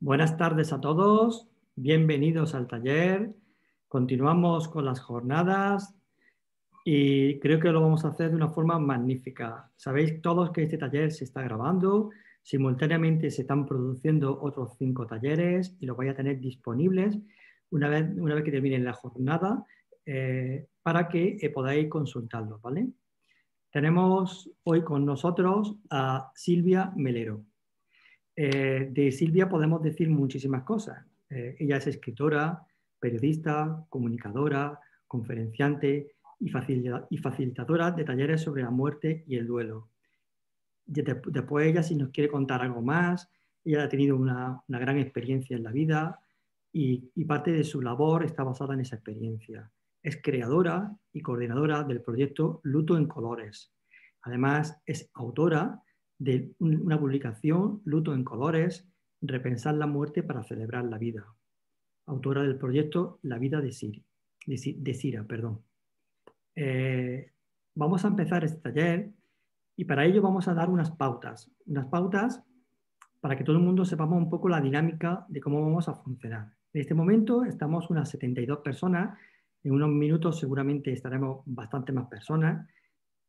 Buenas tardes a todos, bienvenidos al taller. Continuamos con las jornadas y creo que lo vamos a hacer de una forma magnífica. Sabéis todos que este taller se está grabando, simultáneamente se están produciendo otros cinco talleres y los voy a tener disponibles una vez, una vez que termine la jornada eh, para que eh, podáis consultarlos, ¿vale? Tenemos hoy con nosotros a Silvia Melero. Eh, de Silvia podemos decir muchísimas cosas. Eh, ella es escritora, periodista, comunicadora, conferenciante y, facilitadora de talleres sobre la muerte y el duelo. Después ella, si nos quiere contar algo más, ella ha tenido una, gran experiencia en la vida y, parte de su labor está basada en esa experiencia. Es creadora y coordinadora del proyecto Luto en Colores. Además, es autora de una publicación, Luto en Colores, Repensar la muerte para celebrar la vida, autora del proyecto La vida de, Siri, de, Sira. Perdón. Eh, vamos a empezar este taller y para ello vamos a dar unas pautas, unas pautas para que todo el mundo sepamos un poco la dinámica de cómo vamos a funcionar. En este momento estamos unas 72 personas, en unos minutos seguramente estaremos bastante más personas.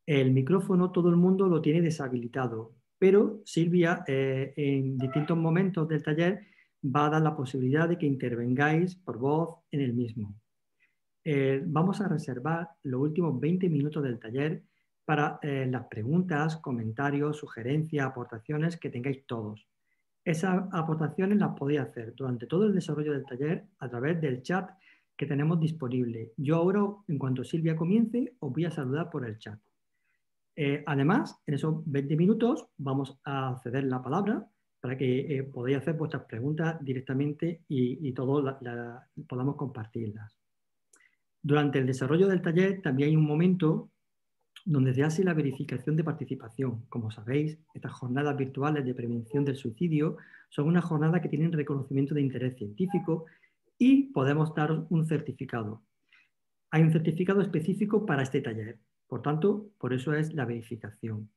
El micrófono todo el mundo lo tiene deshabilitado, pero Silvia eh, en distintos momentos del taller va a dar la posibilidad de que intervengáis por voz en el mismo. Eh, vamos a reservar los últimos 20 minutos del taller para eh, las preguntas, comentarios, sugerencias, aportaciones que tengáis todos. Esas aportaciones las podéis hacer durante todo el desarrollo del taller a través del chat que tenemos disponible. Yo ahora, en cuanto Silvia comience, os voy a saludar por el chat. Eh, además, en esos 20 minutos vamos a ceder la palabra para que eh, podáis hacer vuestras preguntas directamente y, todos podamos compartirlas. Durante el desarrollo del taller también hay un momento donde se hace la verificación de participación. Como sabéis, estas jornadas virtuales de prevención del suicidio son unas jornadas que tienen reconocimiento de interés científico y podemos dar un certificado. Hay un certificado específico para este taller por tanto, por eso es la verificación.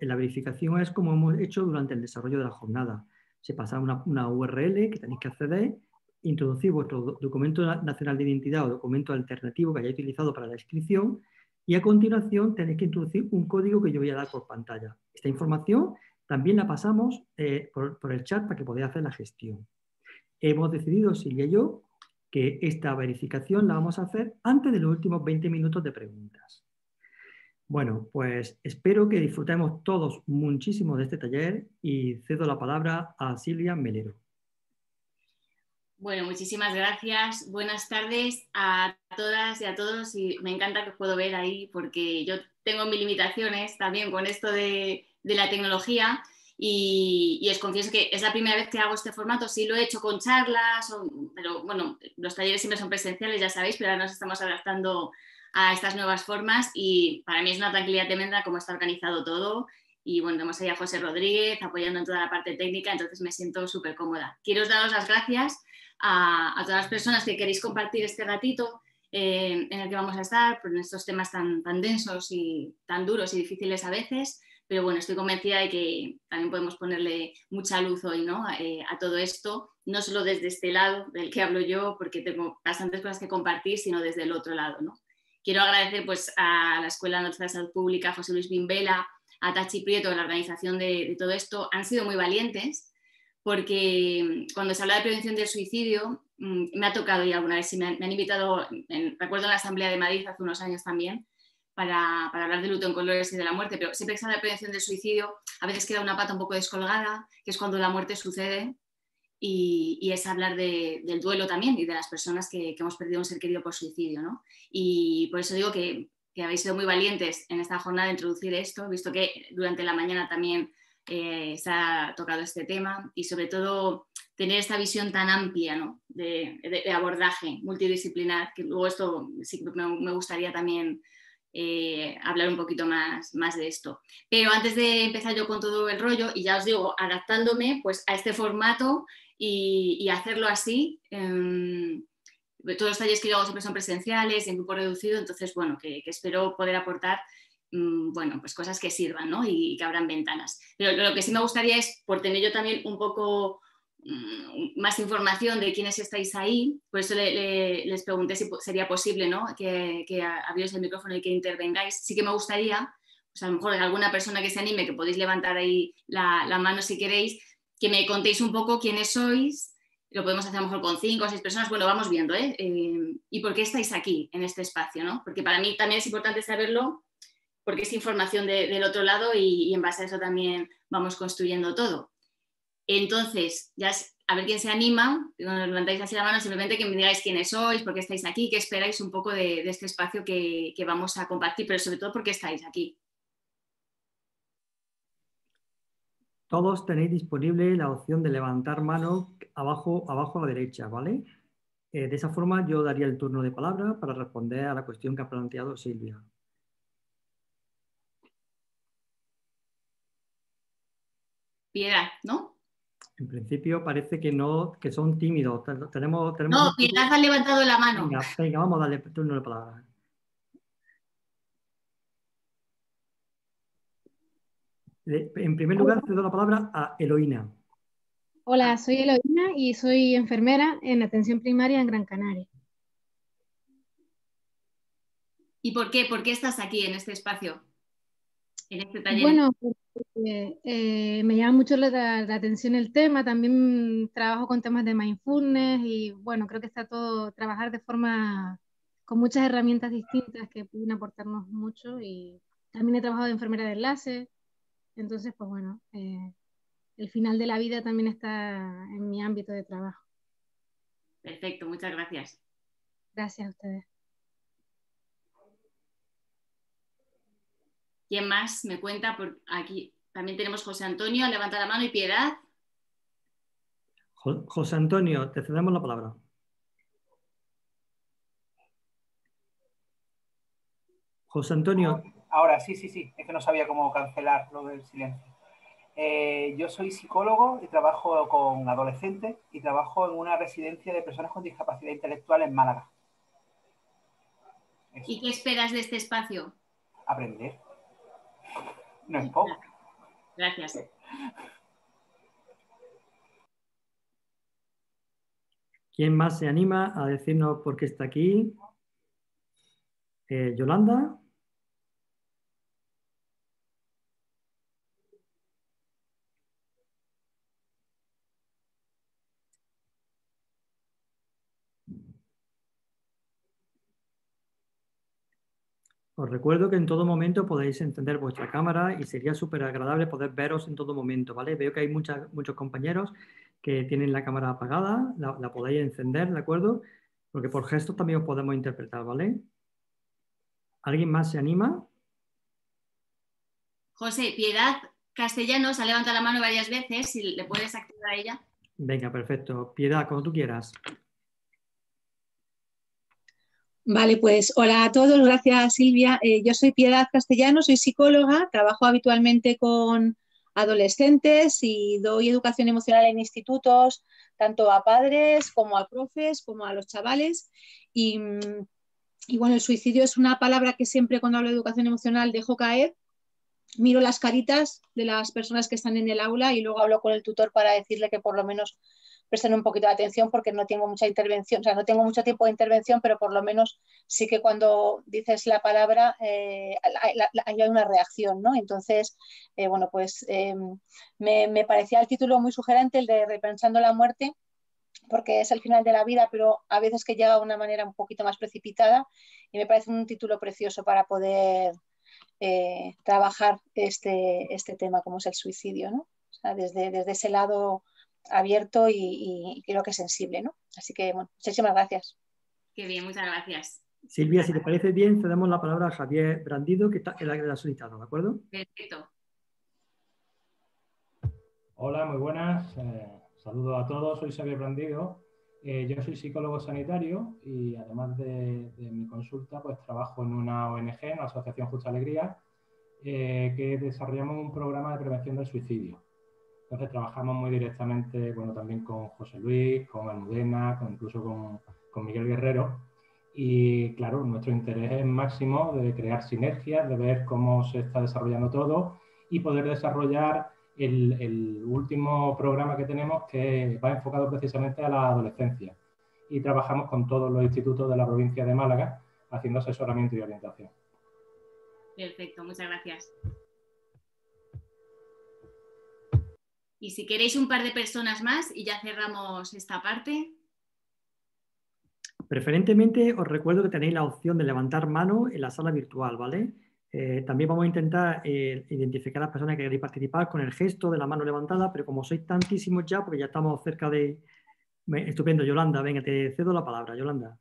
La verificación es como hemos hecho durante el desarrollo de la jornada. Se pasa una, URL que tenéis que acceder, introducir vuestro documento nacional de identidad o documento alternativo que hayáis utilizado para la inscripción y a continuación tenéis que introducir un código que yo voy a dar por pantalla. Esta información también la pasamos eh, por, el chat para que podáis hacer la gestión. Hemos decidido, Silvia y yo, que esta verificación la vamos a hacer antes de los últimos 20 minutos de preguntas. Bueno, pues espero que disfrutemos todos muchísimo de este taller y cedo la palabra a Silvia Melero. Bueno, muchísimas gracias. Buenas tardes a todas y a todos. Y me encanta que os puedo ver ahí porque yo tengo mis limitaciones también con esto de, la tecnología y, y, os confieso que es la primera vez que hago este formato. Sí lo he hecho con charlas, pero bueno, los talleres siempre son presenciales, ya sabéis, pero ahora nos estamos adaptando a estas nuevas formas y para mí es una tranquilidad tremenda cómo está organizado todo y bueno, tenemos ahí a José Rodríguez apoyando en toda la parte técnica, entonces me siento súper cómoda. Quiero daros las gracias a, todas las personas que queréis compartir este ratito eh, en el que vamos a estar por estos temas tan, tan densos y tan duros y difíciles a veces, pero bueno, estoy convencida de que también podemos ponerle mucha luz hoy ¿no? Eh, a todo esto, no solo desde este lado del que hablo yo, porque tengo bastantes cosas que compartir, sino desde el otro lado. ¿no? Quiero agradecer pues, a la Escuela Nacional de Salud Pública, José Luis Bimbela, a Tachi Prieto, la organización de, todo esto. Han sido muy valientes porque mm, cuando se habla de prevención del suicidio, mm, me ha tocado y alguna vez me han, invitado, recuerdo en la Asamblea de Madrid hace unos años también, para, hablar de luto en colores y de la muerte, pero siempre que se habla de prevención del suicidio, a veces queda una pata un poco descolgada, que es cuando la muerte sucede y, es hablar del duelo también y de las personas que, hemos perdido un ser querido por suicidio. ¿no? Y por eso digo que, habéis sido muy valientes en esta jornada de introducir esto, visto que durante la mañana también eh, se ha tocado este tema y sobre todo tener esta visión tan amplia ¿no? de, abordaje multidisciplinar, que luego esto sí me, gustaría también eh, hablar un poquito más, más de esto. Pero antes de empezar yo con todo el rollo, y ya os digo, adaptándome pues, a este formato y, hacerlo así. Em, todos los talleres que yo hago siempre son presenciales, en grupo reducido, entonces, bueno, que, espero poder aportar mm, bueno, pues cosas que sirvan ¿no? y, que abran ventanas. Pero lo que sí me gustaría es, por tener yo también un poco mm, más información de quiénes estáis ahí, por eso les pregunté si sería posible ¿no? que, que abrierais el micrófono y que intervengáis. Sí que me gustaría, pues a lo mejor alguna persona que se anime, que podéis levantar ahí la mano si queréis, que me contéis un poco quiénes sois, lo podemos hacer a lo mejor con cinco o seis personas, bueno, vamos viendo, ¿eh? ¿eh? y por qué estáis aquí, en este espacio, ¿no? Porque para mí también es importante saberlo, porque es información del otro lado y, en base a eso también vamos construyendo todo. Entonces, ya a ver quién se anima, cuando levantáis así la mano, simplemente que me digáis quiénes sois, por qué estáis aquí, qué esperáis un poco de, este espacio que, que vamos a compartir, pero sobre todo por qué estáis aquí. Todos tenéis disponible la opción de levantar mano abajo, abajo a la derecha, ¿vale? Eh, de esa forma yo daría el turno de palabra para responder a la cuestión que ha planteado Silvia. Piedad, ¿no? En principio parece que no, que son tímidos. Tenemos, tenemos no, Piedad ha levantado la mano. Venga, venga, vamos a darle turno de palabra. En primer lugar, cedo la palabra a Eloína. Hola, soy Eloína y soy enfermera en atención primaria en Gran Canaria. ¿Y por qué? ¿Por qué estás aquí en este espacio? En este taller. Bueno, eh, me llama mucho la, atención el tema. También trabajo con temas de mindfulness y bueno, creo que está todo trabajar de forma con muchas herramientas distintas que pueden aportarnos mucho y también he trabajado de enfermera de enlace entonces, pues bueno, eh, el final de la vida también está en mi ámbito de trabajo. Perfecto, muchas gracias. Gracias a ustedes. ¿Quién más me cuenta? Por aquí también tenemos José Antonio, levanta la mano y piedad. José Antonio, te cedemos la palabra. José Antonio, Ahora, sí, sí, sí, es que no sabía cómo cancelar lo del silencio. Eh, yo soy psicólogo y trabajo con adolescentes y trabajo en una residencia de personas con discapacidad intelectual en Málaga. ¿Y qué esperas de este espacio? Aprender. No es poco. Gracias. ¿Quién más se anima a decirnos por qué está aquí? Eh, Yolanda. Os recuerdo que en todo momento podéis encender vuestra cámara y sería súper agradable poder veros en todo momento, ¿vale? Veo que hay muchos compañeros que tienen la cámara apagada, la, podéis encender, ¿de acuerdo? Porque por gestos también os podemos interpretar, ¿vale? ¿Alguien más se anima? José, Piedad Castellanos ha levantado la mano varias veces, si le puedes activar a ella. Venga, perfecto. Piedad, como tú quieras. Vale, pues hola a todos, gracias Silvia. Eh, yo soy Piedad Castellano, soy psicóloga, trabajo habitualmente con adolescentes y doy educación emocional en institutos, tanto a padres como a profes, como a los chavales. Y, y bueno, el suicidio es una palabra que siempre cuando hablo de educación emocional dejo caer. Miro las caritas de las personas que están en el aula y luego hablo con el tutor para decirle que por lo menos presten un poquito de atención porque no tengo mucha intervención, o sea, no tengo mucho tiempo de intervención, pero por lo menos sí que cuando dices la palabra eh, hay una reacción, ¿no? Entonces, eh, bueno, pues em, me, parecía el título muy sugerente, el de Repensando la muerte, porque es el final de la vida, pero a veces que llega de una manera un poquito más precipitada y me parece un título precioso para poder eh, trabajar este, este tema como es el suicidio, ¿no? O sea, desde, desde ese lado abierto y, creo que sensible, ¿no? Así que, bueno, muchísimas gracias. Qué bien, muchas gracias. Silvia, si te parece bien, cedemos la palabra a Javier Brandido, que es la que la ha solicitado, ¿de acuerdo? Perfecto. Hola, muy buenas. Eh, saludos a todos. Soy Javier Brandido. Eh, yo soy psicólogo sanitario y además de, mi consulta, pues trabajo en una ONG, en la Asociación Justa Alegría, eh, que desarrollamos un programa de prevención del suicidio. Entonces trabajamos muy directamente, bueno, también con José Luis, con Almudena, con, incluso con, con Miguel Guerrero. Y claro, nuestro interés es máximo de crear sinergias, de ver cómo se está desarrollando todo y poder desarrollar el, último programa que tenemos que va enfocado precisamente a la adolescencia y trabajamos con todos los institutos de la provincia de Málaga haciendo asesoramiento y orientación. Perfecto, muchas gracias. Y si queréis un par de personas más y ya cerramos esta parte. Preferentemente os recuerdo que tenéis la opción de levantar mano en la sala virtual, ¿vale? Eh, también vamos a intentar eh, identificar a las personas que queréis participar con el gesto de la mano levantada, pero como sois tantísimos ya, porque ya estamos cerca de... Estupendo, Yolanda, venga, te cedo la palabra, Yolanda.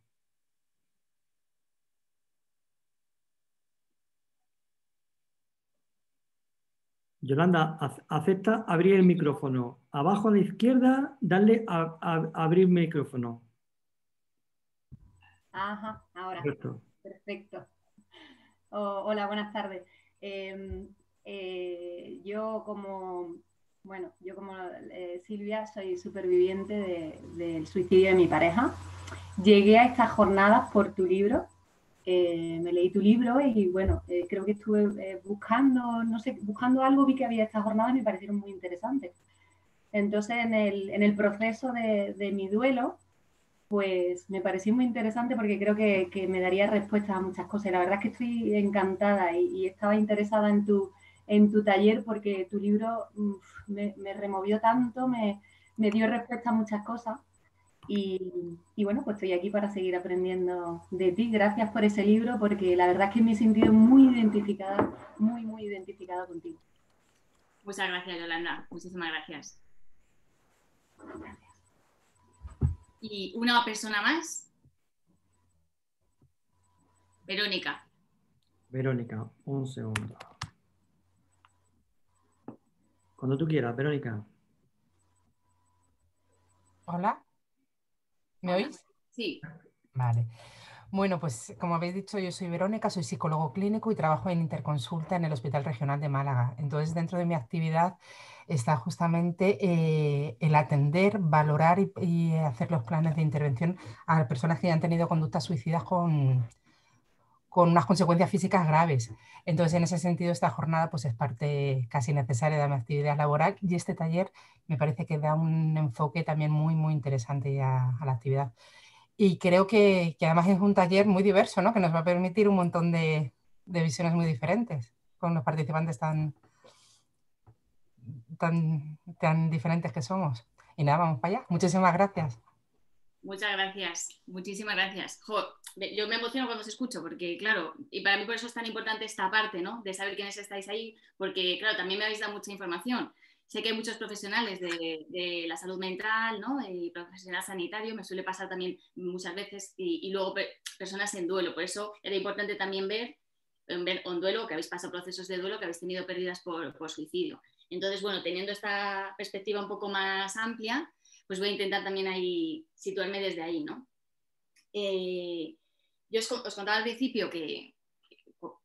Yolanda, acepta abrir el micrófono. Abajo a la izquierda, darle a, abrir micrófono. Ajá, ahora. Perfecto hola, buenas tardes. Em, eh, yo como, bueno, yo como eh, Silvia soy superviviente del suicidio de mi pareja. Llegué a estas jornadas por tu libro. Eh, me leí tu libro y bueno, creo que estuve buscando, no sé, buscando algo, vi que había estas jornadas y me parecieron muy interesantes. Entonces, en el, proceso de mi duelo, pues me pareció muy interesante porque creo que, me daría respuestas a muchas cosas. La verdad es que estoy encantada y, estaba interesada en tu, en tu taller porque tu libro me, removió tanto, me, dio respuesta a muchas cosas. Y, bueno, pues estoy aquí para seguir aprendiendo de ti. Gracias por ese libro porque la verdad es que me he sentido muy identificada, muy, muy identificada contigo. Muchas gracias, Yolanda. Muchísimas gracias. Gracias. ¿Y una persona más? Verónica. Verónica, un segundo. Cuando tú quieras, Verónica. Hola. ¿Me oís? Sí. Vale. Bueno, pues como habéis dicho, yo soy Verónica, soy psicólogo clínico y trabajo en interconsulta en el Hospital Regional de Málaga. Entonces, dentro de mi actividad está justamente eh, el atender, valorar y, hacer los planes de intervención a personas que han tenido conductas suicidas con, con unas consecuencias físicas graves. Entonces, en ese sentido, esta jornada pues, es parte casi necesaria de mi actividad laboral y este taller me parece que da un enfoque también muy, muy interesante a, la actividad. Y creo que, que, además es un taller muy diverso, ¿no? que nos va a permitir un montón de, de visiones muy diferentes con los participantes tan, tan, tan diferentes que somos. Y nada, vamos para allá. Muchísimas gracias. Muchas gracias, muchísimas gracias. yo me emociono cuando os escucho, porque claro, y para mí por eso es tan importante esta parte, ¿no? De saber quiénes estáis ahí, porque claro, también me habéis dado mucha información. Sé que hay muchos profesionales de, la salud mental, ¿no? Y profesional sanitario, me suele pasar también muchas veces, y, luego personas en duelo. Por eso era importante también ver, ver en duelo, que habéis pasado procesos de duelo, que habéis tenido pérdidas por suicidio. Entonces, bueno, teniendo esta perspectiva un poco más amplia, pues voy a intentar también ahí situarme desde ahí, ¿no? Eh, yo os, contaba al principio que,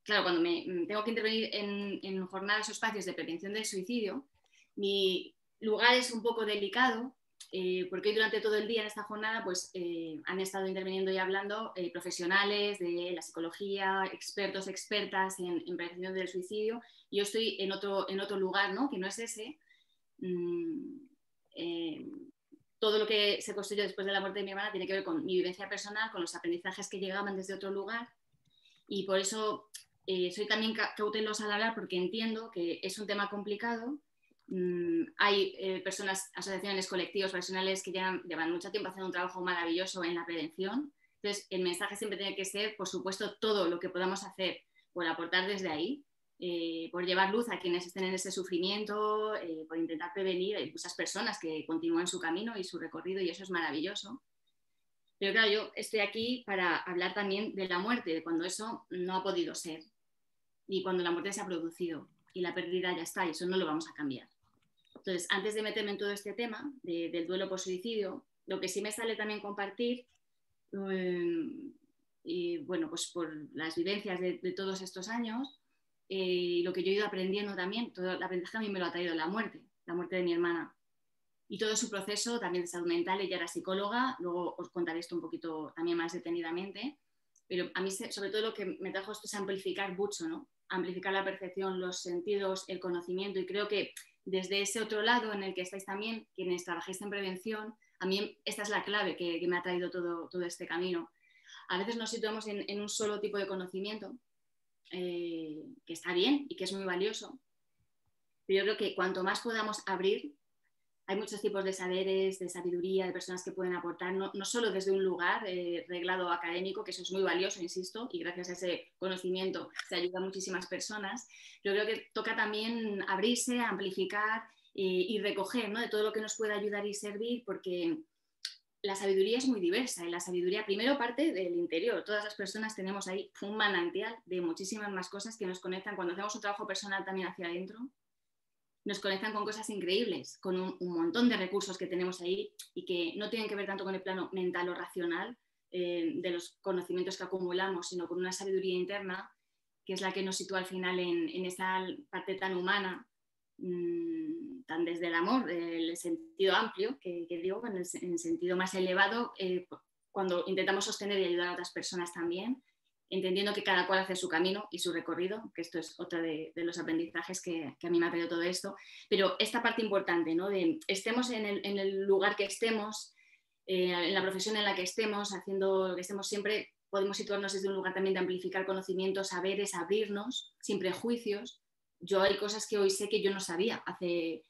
claro, cuando tengo que intervenir en, en jornadas o espacios de prevención del suicidio, mi lugar es un poco delicado eh, porque durante todo el día en esta jornada pues, eh, han estado interviniendo y hablando profesionales de la psicología, expertos, expertas en, prevención del suicidio. Yo estoy en otro, en otro lugar, ¿no? que no es ese. Mm, todo lo que se construyó después de la muerte de mi hermana tiene que ver con mi vivencia personal, con los aprendizajes que llegaban desde otro lugar. Y por eso soy también cautelosa al hablar porque entiendo que es un tema complicado Mm, hay eh, personas, asociaciones, colectivos, profesionales que llevan, llevan, mucho tiempo haciendo un trabajo maravilloso en la prevención. Entonces, el mensaje siempre tiene que ser, por supuesto, todo lo que podamos hacer por aportar desde ahí, eh, por llevar luz a quienes estén en ese sufrimiento, eh, por intentar prevenir. Hay muchas personas que continúan su camino y su recorrido y eso es maravilloso. Pero claro, yo estoy aquí para hablar también de la muerte, de cuando eso no ha podido ser y cuando la muerte se ha producido y la pérdida ya está y eso no lo vamos a cambiar. Entonces, antes de meterme en todo este tema del duelo por suicidio, lo que sí me sale también compartir, em, y bueno, pues por las vivencias de, todos estos años, eh, lo que yo he ido aprendiendo también, todo el aprendizaje a mí me lo ha traído la muerte, la muerte de mi hermana. Y todo su proceso también de salud mental, ella era psicóloga, luego os contaré esto un poquito también más detenidamente, pero a mí sobre todo lo que me trajo esto es amplificar mucho, ¿no? Amplificar la percepción, los sentidos, el conocimiento, y creo que desde ese otro lado en el que estáis también, quienes trabajáis en prevención, a mí esta es la clave que, me ha traído todo, todo este camino. A veces nos situamos en, un solo tipo de conocimiento, eh, que está bien y que es muy valioso, pero yo creo que cuanto más podamos abrir, hay muchos tipos de saberes, de sabiduría, de personas que pueden aportar, no, solo desde un lugar eh, reglado académico, que eso es muy valioso, insisto, y gracias a ese conocimiento se ayuda a muchísimas personas, yo creo que toca también abrirse, amplificar eh, y recoger ¿no? de todo lo que nos pueda ayudar y servir, porque la sabiduría es muy diversa y la sabiduría primero parte del interior. Todas las personas tenemos ahí un manantial de muchísimas más cosas que nos conectan cuando hacemos un trabajo personal también hacia adentro nos conectan con cosas increíbles, con un, montón de recursos que tenemos ahí y que no tienen que ver tanto con el plano mental o racional eh, de los conocimientos que acumulamos, sino con una sabiduría interna que es la que nos sitúa al final en, esa parte tan humana, mm, tan desde el amor, el sentido amplio, que, digo, en el, sentido más elevado, eh, cuando intentamos sostener y ayudar a otras personas también, entendiendo que cada cual hace su camino y su recorrido, que esto es otro de, los aprendizajes que, a mí me ha traído todo esto, pero esta parte importante, ¿no? De estemos en el, lugar que estemos, eh, en la profesión en la que estemos, haciendo lo que estemos siempre, podemos situarnos desde un lugar también de amplificar conocimientos, saberes, abrirnos, sin prejuicios. Yo hay cosas que hoy sé que yo no sabía hace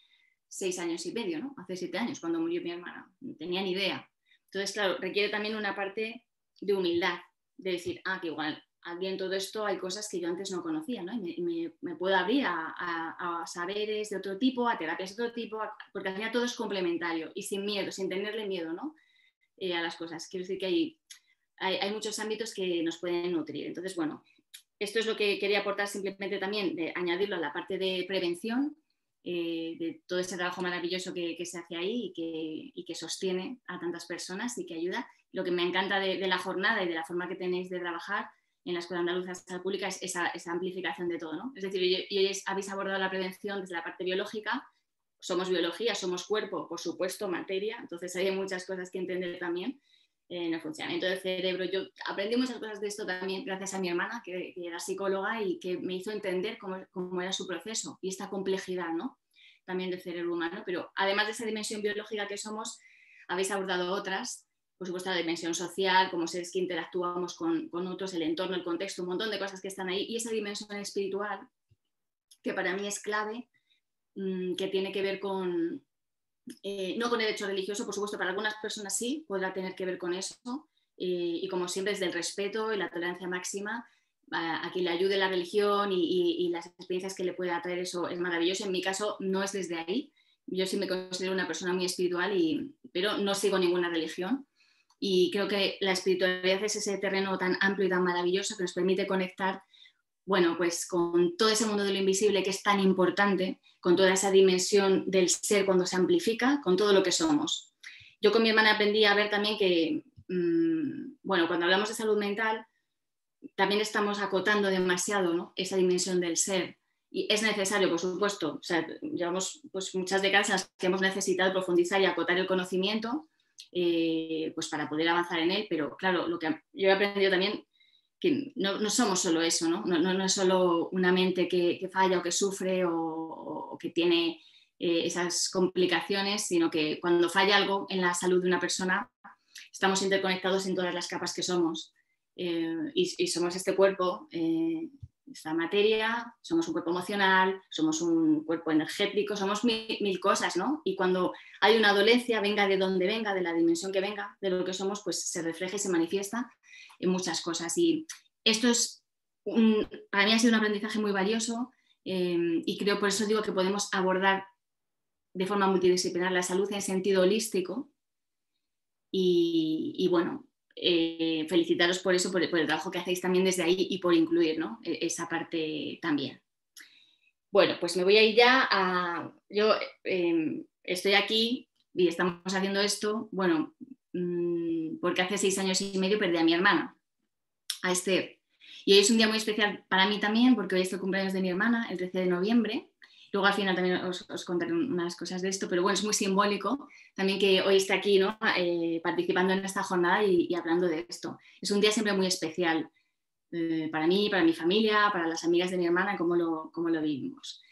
seis años y medio, ¿no? Hace siete años, cuando murió mi hermana, no tenía ni idea. Entonces, claro, requiere también una parte de humildad, de decir, ah, que igual aquí en todo esto hay cosas que yo antes no conocía, ¿no? Y me, puedo abrir a, saberes de otro tipo, a terapias de otro tipo, porque al final todo es complementario y sin miedo, sin tenerle miedo, ¿no? Eh, a las cosas. Quiero decir que hay, hay, muchos ámbitos que nos pueden nutrir. Entonces, bueno, esto es lo que quería aportar simplemente también, de añadirlo a la parte de prevención, eh, de todo ese trabajo maravilloso que, se hace ahí y que, y sostiene a tantas personas y que ayuda lo que me encanta de, la jornada y de la forma que tenéis de trabajar en la Escuela Andaluza de Salud Pública es esa, amplificación de todo. ¿no? Es decir, hoy habéis abordado la prevención desde la parte biológica, somos biología, somos cuerpo, por supuesto, materia, entonces hay muchas cosas que entender también en el funcionamiento del cerebro. Yo aprendí muchas cosas de esto también gracias a mi hermana, que, era psicóloga y que me hizo entender cómo, era su proceso y esta complejidad ¿no? también del cerebro humano. Pero además de esa dimensión biológica que somos, habéis abordado otras por supuesto, la dimensión social, cómo seres que interactuamos con, otros, el entorno, el contexto, un montón de cosas que están ahí, y esa dimensión espiritual, que para mí es clave, mm, que tiene que ver con, eh, no con el hecho religioso, por supuesto, para algunas personas sí, podrá tener que ver con eso, eh, y como siempre, desde el respeto y la tolerancia máxima, a, quien le ayude la religión y, las experiencias que le pueda traer eso es maravilloso. En mi caso, no es desde ahí. Yo sí me considero una persona muy espiritual, y, pero no sigo ninguna religión. Y creo que la espiritualidad es ese terreno tan amplio y tan maravilloso que nos permite conectar, bueno, pues con todo ese mundo de lo invisible que es tan importante, con toda esa dimensión del ser cuando se amplifica, con todo lo que somos. Yo con mi hermana aprendí a ver también que, mm, bueno, cuando hablamos de salud mental, también estamos acotando demasiado esa dimensión del ser. Y es necesario, por supuesto, o sea, llevamos pues, muchas décadas en que hemos necesitado profundizar y acotar el conocimiento, eh, pues para poder avanzar en él, pero claro, lo que yo he aprendido también que no, somos solo eso, ¿no? No, es solo una mente que, falla o que sufre o, que tiene eh, esas complicaciones, sino que cuando falla algo en la salud de una persona, estamos interconectados en todas las capas que somos. Eh, y, somos este cuerpo esta materia, somos un cuerpo emocional, somos un cuerpo energético, somos mil, cosas, ¿no? Y cuando hay una dolencia, venga de donde venga, de la dimensión que venga, de lo que somos, pues se refleja y se manifiesta en muchas cosas. Y esto es, para mí ha sido un aprendizaje muy valioso eh, y creo por eso digo que podemos abordar de forma multidisciplinar la salud en sentido holístico. y bueno, eh, felicitaros por eso, por, el trabajo que hacéis también desde ahí y por incluir e, esa parte también. Bueno, pues me voy a ir ya a... Yo em, estoy aquí y estamos haciendo esto, bueno, mm, porque hace seis años y medio perdí a mi hermana, a Esther. Y hoy es un día muy especial para mí también, porque hoy es el cumpleaños de mi hermana, el 13 de noviembre. Luego al final también os, contaré unas cosas de esto, pero bueno, es muy simbólico también que hoy esté aquí ¿no? Eh, participando en esta jornada y, hablando de esto. Es un día siempre muy especial eh, para mí, para mi familia, para las amigas de mi hermana, cómo lo, cómo lo vivimos.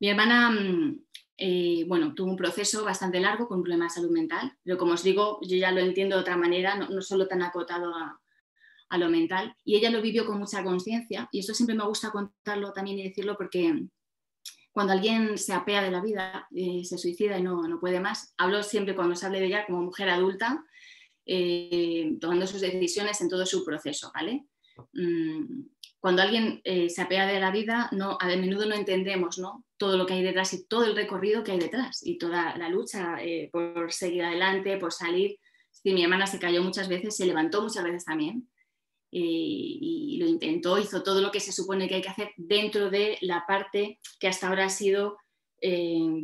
Mi hermana mm, eh, bueno, tuvo un proceso bastante largo con un problema de salud mental, pero como os digo, yo ya lo entiendo de otra manera, no, solo tan acotado a, lo mental, y ella lo vivió con mucha conciencia, y esto siempre me gusta contarlo también y decirlo porque cuando alguien se apea de la vida, eh, se suicida y no, no, puede más, hablo siempre cuando se hable de ella como mujer adulta, eh, tomando sus decisiones en todo su proceso, ¿vale? Mm, cuando alguien eh, se apea de la vida, no, a menudo no entendemos ¿no? todo lo que hay detrás y todo el recorrido que hay detrás y toda la lucha eh, por seguir adelante, por salir. mi hermana se cayó muchas veces, se levantó muchas veces también eh, y lo intentó, hizo todo lo que se supone que hay que hacer dentro de la parte que hasta ahora ha sido,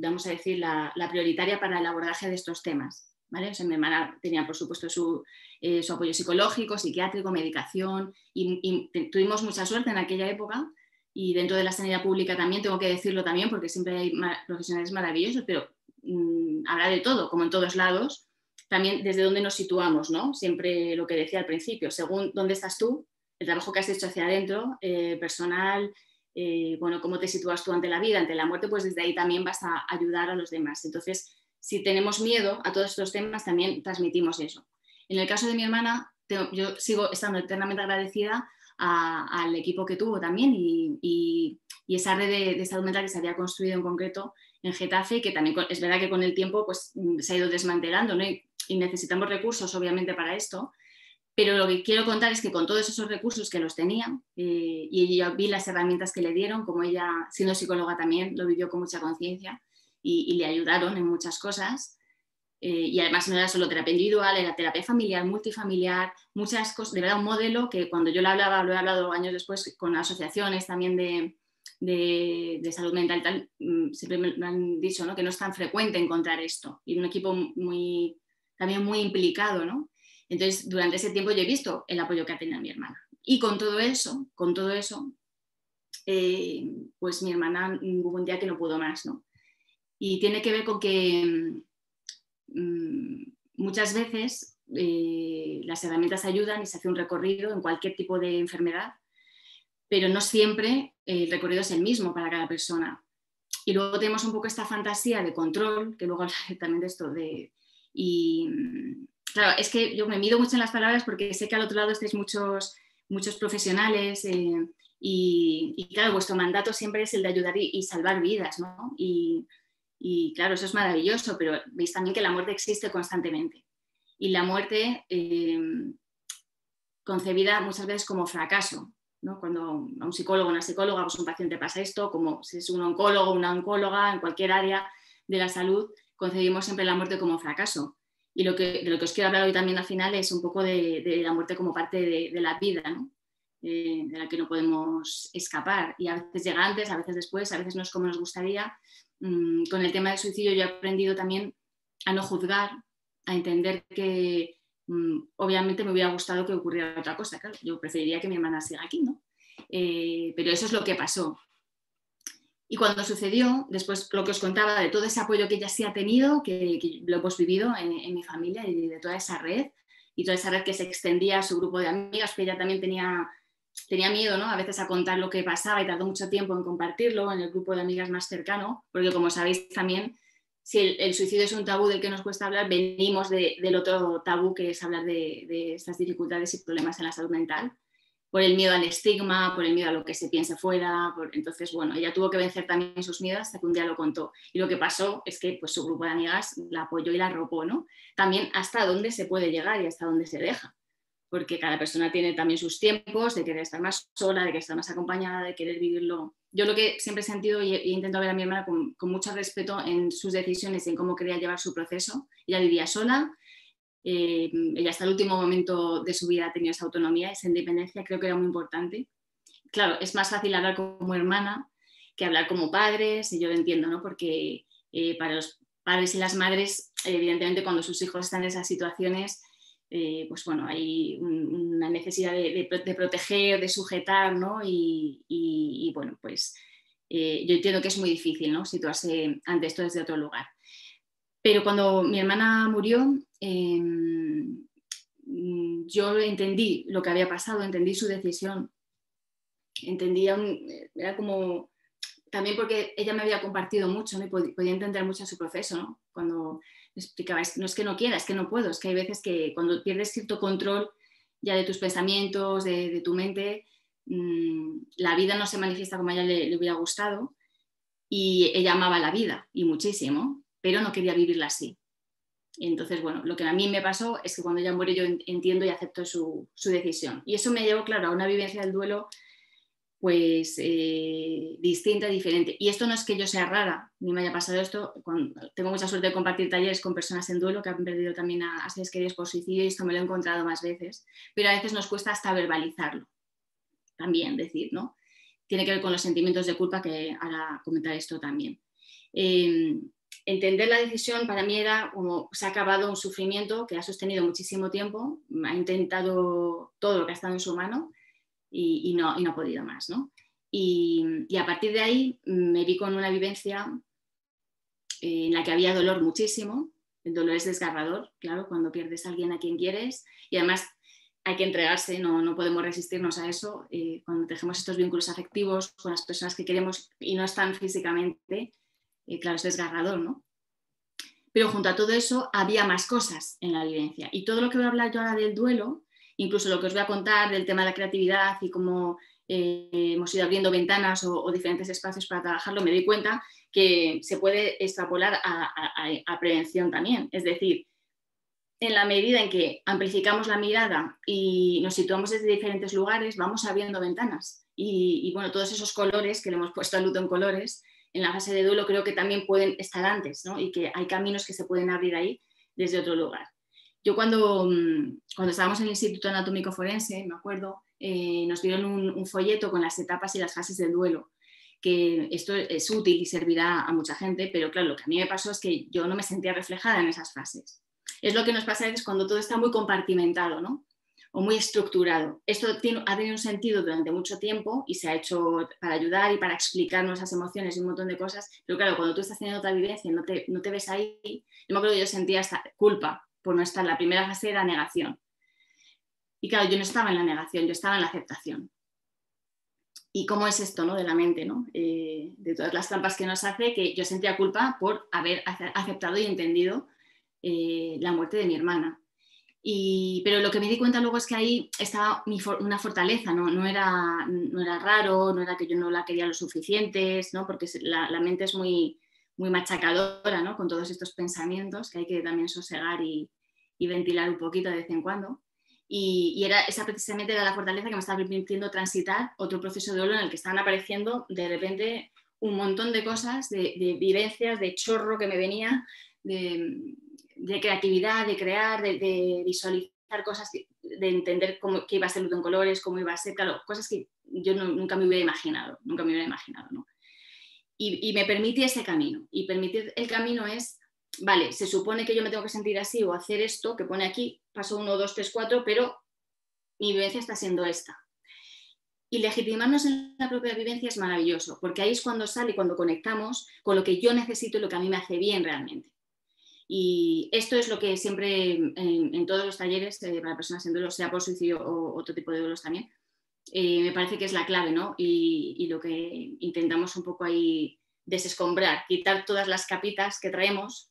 vamos a decir, la prioritaria para el abordaje de estos temas mi hermana tenía, por supuesto, su, eh, apoyo psicológico, psiquiátrico, medicación y, tuvimos mucha suerte en aquella época y dentro de la sanidad pública también, tengo que decirlo también porque siempre hay profesionales maravillosos, pero mm, habrá de todo, como en todos lados, también desde dónde nos situamos, ¿no? Siempre lo que decía al principio, según dónde estás tú, el trabajo que has hecho hacia adentro, eh, personal, eh, bueno, cómo te sitúas tú ante la vida, ante la muerte, pues desde ahí también vas a ayudar a los demás. Entonces, si tenemos miedo a todos estos temas, también transmitimos eso. En el caso de mi hermana, yo sigo estando eternamente agradecida al equipo que tuvo también y, esa red de, salud mental que se había construido en concreto en Getafe, que también es verdad que con el tiempo pues, mm, se ha ido desmantelando y, necesitamos recursos obviamente para esto, pero lo que quiero contar es que con todos esos recursos que los tenía eh, y yo vi las herramientas que le dieron, como ella siendo psicóloga también lo vivió con mucha conciencia, y, le ayudaron en muchas cosas. Eh, y además no era solo terapia individual, era terapia familiar, multifamiliar, muchas cosas, de verdad un modelo que cuando yo lo hablaba, lo he hablado años después con asociaciones también de, de, salud mental y tal, mm, siempre me, han dicho ¿no? que no es tan frecuente encontrar esto y un equipo muy, también muy implicado. ¿no? Entonces, durante ese tiempo yo he visto el apoyo que ha tenido mi hermana. Y con todo eso, con todo eso, eh, pues mi hermana hubo un día que no pudo más, ¿no? Y tiene que ver con que mm, muchas veces eh, las herramientas ayudan y se hace un recorrido en cualquier tipo de enfermedad, pero no siempre el recorrido es el mismo para cada persona. Y luego tenemos un poco esta fantasía de control, que luego hablaré también de esto, de, y claro, es que yo me mido mucho en las palabras porque sé que al otro lado estáis muchos, muchos profesionales eh, y, claro, vuestro mandato siempre es el de ayudar y, y salvar vidas, ¿no? Y, y claro, eso es maravilloso, pero veis también que la muerte existe constantemente. Y la muerte eh, concebida muchas veces como fracaso. ¿no? Cuando a un psicólogo, una psicóloga, pues un paciente pasa esto, como si es un oncólogo, una oncóloga, en cualquier área de la salud, concebimos siempre la muerte como fracaso. Y lo que, de lo que os quiero hablar hoy también al final es un poco de, la muerte como parte de, la vida, eh, de la que no podemos escapar. Y a veces llega antes, a veces después, a veces no es como nos gustaría, Mm, con el tema del suicidio yo he aprendido también a no juzgar, a entender que mm, obviamente me hubiera gustado que ocurriera otra cosa. Claro, yo preferiría que mi hermana siga aquí, ¿no? Eh, pero eso es lo que pasó. Y cuando sucedió, después lo que os contaba de todo ese apoyo que ella sí ha tenido, que, lo hemos vivido en, en, mi familia y de toda esa red, y toda esa red que se extendía a su grupo de amigas, que ella también tenía tenía miedo, ¿no? A veces a contar lo que pasaba y tardó mucho tiempo en compartirlo en el grupo de amigas más cercano, porque como sabéis también, si el, suicidio es un tabú del que nos cuesta hablar, venimos del otro tabú que es hablar de, estas dificultades y problemas en la salud mental, por el miedo al estigma, por el miedo a lo que se piense fuera. Entonces, bueno, ella tuvo que vencer también sus miedos hasta que un día lo contó. Y lo que pasó es que pues, su grupo de amigas la apoyó y la arropó, ¿no? También hasta dónde se puede llegar y hasta dónde se deja porque cada persona tiene también sus tiempos de querer estar más sola, de querer estar más acompañada, de querer vivirlo. Yo lo que siempre he sentido y he, intentado ver a mi hermana con, mucho respeto en sus decisiones y en cómo quería llevar su proceso. Ella vivía sola, eh, ella hasta el último momento de su vida ha tenido esa autonomía, esa independencia, creo que era muy importante. Claro, es más fácil hablar como hermana que hablar como padres, y yo lo entiendo, ¿no? porque eh, para los padres y las madres, evidentemente cuando sus hijos están en esas situaciones, eh, pues bueno, hay una necesidad de, proteger, de sujetar. Y, bueno, pues eh, yo entiendo que es muy difícil, ¿no? Situarse ante esto desde otro lugar. Pero cuando mi hermana murió, em, yo entendí lo que había pasado, entendí su decisión, entendía, era como también porque ella me había compartido mucho ¿no? podía entender mucho su proceso. Cuando explicaba, no es que no quiera, es que no puedo, es que hay veces que cuando pierdes cierto control ya de tus pensamientos, de, tu mente, mm, la vida no se manifiesta como a ella le, hubiera gustado y ella amaba la vida y muchísimo, pero no quería vivirla así. Entonces, bueno, lo que a mí me pasó es que cuando ella muere yo entiendo y acepto su, su decisión. Y eso me llevó, claro, a una vivencia del duelo pues eh, distinta, diferente. Y esto no es que yo sea rara, ni me haya pasado esto. tengo mucha suerte de compartir talleres con personas en duelo que han perdido también a, a seres queridos por suicidio y esto me lo he encontrado más veces, pero a veces nos cuesta hasta verbalizarlo. También decir, ¿no? Tiene que ver con los sentimientos de culpa que ahora comentar esto también. Em, entender la decisión para mí era como se ha acabado un sufrimiento que ha sostenido muchísimo tiempo, ha intentado todo lo que ha estado en su mano y, no, y no ha podido más. ¿no? Y, a partir de ahí me vi con una vivencia en la que había dolor muchísimo. El dolor es desgarrador, claro, cuando pierdes a alguien a quien quieres y además hay que entregarse, no, no podemos resistirnos a eso. Eh, cuando dejemos estos vínculos afectivos con las personas que queremos y no están físicamente, eh, claro, es desgarrador, ¿no? Pero junto a todo eso había más cosas en la vivencia. Y todo lo que voy a hablar yo ahora del duelo incluso lo que os voy a contar del tema de la creatividad y cómo eh, hemos ido abriendo ventanas o, diferentes espacios para trabajarlo, me doy cuenta que se puede extrapolar a, prevención también. Es decir, en la medida en que amplificamos la mirada y nos situamos desde diferentes lugares, vamos abriendo ventanas. Y, bueno, todos esos colores que le hemos puesto a luto en colores, en la fase de duelo creo que también pueden estar antes, ¿no? Y que hay caminos que se pueden abrir ahí desde otro lugar. Yo cuando, mm, cuando estábamos en el Instituto Anatómico Forense, me acuerdo, eh, nos dieron un, folleto con las etapas y las fases del duelo, que esto es útil y servirá a mucha gente, pero claro, lo que a mí me pasó es que yo no me sentía reflejada en esas fases. Es lo que nos pasa a veces cuando todo está muy compartimentado, ¿no? o muy estructurado. Esto ha tenido un sentido durante mucho tiempo y se ha hecho para ayudar y para explicar nuestras emociones y un montón de cosas, pero claro, cuando tú estás teniendo otra vivencia y no te, no te ves ahí, yo me acuerdo que yo sentía esta culpa por no estar. La primera fase era negación. Y claro, yo no estaba en la negación, yo estaba en la aceptación. ¿Y cómo es esto ¿no? de la mente? ¿no? Eh, de todas las trampas que nos hace, que yo sentía culpa por haber aceptado y entendido eh, la muerte de mi hermana. Y, pero lo que me di cuenta luego es que ahí estaba una fortaleza, ¿no? No, era, no era raro, no era que yo no la quería lo suficientes, ¿no? porque la mente es muy, muy machacadora, ¿no? Con todos estos pensamientos que hay que también sosegar y, ventilar un poquito de vez en cuando. Y, era esa precisamente era la fortaleza que me estaba permitiendo transitar otro proceso de dolor en el que estaban apareciendo de repente un montón de cosas, de, vivencias, de chorro que me venía, de, creatividad, de crear, de, visualizar cosas, de entender cómo, qué iba a ser luto en colores, cómo iba a ser, claro, cosas que yo nunca me hubiera imaginado, nunca me hubiera imaginado, ¿no? Y, me permite ese camino. Y permitir el camino es, vale, se supone que yo me tengo que sentir así o hacer esto que pone aquí, paso 1, 2, 3, 4, pero mi vivencia está siendo esta. Y legitimarnos en la propia vivencia es maravilloso, porque ahí es cuando sale, cuando conectamos con lo que yo necesito y lo que a mí me hace bien realmente. Y esto es lo que siempre en, todos los talleres eh, para personas en duelo, sea por suicidio o otro tipo de duelos también, eh, me parece que es la clave, ¿no? Y, lo que intentamos un poco ahí desescombrar, quitar todas las capitas que traemos,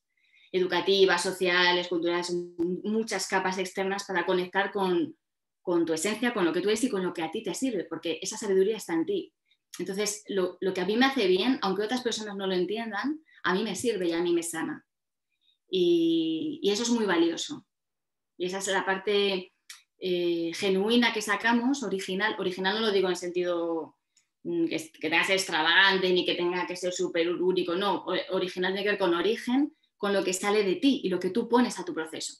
educativas, sociales, culturales, muchas capas externas para conectar con, tu esencia, con lo que tú eres y con lo que a ti te sirve, porque esa sabiduría está en ti. Entonces, lo, que a mí me hace bien, aunque otras personas no lo entiendan, a mí me sirve y a mí me sana. Y eso es muy valioso. Y esa es la parte eh, genuina que sacamos, original, original no lo digo en el sentido mm, que, tenga que ser extravagante ni que tenga que ser súper único, no, original tiene que ver con origen, con lo que sale de ti y lo que tú pones a tu proceso.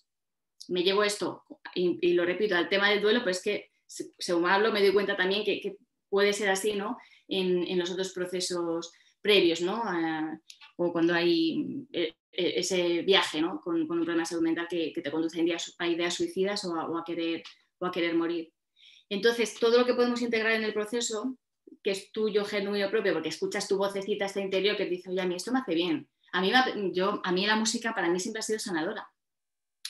Me llevo esto, y, lo repito, al tema del duelo, pues que según hablo me doy cuenta también que, puede ser así ¿no? En, los otros procesos previos, ¿no? O cuando hay eh, eh, ese viaje ¿no? con, un problema de salud mental que, te conduce a ideas, suicidas o a, querer, o a querer morir. Entonces, todo lo que podemos integrar en el proceso, que es tuyo, genuino, propio, porque escuchas tu vocecita este interior que te dice, oye, a mí esto me hace bien. A mí, yo, a mí la música para mí siempre ha sido sanadora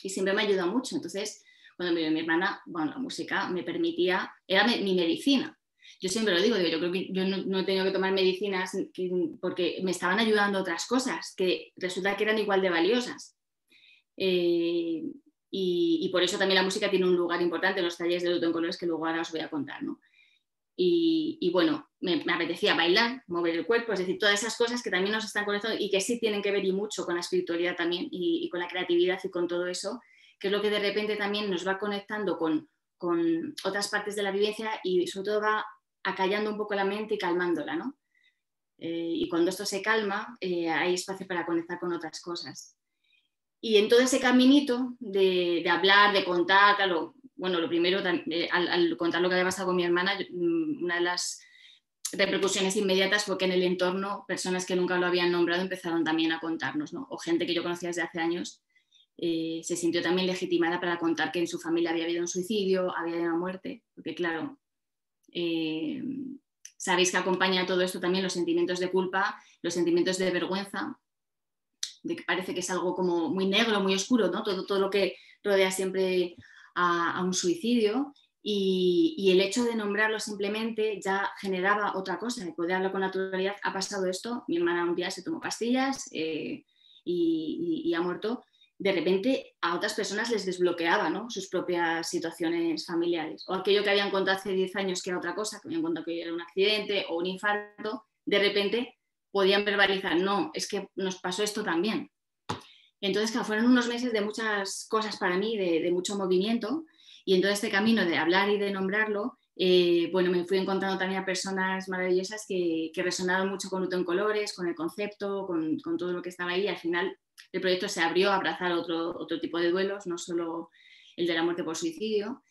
y siempre me ha ayudado mucho. Entonces, cuando me mi hermana, bueno, la música me permitía, era mi, medicina. Yo siempre lo digo, yo creo que yo no, he tenido que tomar medicinas porque me estaban ayudando otras cosas que resulta que eran igual de valiosas. Eh, y, por eso también la música tiene un lugar importante en los talleres de luto en colores que luego ahora os voy a contar. ¿no? Y, bueno, me, apetecía bailar, mover el cuerpo, es decir, todas esas cosas que también nos están conectando y que sí tienen que ver y mucho con la espiritualidad también y, con la creatividad y con todo eso, que es lo que de repente también nos va conectando con, con otras partes de la vivencia y sobre todo va acallando un poco la mente y calmándola, ¿no? Eh, y cuando esto se calma, eh, hay espacio para conectar con otras cosas. Y en todo ese caminito de, hablar, de contar, claro, bueno, lo primero, eh, al, contar lo que había pasado con mi hermana, mm, una de las repercusiones inmediatas fue que en el entorno personas que nunca lo habían nombrado empezaron también a contarnos, ¿no? O gente que yo conocía desde hace años se sintió también legitimada para contar que en su familia había habido un suicidio, había habido una muerte, porque claro, eh, sabéis que acompaña a todo esto también los sentimientos de culpa, los sentimientos de vergüenza, de que parece que es algo como muy negro, muy oscuro, ¿no? todo, todo lo que rodea siempre a, un suicidio. Y, el hecho de nombrarlo simplemente ya generaba otra cosa, de poder hablar con naturalidad. Ha pasado esto, mi hermana un día se tomó pastillas eh, y, ha muerto de repente a otras personas les desbloqueaba sus propias situaciones familiares. O aquello que habían contado hace 10 años que era otra cosa, que habían contado que era un accidente o un infarto, de repente podían verbalizar, no, es que nos pasó esto también. Entonces, fueron unos meses de muchas cosas para mí, de, mucho movimiento, y en todo este camino de hablar y de nombrarlo, eh, bueno, me fui encontrando también a personas maravillosas que, resonaron mucho con Luto en Colores, con el concepto, con, todo lo que estaba ahí, al final el proyecto se abrió a abrazar otro, otro tipo de duelos, no solo el de la muerte por suicidio,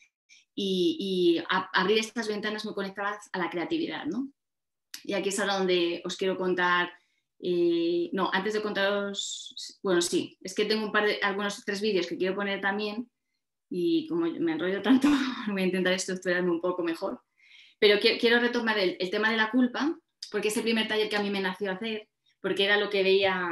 y, abrir estas ventanas muy conectadas a la creatividad. ¿no? Y aquí es ahora donde os quiero contar, eh, no, antes de contaros, bueno, sí, es que tengo un par de, algunos tres vídeos que quiero poner también, y como me enrollo tanto, voy a intentar estructurarme un poco mejor. Pero quiero, retomar el, tema de la culpa, porque es el primer taller que a mí me nació hacer, porque era lo que veía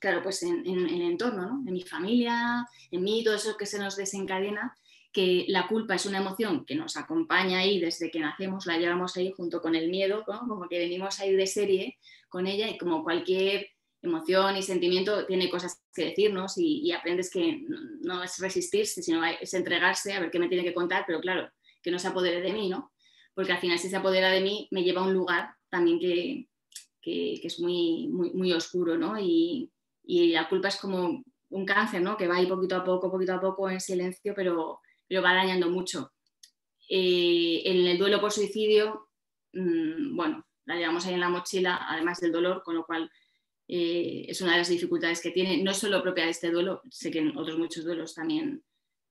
claro, pues en, el entorno, ¿no? en mi familia, en mí, todo eso que se nos desencadena, que la culpa es una emoción que nos acompaña ahí desde que nacemos, la llevamos ahí junto con el miedo, como que venimos a ir de serie con ella y como cualquier emoción y sentimiento tiene cosas que decirnos y, aprendes que no, es resistirse, sino es entregarse a ver qué me tiene que contar, pero claro, que no se apodere de mí, ¿no? Porque al final si se apodera de mí me lleva a un lugar también que, que, es muy, muy, muy oscuro, ¿no? Y, y la culpa es como un cáncer, ¿no? Que va ahí poquito a poco, poquito a poco en silencio, pero, pero va dañando mucho. Eh, en el duelo por suicidio, mm, bueno, la llevamos ahí en la mochila, además del dolor, con lo cual eh, es una de las dificultades que tiene. No solo propia de este duelo, sé que en otros muchos duelos también,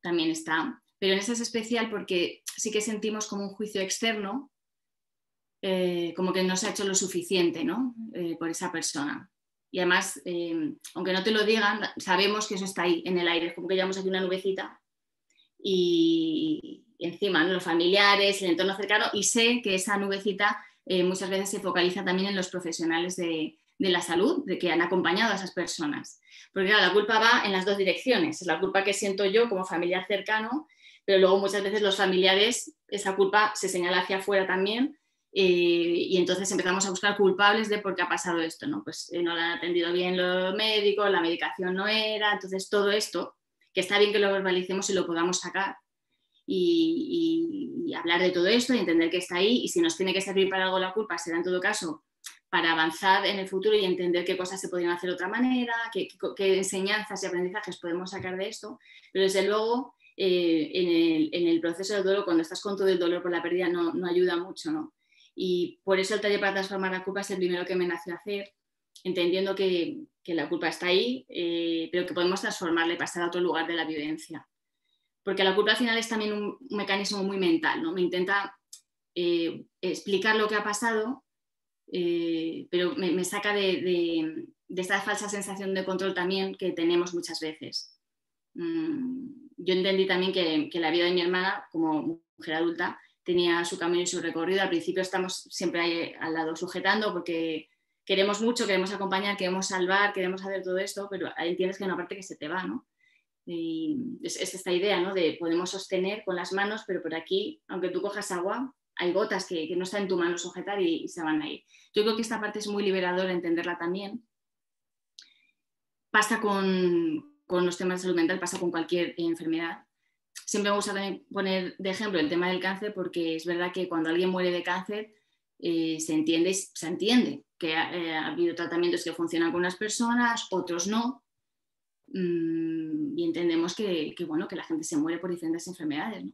también está, pero en este es especial porque sí que sentimos como un juicio externo, eh, como que no se ha hecho lo suficiente ¿no? por esa persona y además, eh, aunque no te lo digan, sabemos que eso está ahí en el aire, es como que llevamos aquí una nubecita y encima los familiares, el entorno cercano y sé que esa nubecita eh, muchas veces se focaliza también en los profesionales de, la salud, de que han acompañado a esas personas. Porque la culpa va en las dos direcciones, es la culpa que siento yo como familiar cercano, pero luego muchas veces los familiares, esa culpa se señala hacia afuera también eh, y entonces empezamos a buscar culpables de por qué ha pasado esto, ¿no? Pues eh, no lo han atendido bien los médicos, la medicación no era, entonces todo esto, que está bien que lo verbalicemos y lo podamos sacar y, hablar de todo esto y entender que está ahí y si nos tiene que servir para algo la culpa será en todo caso para avanzar en el futuro y entender qué cosas se podrían hacer de otra manera, qué, enseñanzas y aprendizajes podemos sacar de esto, pero desde luego eh, en, el, proceso de dolor, cuando estás con todo el dolor por la pérdida, no, no ayuda mucho, ¿no? Y por eso el taller para transformar la culpa es el primero que me nació hacer, entendiendo que, la culpa está ahí, eh, pero que podemos transformarla y pasar a otro lugar de la vivencia. Porque la culpa al final es también un, mecanismo muy mental, ¿no? Me intenta eh, explicar lo que ha pasado, eh, pero me, saca de, esta falsa sensación de control también que tenemos muchas veces. Mm, yo entendí también que, que la vida de mi hermana, como mujer adulta, tenía su camino y su recorrido. Al principio estamos siempre ahí al lado sujetando porque queremos mucho, queremos acompañar, queremos salvar, queremos hacer todo esto, pero ahí tienes que una parte que se te va, ¿no? Y es, esta idea, ¿no? De podemos sostener con las manos, pero por aquí, aunque tú cojas agua, hay gotas que, no está en tu mano sujetar y, se van a ir. Yo creo que esta parte es muy liberadora entenderla también. Pasa con, con los temas de salud mental, pasa con cualquier enfermedad. Siempre me gusta poner de ejemplo el tema del cáncer porque es verdad que cuando alguien muere de cáncer eh, se entiende, se entiende que eh, ha, habido tratamientos que funcionan con unas personas, otros no, mm, y entendemos que, bueno, que la gente se muere por diferentes enfermedades.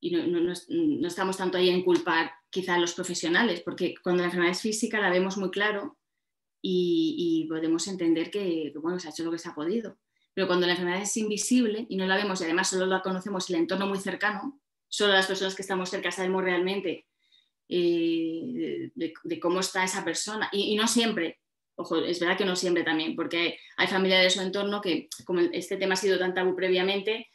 Y no, estamos tanto ahí en culpar quizá a los profesionales, porque cuando la enfermedad es física la vemos muy claro y, podemos entender que, bueno, se ha hecho lo que se ha podido. Pero cuando la enfermedad es invisible y no la vemos y además solo la conocemos el entorno muy cercano, solo las personas que estamos cerca sabemos realmente eh, de, cómo está esa persona. Y, no siempre, ojo, es verdad que no siempre también, porque hay familiares de su entorno que, como este tema ha sido tan tabú previamente,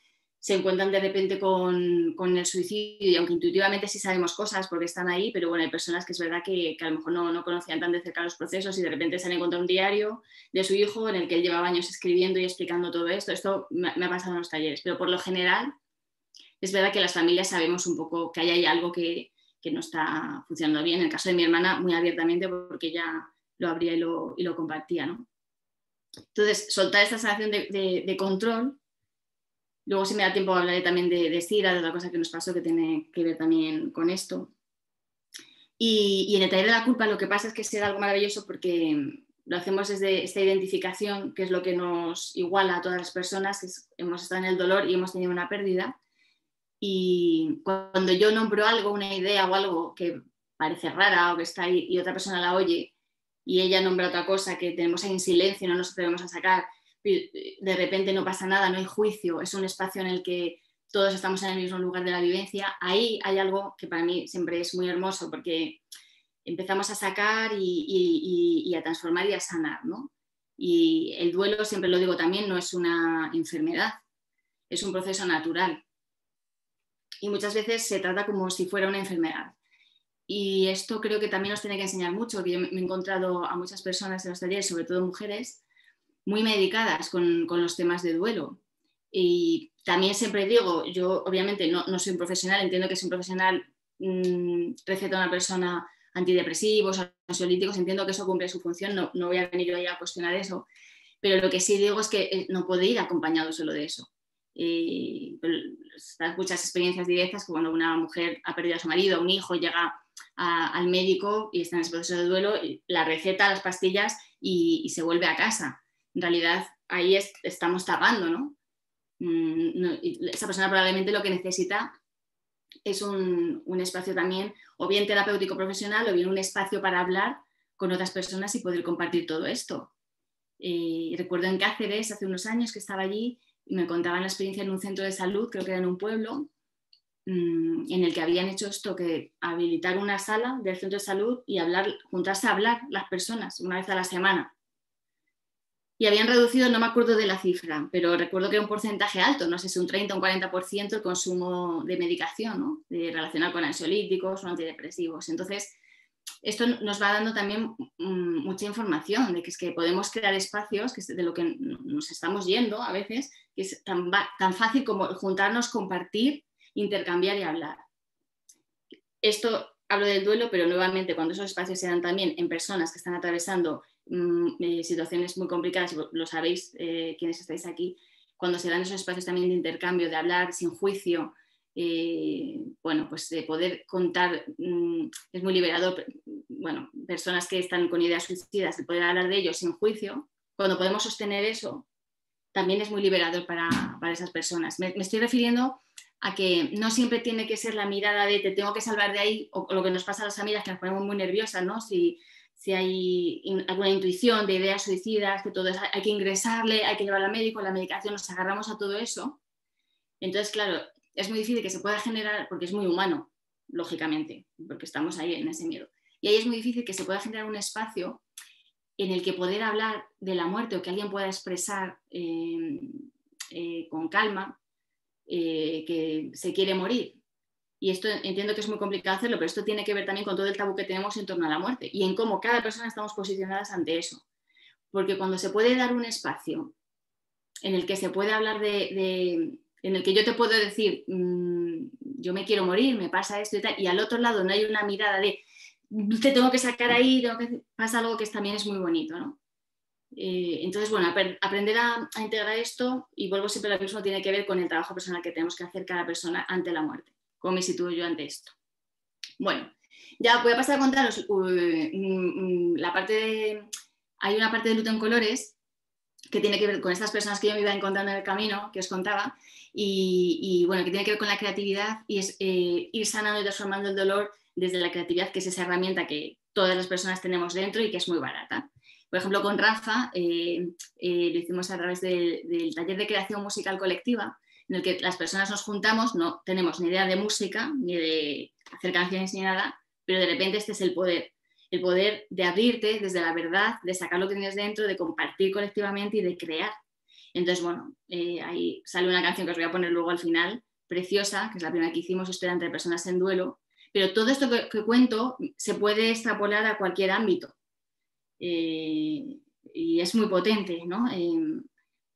se encuentran de repente con, con, el suicidio y aunque intuitivamente sí sabemos cosas porque están ahí, pero bueno, hay personas que es verdad que, que a lo mejor no, no, conocían tan de cerca los procesos y de repente se han encontrado un diario de su hijo en el que él llevaba años escribiendo y explicando todo esto. Esto me, ha pasado en los talleres, pero por lo general es verdad que las familias sabemos un poco que hay algo que, que no está funcionando bien. En el caso de mi hermana, muy abiertamente, porque ella lo abría y lo, y lo compartía. ¿no? Entonces, soltar esta sensación de, de, control. Luego, si me da tiempo, hablaré también de, de Cira, de otra cosa que nos pasó que tiene que ver también con esto. Y, y, en el taller de la culpa lo que pasa es que es algo maravilloso porque lo hacemos desde esta identificación, que es lo que nos iguala a todas las personas, que hemos estado en el dolor y hemos tenido una pérdida. Y cuando yo nombro algo, una idea o algo que parece rara o que está ahí y otra persona la oye y ella nombra otra cosa que tenemos ahí en silencio, no nos atrevemos a sacar, de repente no pasa nada, no hay juicio, es un espacio en el que todos estamos en el mismo lugar de la vivencia, ahí hay algo que para mí siempre es muy hermoso porque empezamos a sacar y, a transformar y a sanar, ¿no? Y el duelo, siempre lo digo también, no es una enfermedad, es un proceso natural y muchas veces se trata como si fuera una enfermedad. Y esto creo que también nos tiene que enseñar mucho, porque yo me he encontrado a muchas personas en los talleres, sobre todo mujeres, muy medicadas con, con los temas de duelo. Y también siempre digo, yo obviamente no, no soy un profesional, entiendo que si un profesional mmm, receta a una persona antidepresivos, ansiolíticos, entiendo que eso cumple su función, no, no voy a venir hoy a cuestionar eso, pero lo que sí digo es que eh, no puede ir acompañado solo de eso. Eh, muchas experiencias directas que cuando una mujer ha perdido a su marido, un hijo, llega al médico y está en ese proceso de duelo, la receta, las pastillas y, se vuelve a casa. En realidad ahí estamos tapando, ¿no? Mm, esa persona probablemente lo que necesita es un, espacio también, o bien terapéutico profesional, o bien un espacio para hablar con otras personas y poder compartir todo esto. Eh, recuerdo en Cáceres, hace unos años que estaba allí, y me contaban la experiencia en un centro de salud, creo que era en un pueblo, mm, en el que habían hecho esto, que habilitar una sala del centro de salud y hablar, juntarse a hablar las personas una vez a la semana. Y habían reducido, no me acuerdo de la cifra, pero recuerdo que era un porcentaje alto, no sé si un 30 o un 40% el consumo de medicación, ¿no? de, relacionado con ansiolíticos o antidepresivos. Entonces, esto nos va dando también mm, mucha información de que es que podemos crear espacios, que es de lo que nos estamos yendo a veces, que es tan, tan fácil como juntarnos, compartir, intercambiar y hablar. Esto hablo del duelo, pero nuevamente cuando esos espacios se dan también en personas que están atravesando eh, situaciones muy complicadas, lo sabéis eh, quienes estáis aquí, cuando se dan esos espacios también de intercambio, de hablar sin juicio, eh, bueno, pues de poder contar, mm, es muy liberador, bueno, personas que están con ideas suicidas, de poder hablar de ellos sin juicio, cuando podemos sostener eso, también es muy liberador para, esas personas. Me, estoy refiriendo a que no siempre tiene que ser la mirada de te tengo que salvar de ahí, o, lo que nos pasa a las amigas, que nos ponemos muy nerviosas, ¿no? Si, si hay alguna intuición de ideas suicidas, que todo es, hay que ingresarle, hay que llevar al médico, la medicación, nos agarramos a todo eso. Entonces, claro, es muy difícil que se pueda generar, porque es muy humano, lógicamente, porque estamos ahí en ese miedo. Y ahí es muy difícil que se pueda generar un espacio en el que poder hablar de la muerte o que alguien pueda expresar eh, eh, con calma eh, que se quiere morir. Y esto entiendo que es muy complicado hacerlo, pero esto tiene que ver también con todo el tabú que tenemos en torno a la muerte y en cómo cada persona estamos posicionadas ante eso. Porque cuando se puede dar un espacio en el que se puede hablar de, en el que yo te puedo decir, mm, yo me quiero morir, me pasa esto y tal, y al otro lado no hay una mirada de te tengo que sacar ahí, que... pasa algo que también es muy bonito, ¿no? Eh, entonces, bueno, aprender a, integrar esto, y vuelvo siempre a lo mismo, tiene que ver con el trabajo personal que tenemos que hacer cada persona ante la muerte. ¿Cómo me sitúo yo ante esto? Bueno, ya voy a pasar a contaros mm, mm, la parte de... Hay una parte de luto en colores que tiene que ver con estas personas que yo me iba encontrando en el camino, que os contaba, y, bueno, que tiene que ver con la creatividad y es eh, ir sanando y transformando el dolor desde la creatividad, que es esa herramienta que todas las personas tenemos dentro y que es muy barata. Por ejemplo, con Rafa eh, eh, lo hicimos a través del taller de creación musical colectiva, en el que las personas nos juntamos, no tenemos ni idea de música, ni de hacer canciones ni nada, pero de repente este es el poder, el poder de abrirte desde la verdad, de sacar lo que tienes dentro, de compartir colectivamente y de crear. Entonces, bueno, eh, ahí sale una canción que os voy a poner luego al final, preciosa, que es la primera que hicimos, esto entre personas en duelo, pero todo esto que, cuento se puede extrapolar a cualquier ámbito. Eh, y es muy potente ¿no?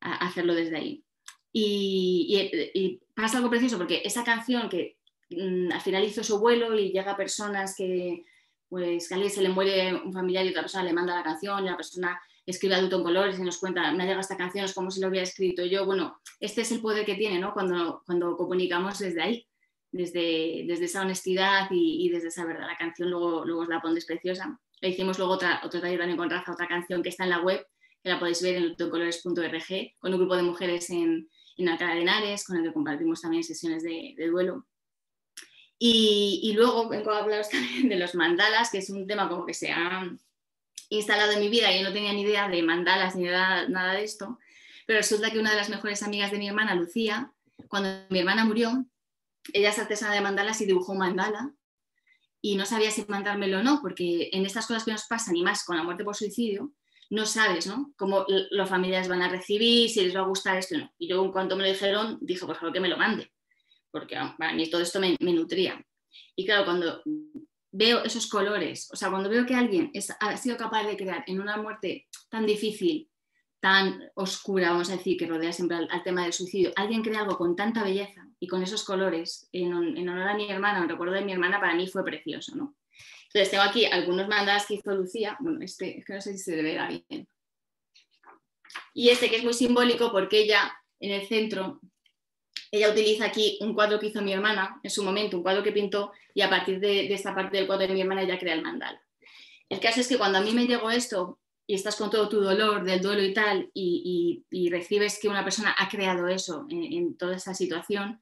hacerlo desde ahí. Y, pasa algo precioso porque esa canción que mm, al final hizo su vuelo y llega a personas que, pues, a alguien se le muere un familiar y otra persona le manda la canción y la persona escribe adulto en colores y nos cuenta, me ha llegado esta canción, es como si lo hubiera escrito yo. Bueno, este es el poder que tiene ¿no? cuando, cuando comunicamos desde ahí desde, desde esa honestidad y, desde esa verdad. La canción luego, luego os la pones preciosa. Le hicimos luego otra, otro taller también con Rafa, otra canción que está en la web, que la podéis ver en lutocolores.org, con un grupo de mujeres en, en Alcalá de con el que compartimos también sesiones de, duelo. Y, y, luego vengo a hablaros también de los mandalas, que es un tema como que se ha instalado en mi vida. Yo no tenía ni idea de mandalas ni nada, nada de esto, pero resulta que una de las mejores amigas de mi hermana, Lucía, cuando mi hermana murió, ella es artesana de mandalas y dibujó mandala y no sabía si mandármelo o no, porque en estas cosas que nos pasan y más con la muerte por suicidio, no sabes, ¿no? Cómo los familiares van a recibir, si les va a gustar esto no. Y yo, en cuanto me lo dijeron, dije, por favor, que me lo mande, porque ah, para mí todo esto me, nutría. Y claro, cuando veo esos colores, o sea, cuando veo que alguien ha sido capaz de crear en una muerte tan difícil, tan oscura, vamos a decir, que rodea siempre al tema del suicidio, alguien crea algo con tanta belleza, y con esos colores, en, honor a mi hermana, en recuerdo de mi hermana, para mí fue precioso, ¿no? Entonces tengo aquí algunos mandalas que hizo Lucía, bueno, este es que no sé si se verá bien. Y este que es muy simbólico porque ella, en el centro, ella utiliza aquí un cuadro que hizo mi hermana en su momento, un cuadro que pintó, y a partir de, esta parte del cuadro de mi hermana ella crea el mandala. El caso es que cuando a mí me llegó esto y estás con todo tu dolor del duelo y tal, y, recibes que una persona ha creado eso en, toda esa situación,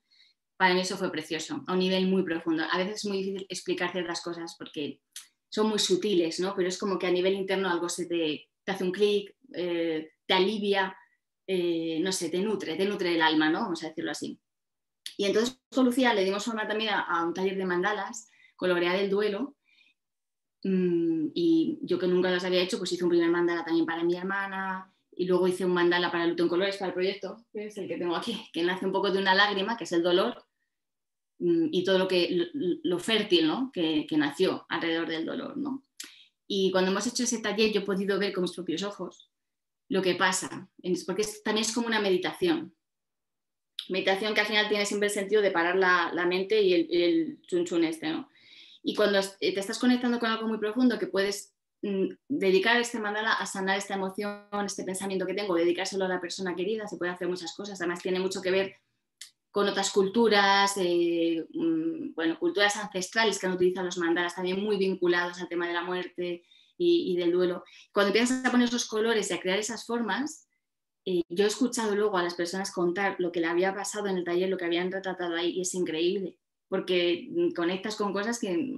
para mí eso fue precioso, a un nivel muy profundo. A veces es muy difícil explicar ciertas cosas porque son muy sutiles, ¿no? Pero es como que a nivel interno algo se te, hace un clic, eh, te alivia, eh, no sé, te nutre, te nutre el alma, ¿no? Vamos a decirlo así. Y entonces con Lucía le dimos forma también a, un taller de mandalas, colorear el duelo. Mm, y yo que nunca las había hecho, pues hice un primer mandala también para mi hermana, y luego hice un mandala para Luto en Colores, para el proyecto, que es el que tengo aquí, que nace un poco de una lágrima, que es el dolor, y todo lo, que, lo fértil ¿no? que, nació alrededor del dolor. ¿no? Y cuando hemos hecho ese taller yo he podido ver con mis propios ojos lo que pasa, porque también es como una meditación. Meditación que al final tiene siempre el sentido de parar la, la mente y el, el chun chun este. ¿no? Y cuando te estás conectando con algo muy profundo que puedes Mm, dedicar este mandala a sanar esta emoción, este pensamiento que tengo, dedicárselo a la persona querida, se puede hacer muchas cosas. Además, tiene mucho que ver con otras culturas, eh, mm, bueno, culturas ancestrales que han utilizado los mandalas, también muy vinculados al tema de la muerte y, del duelo. Cuando empiezas a poner esos colores y a crear esas formas, eh, yo he escuchado luego a las personas contar lo que le había pasado en el taller, lo que habían retratado ahí, y es increíble, porque mm, conectas con cosas que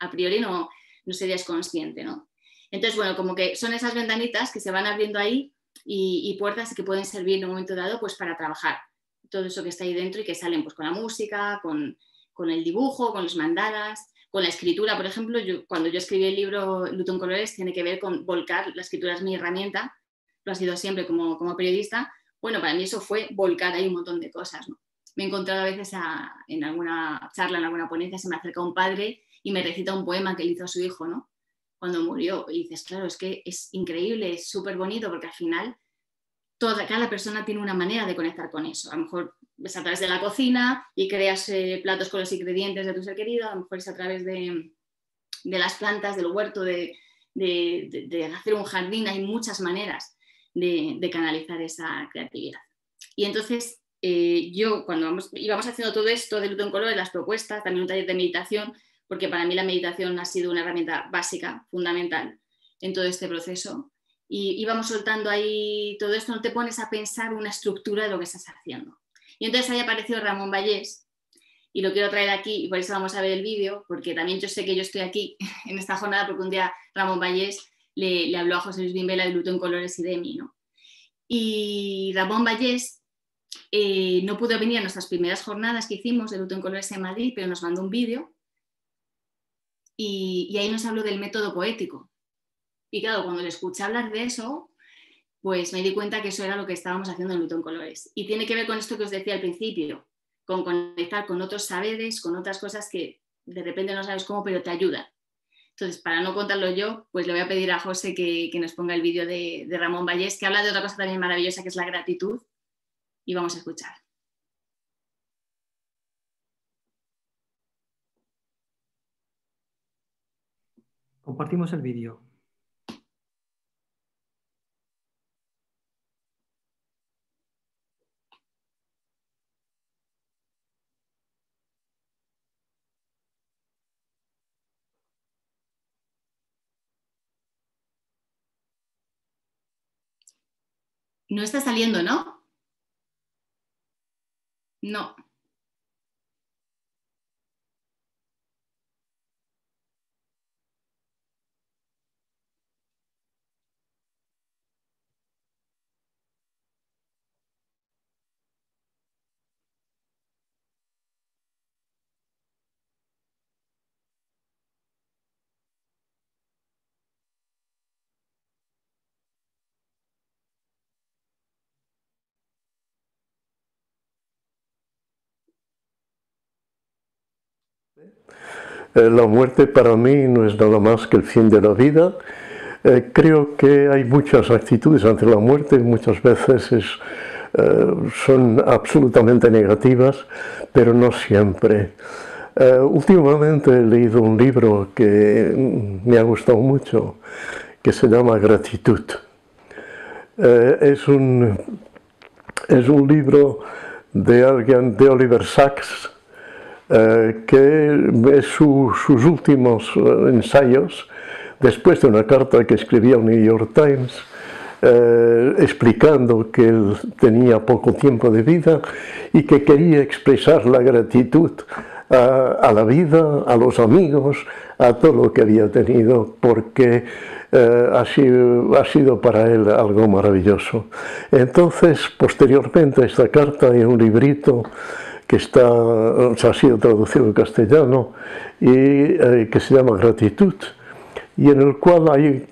a priori no, no serías consciente, ¿no? Entonces, bueno, como que son esas ventanitas que se van abriendo ahí y, puertas que pueden servir en un momento dado pues para trabajar todo eso que está ahí dentro y que salen pues con la música, con, el dibujo, con los mandalas, con la escritura. Por ejemplo, cuando yo escribí el libro Luton Colores tiene que ver con volcar, la escritura es mi herramienta, lo ha sido siempre como, como periodista. Bueno, para mí eso fue volcar ahí un montón de cosas. Me he encontrado a veces en alguna charla, en alguna ponencia, se me acerca un padre y me recita un poema que hizo a su hijo, ¿no? cuando murió. Y dices, claro, es que es increíble, es súper bonito porque al final toda, cada persona tiene una manera de conectar con eso. A lo mejor es a través de la cocina y creas eh, platos con los ingredientes de tu ser querido, a lo mejor es a través de, las plantas, del huerto, de, hacer un jardín, hay muchas maneras de, canalizar esa creatividad. Y entonces eh, yo cuando íbamos haciendo todo esto de luto en colores, las propuestas, también un taller de meditación, porque para mí la meditación ha sido una herramienta básica, fundamental en todo este proceso, y íbamos soltando ahí todo esto, no te pones a pensar una estructura de lo que estás haciendo. Y entonces ahí apareció Ramón Vallés y lo quiero traer aquí y por eso vamos a ver el vídeo, porque también yo sé que yo estoy aquí en esta jornada porque un día Ramón Vallés le, habló a José Luis Bimbela de Luto en Colores y de mí. ¿no? Y Ramón Vallés eh, no pudo venir a nuestras primeras jornadas que hicimos de Luto en Colores en Madrid, pero nos mandó un vídeo y, y ahí nos habló del método poético. Y claro, cuando le escuché hablar de eso, pues me di cuenta que eso era lo que estábamos haciendo en Luton Colores. Y tiene que ver con esto que os decía al principio, con conectar con otros saberes, con otras cosas que de repente no sabes cómo, pero te ayudan. Entonces, para no contarlo yo, pues le voy a pedir a José que, nos ponga el vídeo de, de Ramón Vallés, que habla de otra cosa también maravillosa, que es la gratitud. Y vamos a escuchar. Compartimos el vídeo. No está saliendo, ¿no? No. La muerte para mí no es nada más que el fin de la vida. Eh, creo que hay muchas actitudes ante la muerte, muchas veces eh, son absolutamente negativas, pero no siempre. últimamente he leído un libro que me ha gustado mucho, que se llama Gratitud. es, un, es un libro de alguien, de Oliver Sacks, eh, que es sus últimos eh, ensayos, después de una carta que escribía al New York Times, eh, explicando que él tenía poco tiempo de vida y que quería expresar la gratitud a, la vida, a los amigos, a todo lo que había tenido, porque ha, sido, ha sido para él algo maravilloso. Entonces, posteriormente a esta carta hay un librito que está, ha sido traducido en castellano y eh, que se llama Gratitud y en el cual hay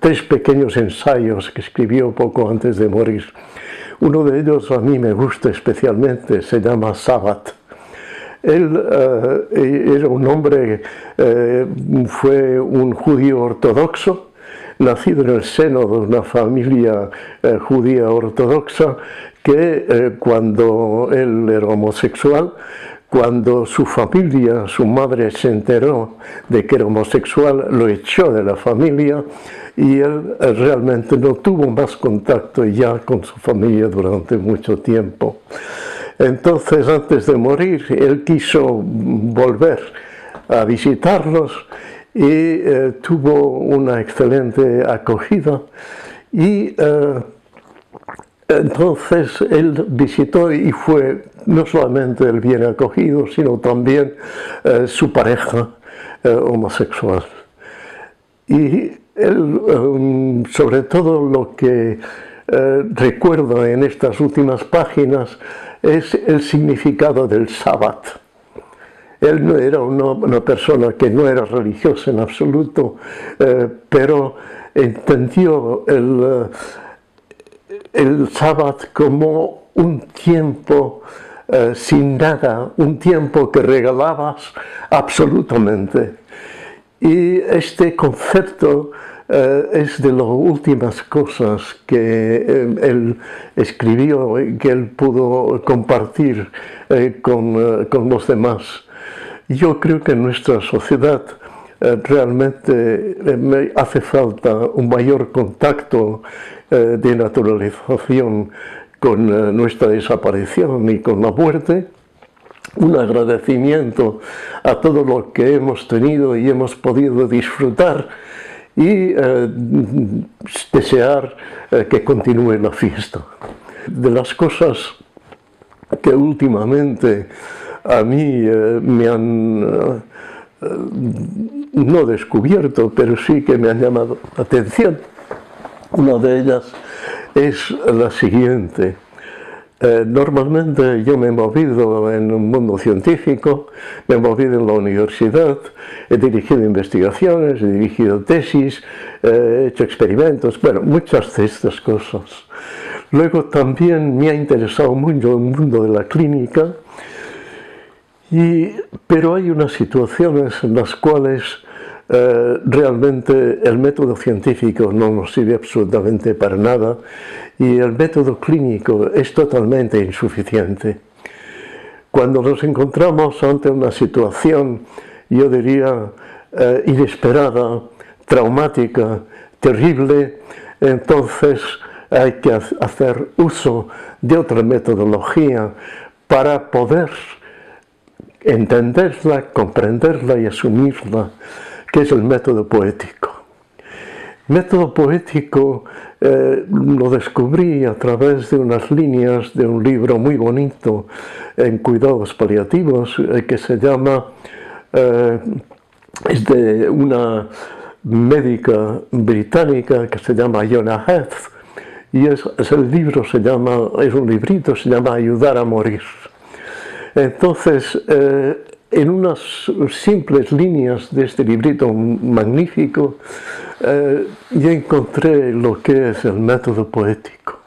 tres pequeños ensayos que escribió poco antes de morir. Uno de ellos a mí me gusta especialmente, se llama Sabbat. Él eh, era un hombre, eh, fue un judío ortodoxo, nacido en el seno de una familia judía ortodoxa, que eh, cuando él era homosexual, cuando su familia, su madre se enteró de que era homosexual, lo echó de la familia y él eh, realmente no tuvo más contacto ya con su familia durante mucho tiempo. Entonces, antes de morir, él quiso volver a visitarlos y eh, tuvo una excelente acogida y entonces él visitó y fue no solamente el bien acogido, sino también eh, su pareja eh, homosexual. Y él, um, sobre todo lo que eh, recuerda en estas últimas páginas es el significado del sábado. Él no era una, persona que no era religiosa en absoluto, pero entendió el, el sábado como un tiempo eh, sin nada, un tiempo que regalabas absolutamente. Y este concepto eh, es de las últimas cosas que eh, él escribió y que él pudo compartir con, con, los demás. Yo creo que en nuestra sociedad realmente me hace falta un mayor contacto de naturalización con nuestra desaparición y con la muerte un agradecimiento a todo lo que hemos tenido y hemos podido disfrutar y eh, desear eh, que continúe la fiesta. De las cosas que últimamente a mí eh, me han no descubierto, pero sí que me han llamado la atención, una de ellas es la siguiente. Eh, normalmente yo me he movido en un mundo científico, me he movido en la universidad, he dirigido investigaciones, he dirigido tesis, he hecho experimentos, bueno, muchas de estas cosas. Luego también me ha interesado mucho el mundo de la clínica, pero hay unas situaciones en las cuales eh, realmente el método científico no nos sirve absolutamente para nada y el método clínico es totalmente insuficiente. Cuando nos encontramos ante una situación, yo diría, eh, inesperada, traumática, terrible, entonces hay que hacer uso de otra metodología para poder entenderla, comprenderla y asumirla que es el método poético. Método poético eh, lo descubrí a través de unas líneas de un libro muy bonito en cuidados paliativos eh, que se llama, eh, es de una médica británica que se llama Jonah Heath y es, el libro se llama, es un librito, se llama Ayudar a morir. Entonces, en unas simples líneas de este librito magnífico, eh, yo encontré lo que es el método poético.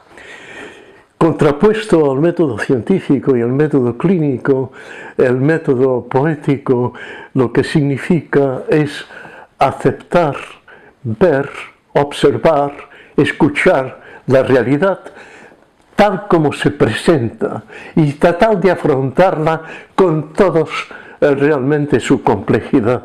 Contrapuesto al método científico y al método clínico, el método poético lo que significa es aceptar, ver, observar, escuchar la realidad tal como se presenta y tratar de afrontarla con todos realmente su complejidad.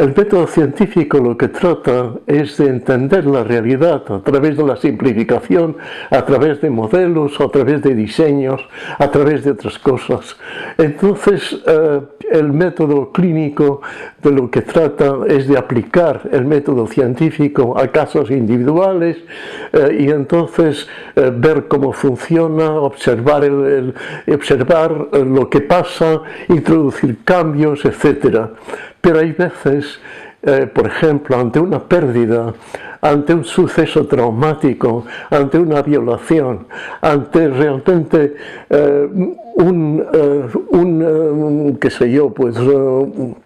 El método científico lo que trata es de entender la realidad a través de la simplificación, a través de modelos, a través de diseños, a través de otras cosas. Entonces, eh, el método clínico de lo que trata es de aplicar el método científico a casos individuales eh, y entonces eh, ver cómo funciona, observar, observar lo que pasa, introducir cambios, etc. Pero hay veces, eh, por ejemplo, ante una pérdida, ante un suceso traumático, ante una violación, ante realmente eh, un, eh, un qué sé yo, pues un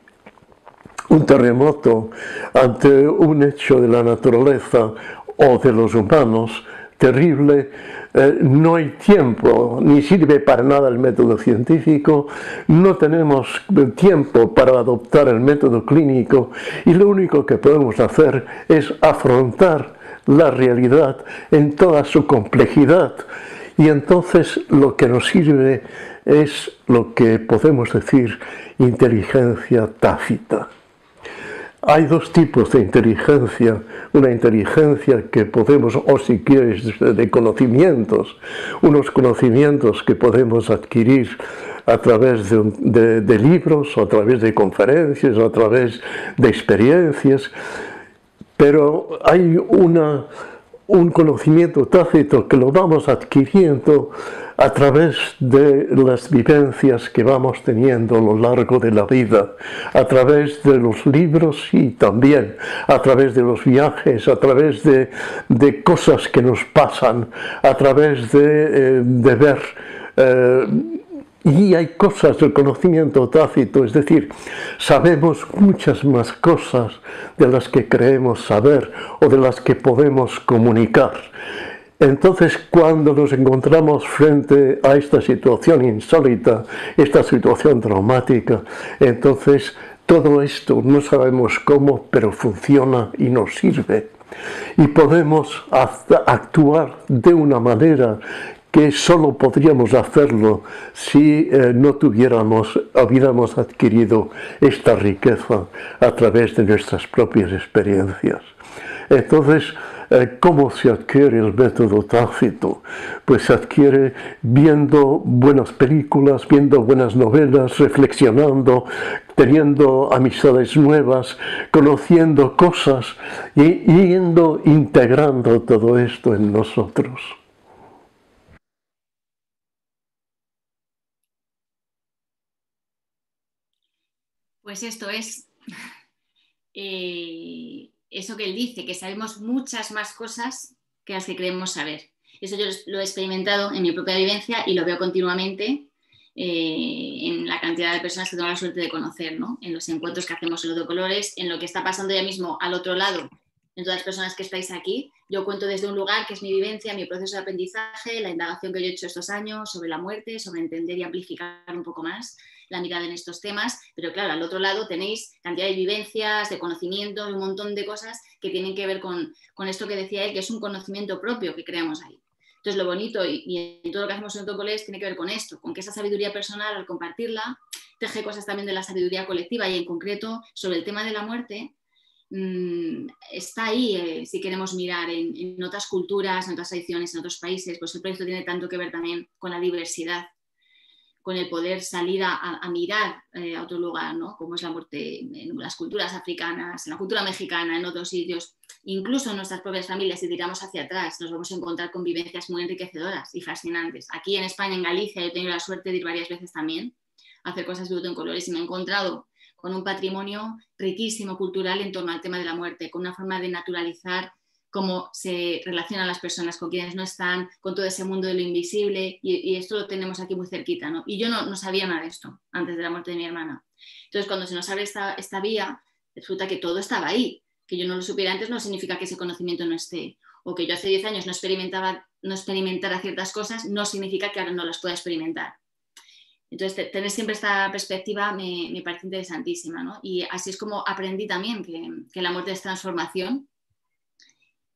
terremoto, ante un hecho de la naturaleza o de los humanos terrible, eh, no hay tiempo, ni sirve para nada el método científico, no tenemos tiempo para adoptar el método clínico y lo único que podemos hacer es afrontar la realidad en toda su complejidad. Y entonces lo que nos sirve es lo que podemos decir inteligencia tácita. Hay dos tipos de inteligencia, una inteligencia que podemos, o si quieres, de conocimientos, unos conocimientos que podemos adquirir a través de, libros, a través de conferencias, a través de experiencias, pero hay una, un conocimiento tácito que lo vamos adquiriendo a través de las vivencias que vamos teniendo a lo largo de la vida, a través de los libros y también a través de los viajes, a través de, cosas que nos pasan, a través de, eh, ver. Eh, y hay cosas del conocimiento tácito, es decir, sabemos muchas más cosas de las que creemos saber o de las que podemos comunicar. Entonces, cuando nos encontramos frente a esta situación insólita, esta situación traumática, entonces todo esto no sabemos cómo, pero funciona y nos sirve. Y podemos actuar de una manera que solo podríamos hacerlo si eh, no tuviéramos, hubiéramos adquirido esta riqueza a través de nuestras propias experiencias. Entonces, ¿Cómo se adquiere el método tácito? Pues se adquiere viendo buenas películas, viendo buenas novelas, reflexionando, teniendo amistades nuevas, conociendo cosas y yendo integrando todo esto en nosotros. Pues esto es eh, eso que él dice, que sabemos muchas más cosas que las que creemos saber. Eso yo lo he experimentado en mi propia vivencia y lo veo continuamente eh, en la cantidad de personas que tengo la suerte de conocer, ¿no? en los encuentros que hacemos en los colores, en lo que está pasando ya mismo al otro lado, en todas las personas que estáis aquí. Yo cuento desde un lugar que es mi vivencia, mi proceso de aprendizaje, la indagación que yo he hecho estos años sobre la muerte, sobre entender y amplificar un poco más la mirada en estos temas, pero claro, al otro lado tenéis cantidad de vivencias, de conocimiento, un montón de cosas que tienen que ver con, esto que decía él, que es un conocimiento propio que creamos ahí. Entonces, lo bonito y, en todo lo que hacemos en Autopoles tiene que ver con esto, con que esa sabiduría personal, al compartirla, teje cosas también de la sabiduría colectiva y en concreto sobre el tema de la muerte, mm, está ahí eh, si queremos mirar en, en, otras culturas, en otras tradiciones, en otros países, pues el proyecto tiene tanto que ver también con la diversidad con el poder salir a, mirar eh, a otro lugar, ¿no? como es la muerte en las culturas africanas, en la cultura mexicana, en otros sitios, incluso en nuestras propias familias, si tiramos hacia atrás, nos vamos a encontrar con vivencias muy enriquecedoras y fascinantes. Aquí en España, en Galicia, he tenido la suerte de ir varias veces también a hacer cosas de en colores y me he encontrado con un patrimonio riquísimo cultural en torno al tema de la muerte, con una forma de naturalizar cómo se relacionan las personas con quienes no están, con todo ese mundo de lo invisible, y, esto lo tenemos aquí muy cerquita, ¿no? Y yo no, sabía nada de esto antes de la muerte de mi hermana. Entonces, cuando se nos abre esta, esta vía, resulta que todo estaba ahí. Que yo no lo supiera antes no significa que ese conocimiento no esté. O que yo hace 10 años no, experimentaba, no experimentara ciertas cosas, no significa que ahora no las pueda experimentar. Entonces, tener siempre esta perspectiva me, me parece interesantísima, ¿no? Y así es como aprendí también que, que la muerte es transformación,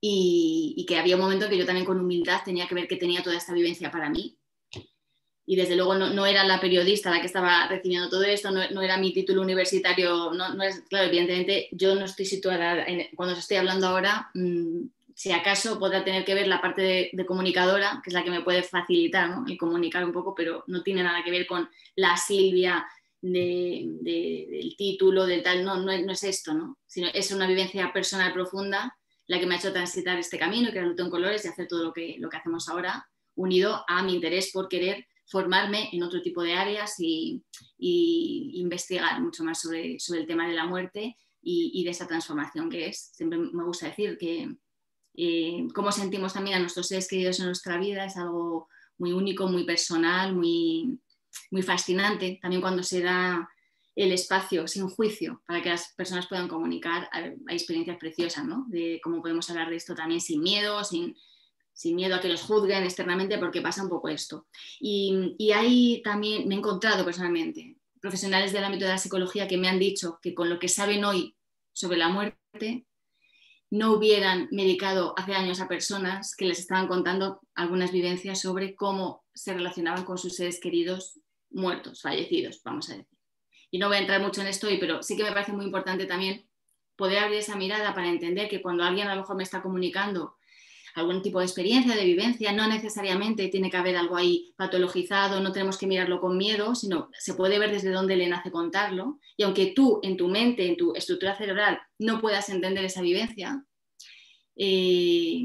y, que había un momento que yo también con humildad tenía que ver que tenía toda esta vivencia para mí. Y desde luego no, era la periodista la que estaba recibiendo todo esto, no, era mi título universitario, no, es, claro, evidentemente yo no estoy situada, cuando os estoy hablando ahora, mm, si acaso podrá tener que ver la parte de, comunicadora, que es la que me puede facilitar ¿no? el comunicar un poco, pero no tiene nada que ver con la Silvia del título, del tal, no, no, es esto, ¿no? sino es una vivencia personal profunda la que me ha hecho transitar este camino, que era Luto en Colores, y hacer todo lo que, lo que hacemos ahora, unido a mi interés por querer formarme en otro tipo de áreas y, investigar mucho más sobre, sobre, el tema de la muerte y, de esa transformación que es. Siempre me gusta decir que eh, cómo sentimos también a nuestros seres queridos en nuestra vida es algo muy único, muy personal, muy, muy fascinante. También cuando se da el espacio sin juicio para que las personas puedan comunicar. Hay experiencias preciosas, ¿no? De cómo podemos hablar de esto también sin miedo, sin, sin miedo a que los juzguen externamente, porque pasa un poco esto. Y, y ahí también me he encontrado personalmente profesionales del ámbito de la psicología que me han dicho que con lo que saben hoy sobre la muerte, no hubieran medicado hace años a personas que les estaban contando algunas vivencias sobre cómo se relacionaban con sus seres queridos muertos, fallecidos, vamos a decir y no voy a entrar mucho en esto hoy, pero sí que me parece muy importante también poder abrir esa mirada para entender que cuando alguien a lo mejor me está comunicando algún tipo de experiencia, de vivencia, no necesariamente tiene que haber algo ahí patologizado, no tenemos que mirarlo con miedo, sino se puede ver desde dónde le nace contarlo. Y aunque tú en tu mente, en tu estructura cerebral, no puedas entender esa vivencia, eh,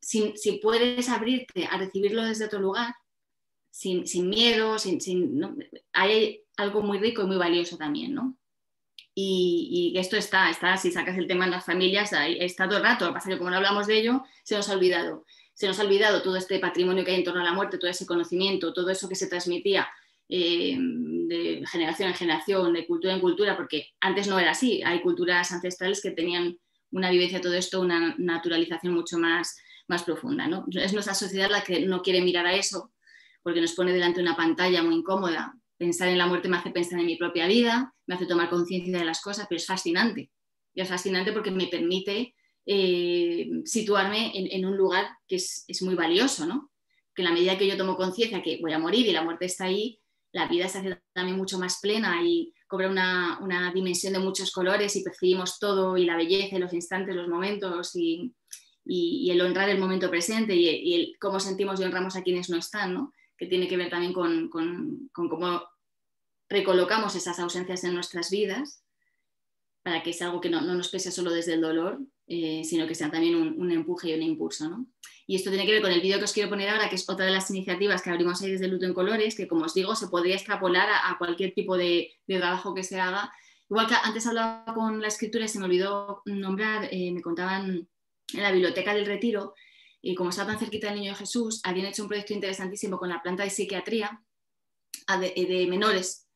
si, puedes abrirte a recibirlo desde otro lugar, sin, miedo, sin, hay algo muy rico y muy valioso también, ¿no? Y, esto está, está, si sacas el tema en las familias, está todo el rato, lo que pasa es que como no hablamos de ello, se nos ha olvidado. Se nos ha olvidado todo este patrimonio que hay en torno a la muerte, todo ese conocimiento, todo eso que se transmitía eh, de generación en generación, de cultura en cultura, porque antes no era así. Hay culturas ancestrales que tenían una vivencia de todo esto, una naturalización mucho más, más profunda. Es nuestra sociedad la que no quiere mirar a eso, porque nos pone delante una pantalla muy incómoda pensar en la muerte me hace pensar en mi propia vida, me hace tomar conciencia de las cosas, pero es fascinante. Y es fascinante porque me permite eh, situarme en, un lugar que es, muy valioso, ¿no? Que en la medida que yo tomo conciencia que voy a morir y la muerte está ahí, la vida se hace también mucho más plena y cobra una, dimensión de muchos colores y percibimos todo y la belleza, los instantes, los momentos y, el honrar el momento presente y, cómo sentimos y honramos a quienes no están, ¿no? Que tiene que ver también con, con cómo recolocamos esas ausencias en nuestras vidas para que sea algo que no, nos pese solo desde el dolor, eh, sino que sea también un, empuje y un impulso. ¿no? Y esto tiene que ver con el vídeo que os quiero poner ahora, que es otra de las iniciativas que abrimos ahí desde Luto en Colores, que como os digo, se podría extrapolar a, cualquier tipo de, trabajo que se haga. Igual que antes hablaba con la escritura y se me olvidó nombrar, eh, me contaban en la Biblioteca del Retiro, y como estaba tan cerquita del Niño Jesús, habían hecho un proyecto interesantísimo con la planta de psiquiatría de menores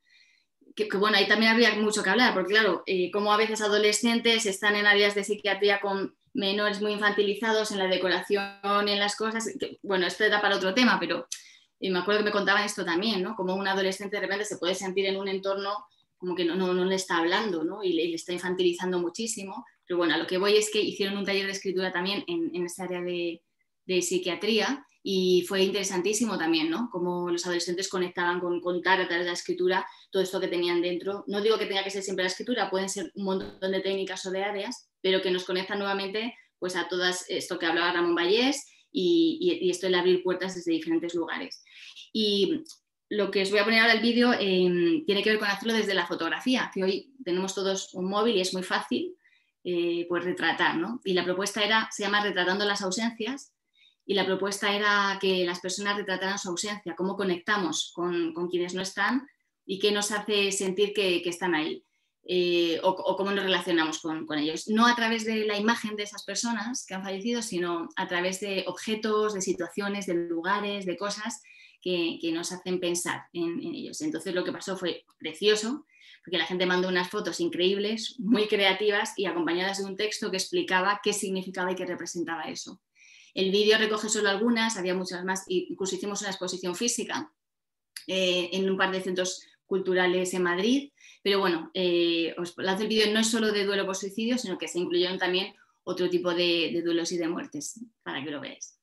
que, bueno, ahí también habría mucho que hablar, porque claro, eh, como a veces adolescentes están en áreas de psiquiatría con menores muy infantilizados en la decoración, en las cosas, bueno, esto da para otro tema, pero eh, me acuerdo que me contaban esto también, ¿no? Como un adolescente de repente se puede sentir en un entorno como que no, no, no le está hablando, ¿no? Y le, está infantilizando muchísimo. Pero bueno, a lo que voy es que hicieron un taller de escritura también en, en esa área de, de psiquiatría y fue interesantísimo también, ¿no? Cómo los adolescentes conectaban con contar a través de la escritura todo esto que tenían dentro. No digo que tenga que ser siempre la escritura, pueden ser un montón de técnicas o de áreas, pero que nos conectan nuevamente pues, a todo esto que hablaba Ramón Vallés y, esto de abrir puertas desde diferentes lugares. Y lo que os voy a poner ahora el vídeo em, tiene que ver con hacerlo desde la fotografía, que hoy tenemos todos un móvil y es muy fácil eh, pues retratar, ¿no? Y la propuesta era, se llama Retratando las ausencias y la propuesta era que las personas retrataran su ausencia, cómo conectamos con, quienes no están y qué nos hace sentir que, están ahí. Eh, o, cómo nos relacionamos con, ellos. No a través de la imagen de esas personas que han fallecido, sino a través de objetos, de situaciones, de lugares, de cosas que, nos hacen pensar en, en, ellos. Entonces lo que pasó fue precioso, porque la gente mandó unas fotos increíbles, muy creativas y acompañadas de un texto que explicaba qué significaba y qué representaba eso. El vídeo recoge solo algunas, había muchas más, incluso hicimos una exposición física eh, en un par de centros culturales en Madrid, pero bueno, eh, os lanzo el vídeo no es solo de duelo por suicidio, sino que se incluyeron también otro tipo de, de duelos y de muertes, para que lo veáis.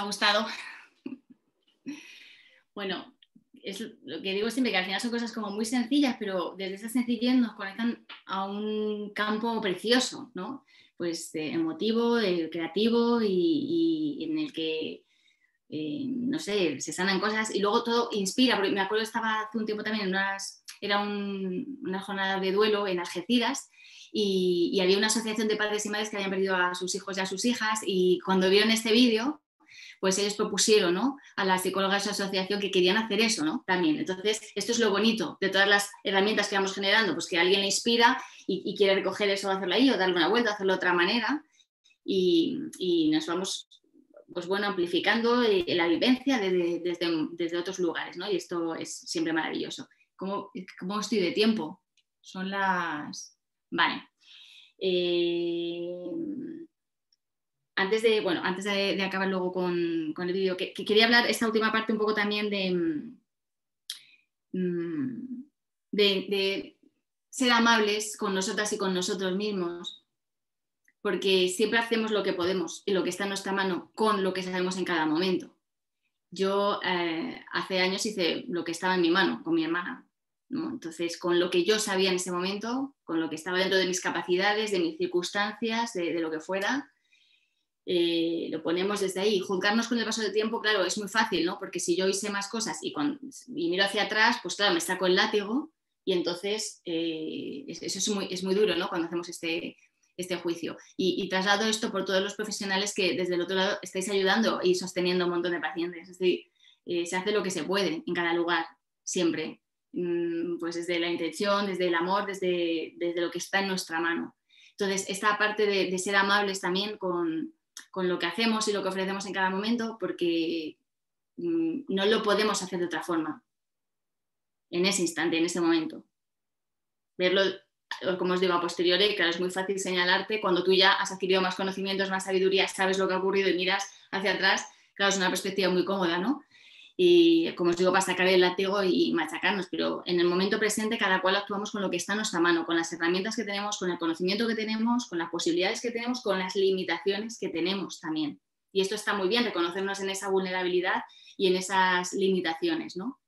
Ha gustado? bueno, es lo que digo siempre, que al final son cosas como muy sencillas, pero desde esa sencillez nos conectan a un campo precioso, ¿no? Pues emotivo, creativo y, en el que, eh, no sé, se sanan cosas y luego todo inspira, porque me acuerdo estaba hace un tiempo también en unas, era una jornada de duelo en Algeciras y, y, había una asociación de padres y madres que habían perdido a sus hijos y a sus hijas y cuando vieron este vídeo pues ellos propusieron ¿no? a las psicólogas de su asociación que querían hacer eso ¿no? también. Entonces, esto es lo bonito de todas las herramientas que vamos generando, pues que alguien le inspira y, quiere recoger eso, hacerlo ahí o darle una vuelta, hacerlo de otra manera y, nos vamos pues bueno, amplificando la vivencia desde, desde, otros lugares, ¿no? Y esto es siempre maravilloso. ¿Cómo, cómo estoy de tiempo? Son las... Vale. Eh, antes de, bueno, antes de, acabar luego con, el vídeo, que, quería hablar esta última parte un poco también mm, de, de, ser amables con nosotras y con nosotros mismos, porque siempre hacemos lo que podemos y lo que está en nuestra mano con lo que sabemos en cada momento. Yo eh, hace años hice lo que estaba en mi mano con mi hermana. Entonces, con lo que yo sabía en ese momento, con lo que estaba dentro de mis capacidades, de mis circunstancias, de lo que fuera, eh, lo ponemos desde ahí. Juzgarnos con el paso del tiempo, claro, es muy fácil, ¿no? Porque si yo hice más cosas y, miro hacia atrás, pues claro, me saco el látigo y entonces eh, eso es muy, es muy duro, ¿no? Cuando hacemos este, este juicio. Y, traslado esto por todos los profesionales que desde el otro lado estáis ayudando y sosteniendo un montón de pacientes. Es eh, se hace lo que se puede en cada lugar, siempre. Mm, pues desde la intención, desde el amor, desde, desde lo que está en nuestra mano. Entonces, esta parte de ser amables también con, con lo que hacemos y lo que ofrecemos en cada momento porque mm, no lo podemos hacer de otra forma en ese instante, en ese momento. Verlo, como os digo, a posteriori, claro, es muy fácil señalarte cuando tú ya has adquirido más conocimientos, más sabiduría, sabes lo que ha ocurrido y miras hacia atrás, claro, es una perspectiva muy cómoda, ¿no? Y, como os digo, para sacar el látigo y machacarnos, pero en el momento presente cada cual actuamos con lo que está en nuestra mano, con las herramientas que tenemos, con el conocimiento que tenemos, con las posibilidades que tenemos, con las limitaciones que tenemos también. Y esto está muy bien, reconocernos en esa vulnerabilidad y en esas limitaciones, ¿no?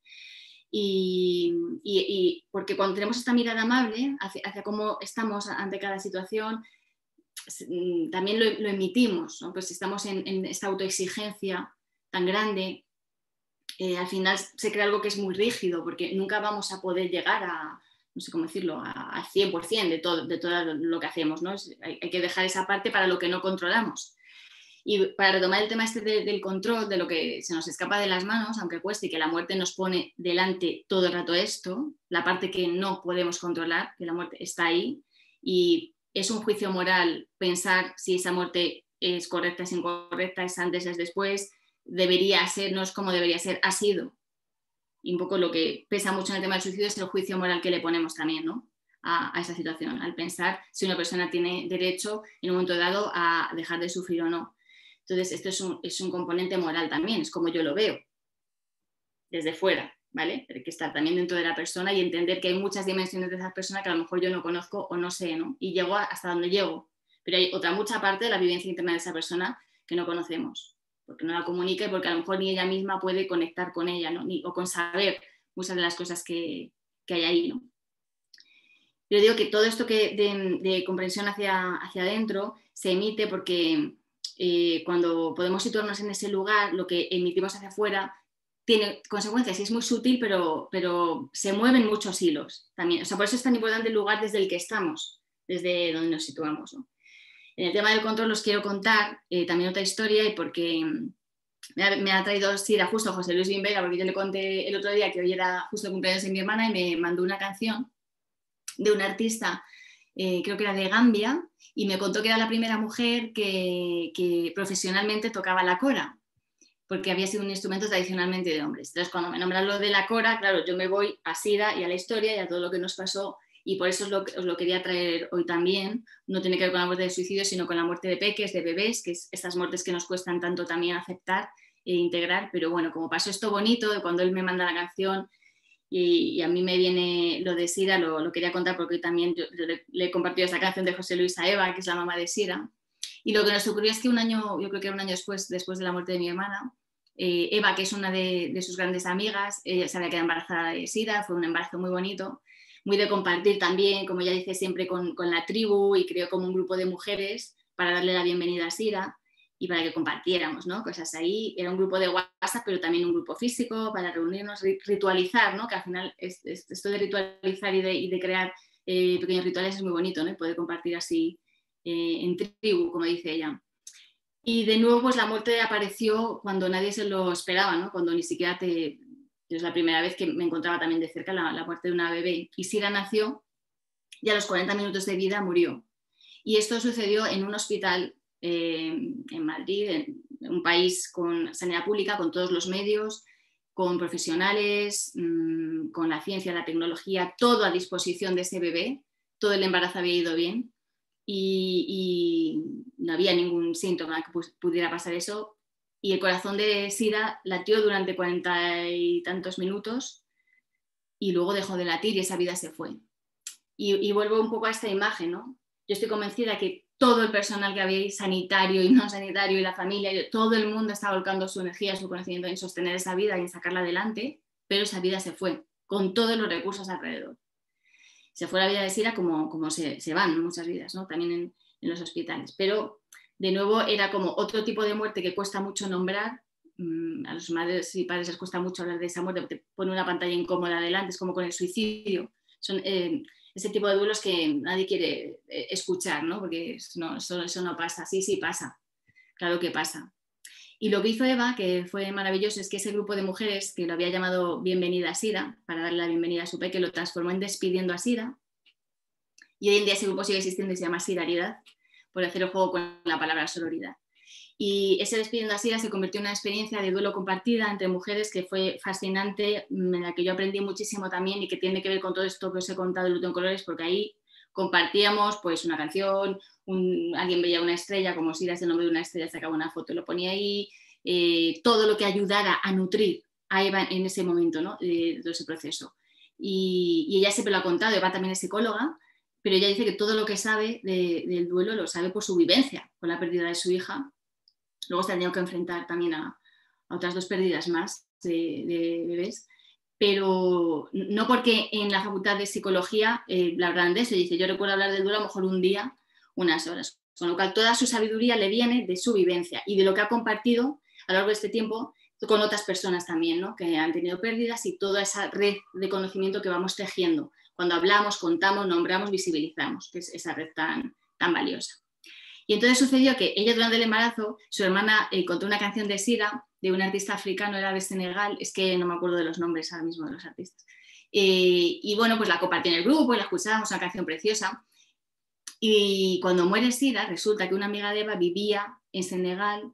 Y, porque cuando tenemos esta mirada amable hacia, cómo estamos ante cada situación, mm, también lo, emitimos, ¿no? Pues si estamos en esta autoexigencia tan grande, eh, al final se crea algo que es muy rígido, porque nunca vamos a poder llegar a, no sé cómo decirlo, al 100% de todo, de todo lo que hacemos, ¿no? hay, que dejar esa parte para lo que no controlamos. Y para retomar el tema este del control, de lo que se nos escapa de las manos, aunque cueste que la muerte nos pone delante todo el rato esto, la parte que no podemos controlar, que la muerte está ahí, y es un juicio moral pensar si esa muerte es correcta, es incorrecta, es antes, es después, debería ser, no es como debería ser, ha sido. Y un poco lo que pesa mucho en el tema del suicidio es el juicio moral que le ponemos también ¿no? a, esa situación, al pensar si una persona tiene derecho en un momento dado a dejar de sufrir o no. Entonces, esto es un, es un componente moral también, es como yo lo veo, desde fuera, ¿vale? Hay que estar también dentro de la persona y entender que hay muchas dimensiones de esa persona que a lo mejor yo no conozco o no sé, ¿no? Y llego hasta donde llego. Pero hay otra mucha parte de la vivencia interna de esa persona que no conocemos porque no la comunica y porque a lo mejor ni ella misma puede conectar con ella, ¿no? o con saber muchas de las cosas que, hay ahí. ¿no? Digo que todo esto que de, comprensión hacia, hacia adentro se emite porque eh, cuando podemos situarnos en ese lugar, lo que emitimos hacia afuera tiene consecuencias y es muy sutil, pero, pero se mueven muchos hilos también. O sea, por eso es tan importante el lugar desde el que estamos, desde donde nos situamos. En el tema del control os quiero contar eh, también otra historia y porque mm, me ha, traído Sira justo José Luis Vega, porque yo le conté el otro día que hoy era justo el cumpleaños de mi hermana y me mandó una canción de un artista, eh, creo que era de Gambia, y me contó que era la primera mujer que, profesionalmente tocaba la cora porque había sido un instrumento tradicionalmente de hombres. Entonces, cuando me nombran lo de la cora, claro, yo me voy a Sira y a la historia y a todo lo que nos pasó y por eso os lo, quería traer hoy también. No tiene que ver con la muerte de suicidio, sino con la muerte de peques, de bebés, que es estas muertes que nos cuestan tanto también aceptar e integrar. Pero bueno, como pasó esto bonito de cuando él me manda la canción y, a mí me viene lo de Sira, lo, quería contar porque también le, he compartido esa canción de José Luis a Eva, que es la mamá de Sira. Y lo que nos ocurrió es que un año, yo creo que era un año después, después de la muerte de mi hermana, eh, Eva, que es una de, sus grandes amigas, ella se había quedado embarazada de SIDA, fue un embarazo muy bonito, muy de compartir también, como ya dice siempre, con, con la tribu y creó como un grupo de mujeres para darle la bienvenida a SIDA y para que compartiéramos ¿no? cosas ahí. Era un grupo de WhatsApp, pero también un grupo físico para reunirnos, ritualizar, ¿no? que al final esto de ritualizar y de, y de crear eh, pequeños rituales es muy bonito, ¿no? poder compartir así eh, en tribu, como dice ella. Y de nuevo, pues la muerte apareció cuando nadie se lo esperaba, ¿no? cuando ni siquiera te... Es la primera vez que me encontraba también de cerca la, muerte de una bebé. Y Sira nació y a los 40 minutos de vida murió. Y esto sucedió en un hospital eh, en Madrid, en un país con sanidad pública, con todos los medios, con profesionales, mm, con la ciencia, la tecnología, todo a disposición de ese bebé. Todo el embarazo había ido bien y, no había ningún síntoma que pudiera pasar eso. Y el corazón de Sida latió durante cuarenta y tantos minutos y luego dejó de latir y esa vida se fue. Y, y vuelvo un poco a esta imagen, ¿no? Yo estoy convencida que todo el personal que había sanitario y no sanitario, y la familia, todo el mundo está volcando su energía, su conocimiento en sostener esa vida y en sacarla adelante, pero esa vida se fue, con todos los recursos alrededor. Se fue la vida de Sira como, como se, se van muchas vidas, ¿no? también en, en, los hospitales. Pero, de nuevo, era como otro tipo de muerte que cuesta mucho nombrar. Mm, a los madres y padres les cuesta mucho hablar de esa muerte, te pone una pantalla incómoda adelante, es como con el suicidio. Son, eh, ese tipo de duelos que nadie quiere eh, escuchar, ¿no? Porque eso, no pasa. Sí, sí, pasa. Claro que pasa. Y lo que hizo Eva, que fue maravilloso, es que ese grupo de mujeres que lo había llamado Bienvenida a Sida, para darle la bienvenida a su peque, lo transformó en Despidiendo a Sida. Y hoy en día ese grupo sigue existiendo se llama Sidaridad, por hacer el juego con la palabra sororidad. Y ese Despidiendo a Sira se convirtió en una experiencia de duelo compartida entre mujeres que fue fascinante, mm, en la que yo aprendí muchísimo también y que tiene que ver con todo esto que os he contado de Luto en Colores, porque ahí compartíamos pues una canción, alguien veía una estrella, como si era el nombre de una estrella, sacaba una foto y lo ponía ahí, eh, todo lo que ayudara a nutrir a Eva en ese momento, ¿no? de, ese proceso. Y, ella siempre lo ha contado, Eva también es psicóloga, pero ella dice que todo lo que sabe del duelo lo sabe por su vivencia con la pérdida de su hija. Luego se han tenido que enfrentar también a, otras dos pérdidas más de, bebés, pero no porque en la facultad de psicología eh, la hablan de eso, dice, yo recuerdo hablar del duelo a lo mejor un día, unas horas, con lo cual toda su sabiduría le viene de su vivencia y de lo que ha compartido a lo largo de este tiempo con otras personas también, ¿no? que han tenido pérdidas y toda esa red de conocimiento que vamos tejiendo cuando hablamos, contamos, nombramos, visibilizamos, que es esa red tan, tan valiosa. Y entonces sucedió que ella durante el embarazo, su hermana encontró una canción de Sira, de un artista africano, era de Senegal, es que no me acuerdo de los nombres ahora mismo de los artistas. Eh, y bueno, pues la compartió en el grupo y la escuchábamos, una canción preciosa. Y cuando muere Sira, resulta que una amiga de Eva vivía en Senegal,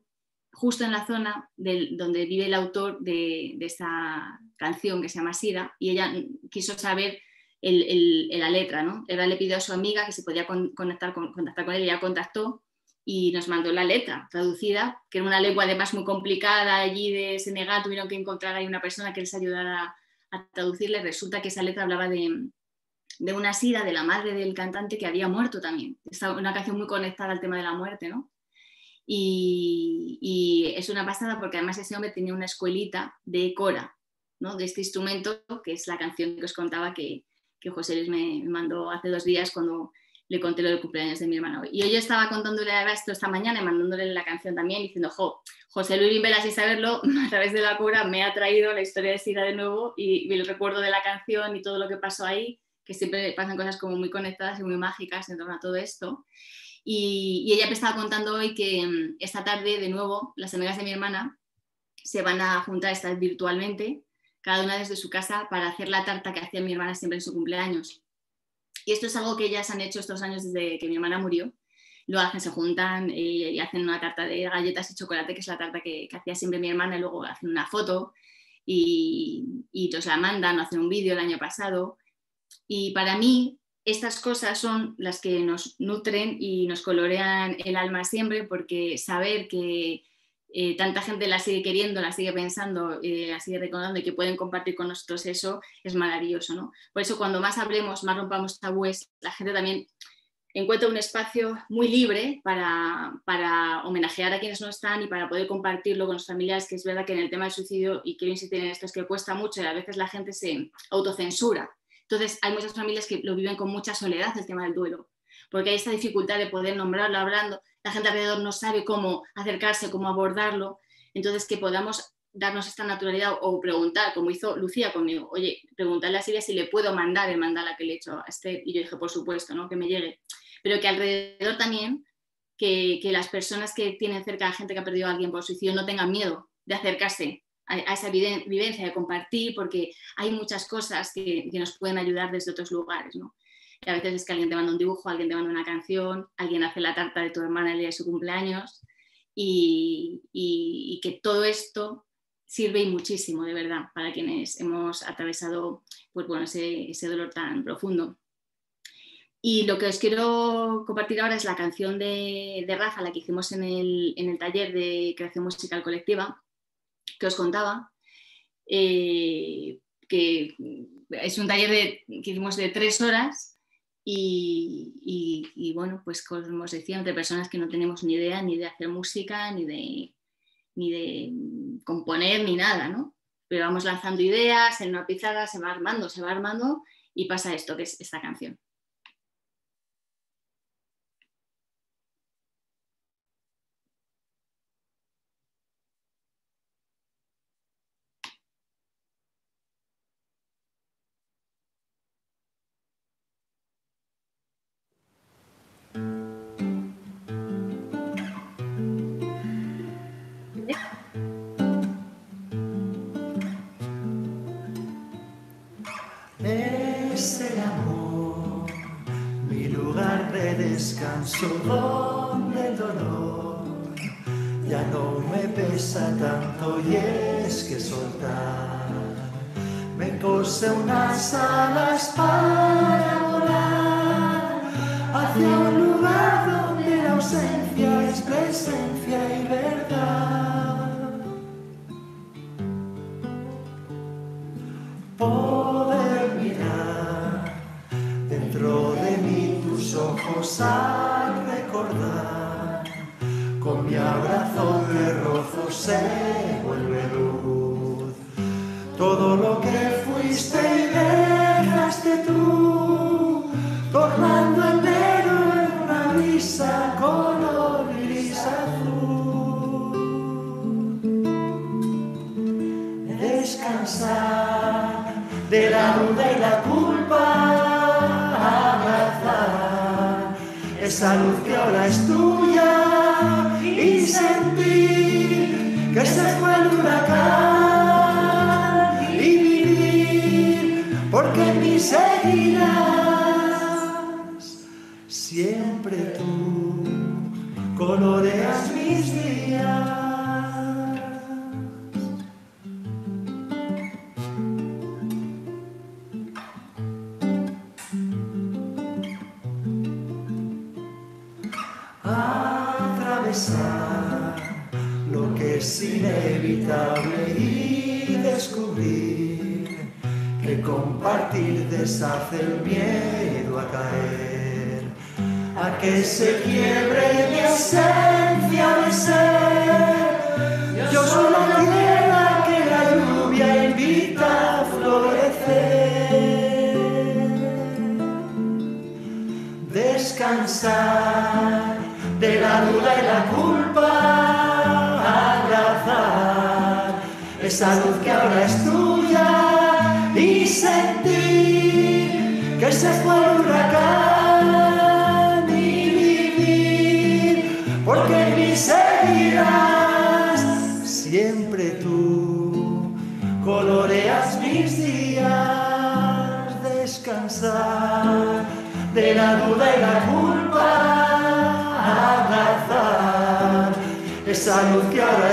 justo en la zona donde vive el autor de, esta canción que se llama Sira, y ella quiso saber la letra, ¿no? Eva le pidió a su amiga que se podía conectar con, contactar con él, y ella contactó y nos mandó la letra traducida, que era una lengua además muy complicada allí de Senegal, tuvieron que encontrar ahí una persona que les ayudara a traducirle. Resulta que esa letra hablaba de, de una sida de la madre del cantante que había muerto también. Es una canción muy conectada al tema de la muerte, ¿no? Y, y, es una pasada porque además ese hombre tenía una escuelita de cora, ¿no? De este instrumento, que es la canción que os contaba que, que José Luis me mandó hace dos días cuando le conté lo del cumpleaños de mi hermano. Y hoy yo estaba contándole a esto esta mañana y mandándole la canción también, diciendo, jo, José Luis Vela, sin saberlo, a través de la cura me ha traído la historia de Sida de nuevo y, el recuerdo de la canción y todo lo que pasó ahí, que siempre pasan cosas como muy conectadas y muy mágicas en torno a todo esto. Y, ella me estaba contando hoy que mm, esta tarde, de nuevo, las amigas de mi hermana se van a juntar, estar virtualmente, cada una desde su casa, para hacer la tarta que hacía mi hermana siempre en su cumpleaños y esto es algo que ellas han hecho estos años desde que mi hermana murió. Lo hacen, se juntan y, hacen una tarta de galletas y chocolate, que es la tarta que, hacía siempre mi hermana, y luego hacen una foto y, y la mandan, hacen un vídeo el año pasado. Y para mí, estas cosas son las que nos nutren y nos colorean el alma siempre, porque saber que eh, tanta gente la sigue queriendo, la sigue pensando, eh, la sigue recordando y que pueden compartir con nosotros eso, es maravilloso, ¿no? Por eso cuando más hablemos, más rompamos tabúes, la gente también encuentro un espacio muy libre para, para, homenajear a quienes no están y para poder compartirlo con los familiares, que es verdad que en el tema del suicidio, y quiero insistir en esto, es que cuesta mucho y a veces la gente se autocensura. Entonces hay muchas familias que lo viven con mucha soledad el tema del duelo, porque hay esta dificultad de poder nombrarlo hablando, la gente alrededor no sabe cómo acercarse, cómo abordarlo, entonces que podamos darnos esta naturalidad o preguntar, como hizo Lucía conmigo, oye, preguntarle a Silvia si le puedo mandar el mandala que le he hecho a este, y yo dije, por supuesto, ¿no? que me llegue pero que alrededor también, que, las personas que tienen cerca a gente que ha perdido a alguien por suicidio no tengan miedo de acercarse a, esa vivencia, de compartir, porque hay muchas cosas que, nos pueden ayudar desde otros lugares. ¿no? Y a veces es que alguien te manda un dibujo, alguien te manda una canción, alguien hace la tarta de tu hermana el día de su cumpleaños, y, que todo esto sirve y muchísimo, de verdad, para quienes hemos atravesado pues, bueno, ese, dolor tan profundo. Y lo que os quiero compartir ahora es la canción de, Rafa, la que hicimos en el, taller de creación musical colectiva, que os contaba, eh, que es un taller que hicimos de tres horas y, bueno, pues como os decía, entre personas que no tenemos ni idea ni de hacer música, ni de, ni de componer, ni nada, ¿no? Pero vamos lanzando ideas en una pizarra, se va armando, se va armando y pasa esto, que es esta canción. Donde el dolor. Ya no me pesa tanto y es que soltar me cose unas alas para porque mí seguirás siempre tú coloreas mis días deshace el miedo a caer, a que se quiebre mi esencia de ser. Yo soy la tierra que la lluvia invita a florecer. Descansar de la duda y la culpa esa luz que ahora es tuya y sentir que se fue el huracán y vivir porque me seguirás siempre tú coloreas mis días descansar. De la duda y la culpa abrazar esa luz que ahora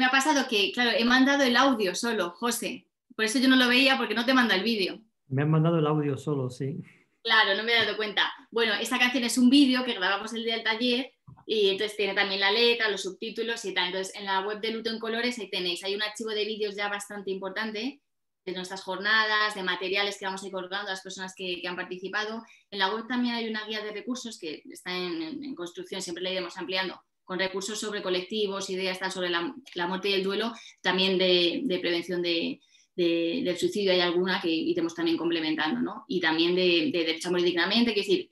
me ha pasado que, claro, he mandado el audio solo, José. Por eso yo no lo veía porque no te manda el vídeo. Me han mandado el audio solo, sí. Claro, no me he dado cuenta. Bueno, esta canción es un vídeo que grabamos el día del taller y entonces tiene también la letra, los subtítulos y tal. Entonces en la web de Luto en Colores ahí tenéis, hay un archivo de vídeos ya bastante importante de nuestras jornadas, de materiales que vamos a ir colgando a las personas que, han participado. En la web también hay una guía de recursos que está en, construcción, siempre la iremos ampliando, con recursos sobre colectivos, ideas sobre la, muerte y el duelo, también de prevención de, del suicidio hay alguna que iremos también complementando, ¿no? Y también de, derecho a dignamente, es decir,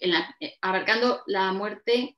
abarcando la muerte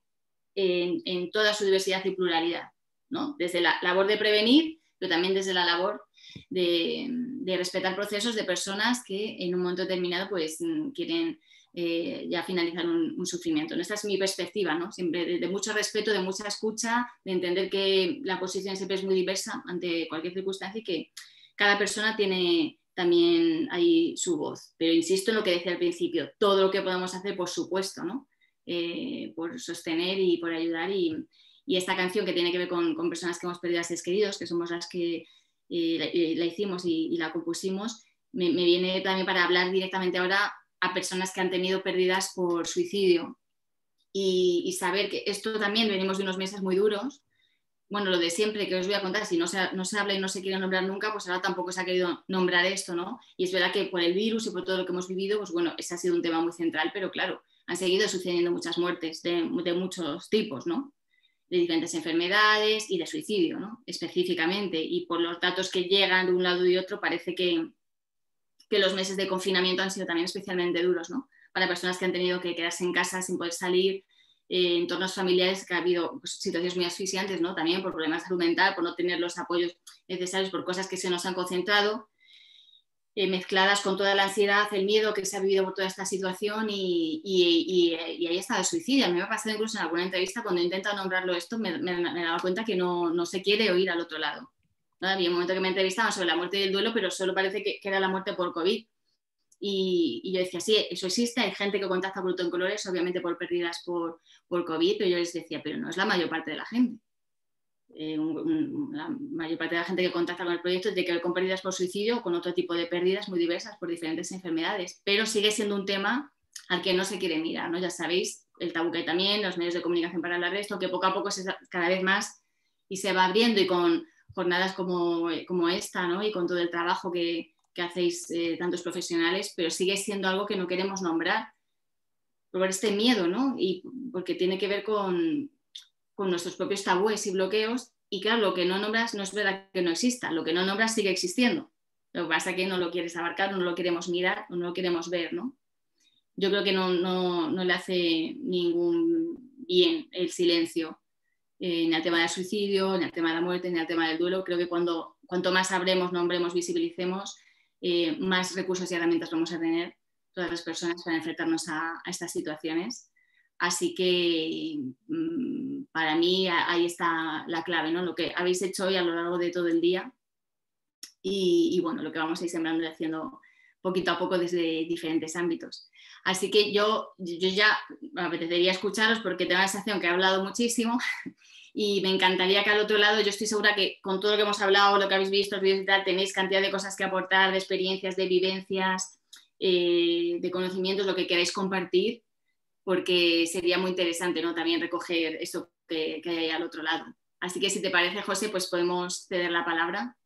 en, toda su diversidad y pluralidad, ¿no? Desde la labor de prevenir, pero también desde la labor de, respetar procesos de personas que en un momento determinado pues mm, quieren eh, ya finalizar un, sufrimiento. Esta es mi perspectiva, ¿no? Siempre de, de, mucho respeto, de mucha escucha, de entender que la posición siempre es muy diversa ante cualquier circunstancia y que cada persona tiene también ahí su voz. Pero insisto en lo que decía al principio, todo lo que podemos hacer, por supuesto, ¿no? Eh, por sostener y por ayudar. Y, esta canción que tiene que ver con, personas que hemos perdido a seres queridos, que somos las que eh, eh, la, hicimos y, la compusimos, me, viene también para hablar directamente ahora a personas que han tenido pérdidas por suicidio. Y, saber que esto también venimos de unos meses muy duros, bueno, lo de siempre que os voy a contar, si no se, no se habla y no se quiere nombrar nunca, pues ahora tampoco se ha querido nombrar esto, ¿no? Y es verdad que por el virus y por todo lo que hemos vivido, pues bueno, ese ha sido un tema muy central, pero claro, han seguido sucediendo muchas muertes de, muchos tipos, ¿no? De diferentes enfermedades y de suicidio, ¿no? Específicamente. Y por los datos que llegan de un lado y otro, parece que, que los meses de confinamiento han sido también especialmente duros, ¿no? Para personas que han tenido que quedarse en casa sin poder salir, eh, entornos familiares que ha habido pues, situaciones muy asfixiantes, ¿no? También por problemas de salud mental, por no tener los apoyos necesarios, por cosas que se nos han concentrado, eh, mezcladas con toda la ansiedad, el miedo que se ha vivido por toda esta situación y, y, y, ahí está el suicidio. A mí me ha pasado incluso en alguna entrevista cuando intenta nombrarlo esto, me, me, he dado cuenta que no, se quiere oír al otro lado. ¿No? Había un momento que me entrevistaban sobre la muerte y el duelo, pero solo parece que, que era la muerte por COVID. Y, yo decía, sí, eso existe, hay gente que contacta bruto en colores, obviamente por pérdidas por, por COVID, pero yo les decía, pero no es la mayor parte de la gente. Eh, la mayor parte de la gente que contacta con el proyecto tiene que ver con pérdidas por suicidio o con otro tipo de pérdidas muy diversas por diferentes enfermedades, pero sigue siendo un tema al que no se quiere mirar, ¿no? Ya sabéis, el tabú que hay también, los medios de comunicación para hablar de esto, que poco a poco se, cada vez más y se va abriendo y con jornadas como, como esta, ¿no? Y con todo el trabajo que, que hacéis eh, tantos profesionales, pero sigue siendo algo que no queremos nombrar por este miedo, ¿no? Y porque tiene que ver con, con nuestros propios tabúes y bloqueos. Y claro, lo que no nombras no es verdad que no exista, lo que no nombras sigue existiendo. Lo que pasa es que no lo quieres abarcar, no lo queremos mirar, no lo queremos ver, ¿no? Yo creo que no, no, no le hace ningún bien el silencio eh, en el tema del suicidio, en el tema de la muerte, en el tema del duelo. Creo que cuando, cuanto más sabremos, nombremos, visibilicemos, eh, más recursos y herramientas vamos a tener todas las personas para enfrentarnos a, estas situaciones. Así que mm, para mí ahí está la clave, ¿no? lo que habéis hecho hoy a lo largo de todo el día y, bueno, lo que vamos a ir sembrando y haciendo poquito a poco desde diferentes ámbitos. Así que yo, yo ya me apetecería escucharos porque tengo la sensación que he hablado muchísimo y me encantaría que al otro lado, yo estoy segura que con todo lo que hemos hablado, lo que habéis visto, los vídeos y tal, tenéis cantidad de cosas que aportar, de experiencias, de vivencias, eh, de conocimientos, lo que queráis compartir, porque sería muy interesante ¿no? también recoger eso que, hay ahí al otro lado. Así que si te parece, José, pues podemos ceder la palabra.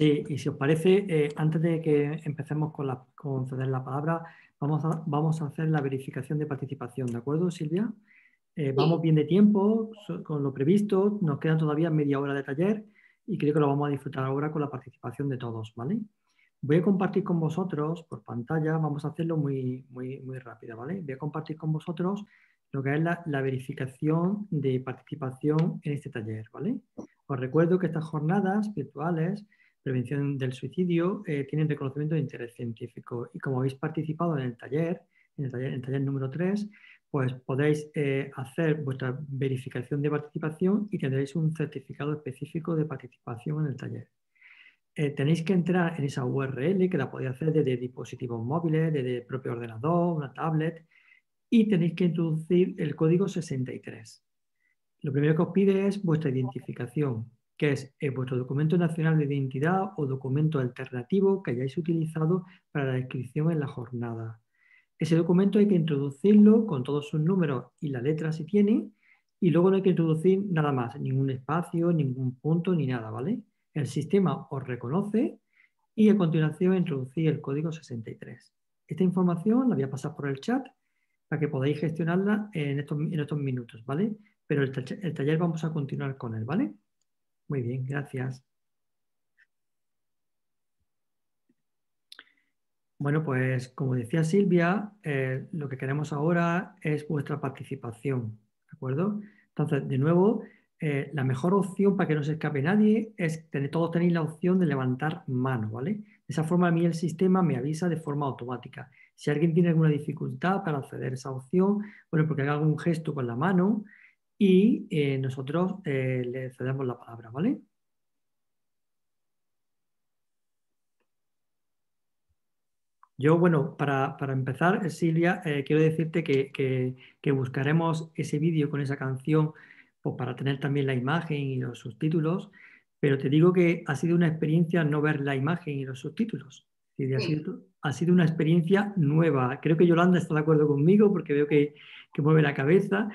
Sí, y si os parece, eh, antes de que empecemos con, la, con ceder la palabra, vamos a, vamos a hacer la verificación de participación, ¿de acuerdo, Silvia? Eh, vamos bien de tiempo con lo previsto, nos queda todavía media hora de taller y creo que lo vamos a disfrutar ahora con la participación de todos, ¿vale? Voy a compartir con vosotros por pantalla, vamos a hacerlo muy, muy, muy rápido, ¿vale? Voy a compartir con vosotros lo que es la, verificación de participación en este taller, ¿vale? Os recuerdo que estas jornadas virtuales, prevención del suicidio, eh, tienen reconocimiento de interés científico y como habéis participado en el taller, en el taller, número 3, pues podéis eh, hacer vuestra verificación de participación y tendréis un certificado específico de participación en el taller. Eh, tenéis que entrar en esa URL que la podéis hacer desde dispositivos móviles, desde el propio ordenador, una tablet, y tenéis que introducir el código 63. Lo primero que os pide es vuestra identificación, que es vuestro documento nacional de identidad o documento alternativo que hayáis utilizado para la inscripción en la jornada. Ese documento hay que introducirlo con todos sus números y la letra si tiene, y luego no hay que introducir nada más, ningún espacio, ningún punto ni nada, ¿vale? El sistema os reconoce y a continuación introducir el código 63. Esta información la voy a pasar por el chat para que podáis gestionarla en estos, en estos minutos, ¿vale? Pero el, el taller vamos a continuar con él, ¿vale? Muy bien, gracias. Bueno, pues como decía Silvia, eh, lo que queremos ahora es vuestra participación, ¿de acuerdo? Entonces, de nuevo, eh, la mejor opción para que no se escape nadie es tener, todos tenéis la opción de levantar mano, ¿vale? De esa forma a mí el sistema me avisa de forma automática. Si alguien tiene alguna dificultad para acceder a esa opción, bueno, porque haga algún gesto con la mano y eh, nosotros le cedemos la palabra, ¿vale? Yo, bueno, para, empezar, Silvia, eh, quiero decirte que, buscaremos ese vídeo con esa canción pues, para tener también la imagen y los subtítulos, pero te digo que ha sido una experiencia no ver la imagen y los subtítulos. Ha, sido, una experiencia nueva. Creo que Yolanda está de acuerdo conmigo porque veo que, que mueve la cabeza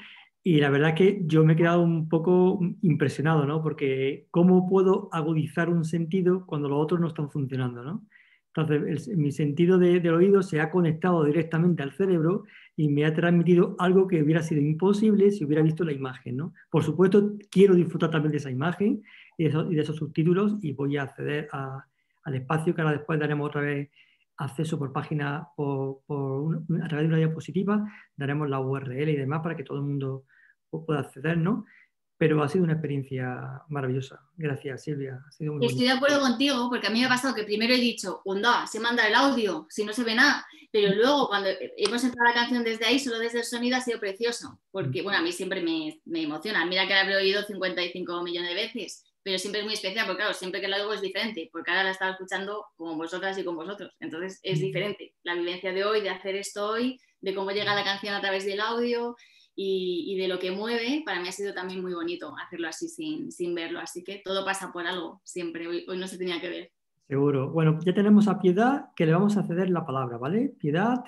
y la verdad que yo me he quedado un poco impresionado, ¿no? Porque ¿cómo puedo agudizar un sentido cuando los otros no están funcionando, ¿no? Entonces, mi sentido del oído se ha conectado directamente al cerebro y me ha transmitido algo que hubiera sido imposible si hubiera visto la imagen. ¿no? Por supuesto, quiero disfrutar también de esa imagen y de esos, subtítulos y voy a acceder al espacio que ahora después daremos otra vez acceso por página, por, a través de una diapositiva, daremos la URL y demás para que todo el mundo pueda acceder, ¿no? pero ha sido una experiencia maravillosa. Gracias, Silvia. Estoy de acuerdo contigo, porque a mí me ha pasado que primero he dicho, onda, se manda el audio, si no se ve nada, pero mm. luego cuando hemos entrado la canción desde ahí, solo desde el sonido ha sido precioso, porque, bueno, a mí siempre me, emociona. Mira que la habré oído 55 millones de veces, pero siempre es muy especial, porque claro, siempre que la oigo es diferente, porque ahora la estaba escuchando con vosotras y con vosotros, entonces es mm. diferente. La vivencia de hoy, de hacer esto hoy, de cómo llega la canción a través del audio, y, de lo que mueve, para mí ha sido también muy bonito hacerlo así sin, verlo. Así que todo pasa por algo siempre, hoy, no se tenía que ver. Seguro. Bueno, ya tenemos a Piedad que le vamos a ceder la palabra, ¿vale? Piedad,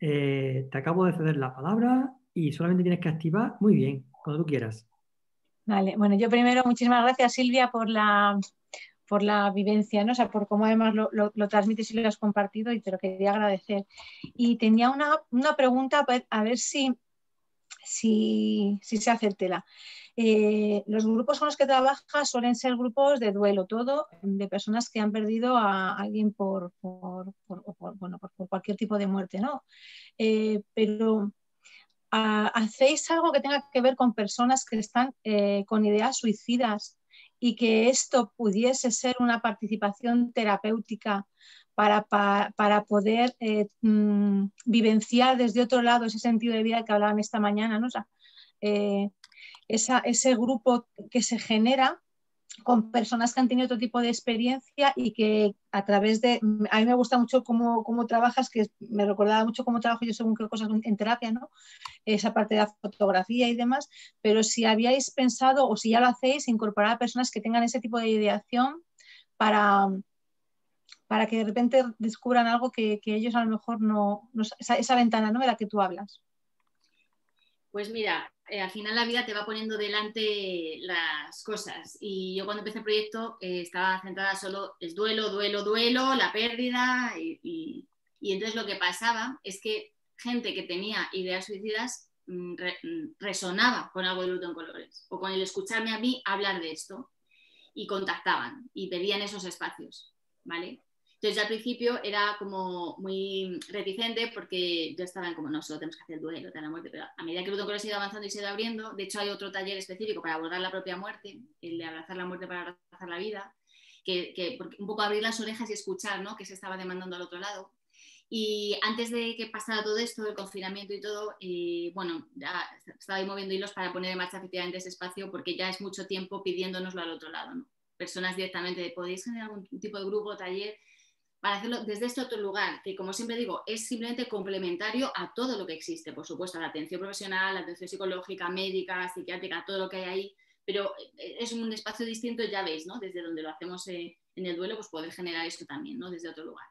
eh, te acabo de ceder la palabra y solamente tienes que activar. Muy bien, cuando tú quieras. Vale, bueno, yo primero muchísimas gracias Silvia por la, por la vivencia, ¿no? o sea, por cómo además lo, lo, transmites y lo has compartido y te lo quería agradecer. Y tenía una, una pregunta, pues, a ver si si, se hace tela. Eh, los grupos con los que trabaja suelen ser grupos de duelo, todo de personas que han perdido a alguien por, bueno, por cualquier tipo de muerte, ¿no? Eh, pero ah, ¿hacéis algo que tenga que ver con personas que están eh, con ideas suicidas y que esto pudiese ser una participación terapéutica para, poder eh, mm, vivenciar desde otro lado ese sentido de vida que hablaban esta mañana, ¿no? Eh, ese grupo que se genera con personas que han tenido otro tipo de experiencia y que a través de, a mí me gusta mucho cómo, cómo trabajas, que me recordaba mucho cómo trabajo yo según qué cosas en terapia, ¿no? esa parte de la fotografía y demás, pero si habíais pensado o si ya lo hacéis, incorporar a personas que tengan ese tipo de ideación para, para que de repente descubran algo que, ellos a lo mejor no, esa, ventana ¿no? de la que tú hablas. Pues mira, eh, al final la vida te va poniendo delante las cosas y yo cuando empecé el proyecto eh, estaba centrada solo el duelo, duelo, duelo, la pérdida y, entonces lo que pasaba es que gente que tenía ideas suicidas mm, mm, resonaba con algo de luto en colores o con el escucharme a mí hablar de esto y contactaban y pedían esos espacios, ¿vale? Entonces, al principio era como muy reticente porque yo estaba en como, no, solo tenemos que hacer el duelo de la muerte, pero a medida que el protocolo ha ido avanzando y se ha ido abriendo, de hecho hay otro taller específico para abordar la propia muerte, el de abrazar la muerte para abrazar la vida, que, un poco abrir las orejas y escuchar ¿no? qué se estaba demandando al otro lado. Y antes de que pasara todo esto, del confinamiento y todo, eh, bueno, ya estaba ahí moviendo hilos para poner en marcha efectivamente ese espacio porque ya es mucho tiempo pidiéndonoslo al otro lado. ¿no? Personas directamente, ¿podéis generar algún tipo de grupo, taller? Para hacerlo desde este otro lugar, que como siempre digo, es simplemente complementario a todo lo que existe, por supuesto, la atención profesional, la atención psicológica, médica, psiquiátrica, todo lo que hay ahí, pero eh, es un espacio distinto, ya veis, ¿no? Desde donde lo hacemos eh, en el duelo, pues poder generar esto también, ¿no? Desde otro lugar.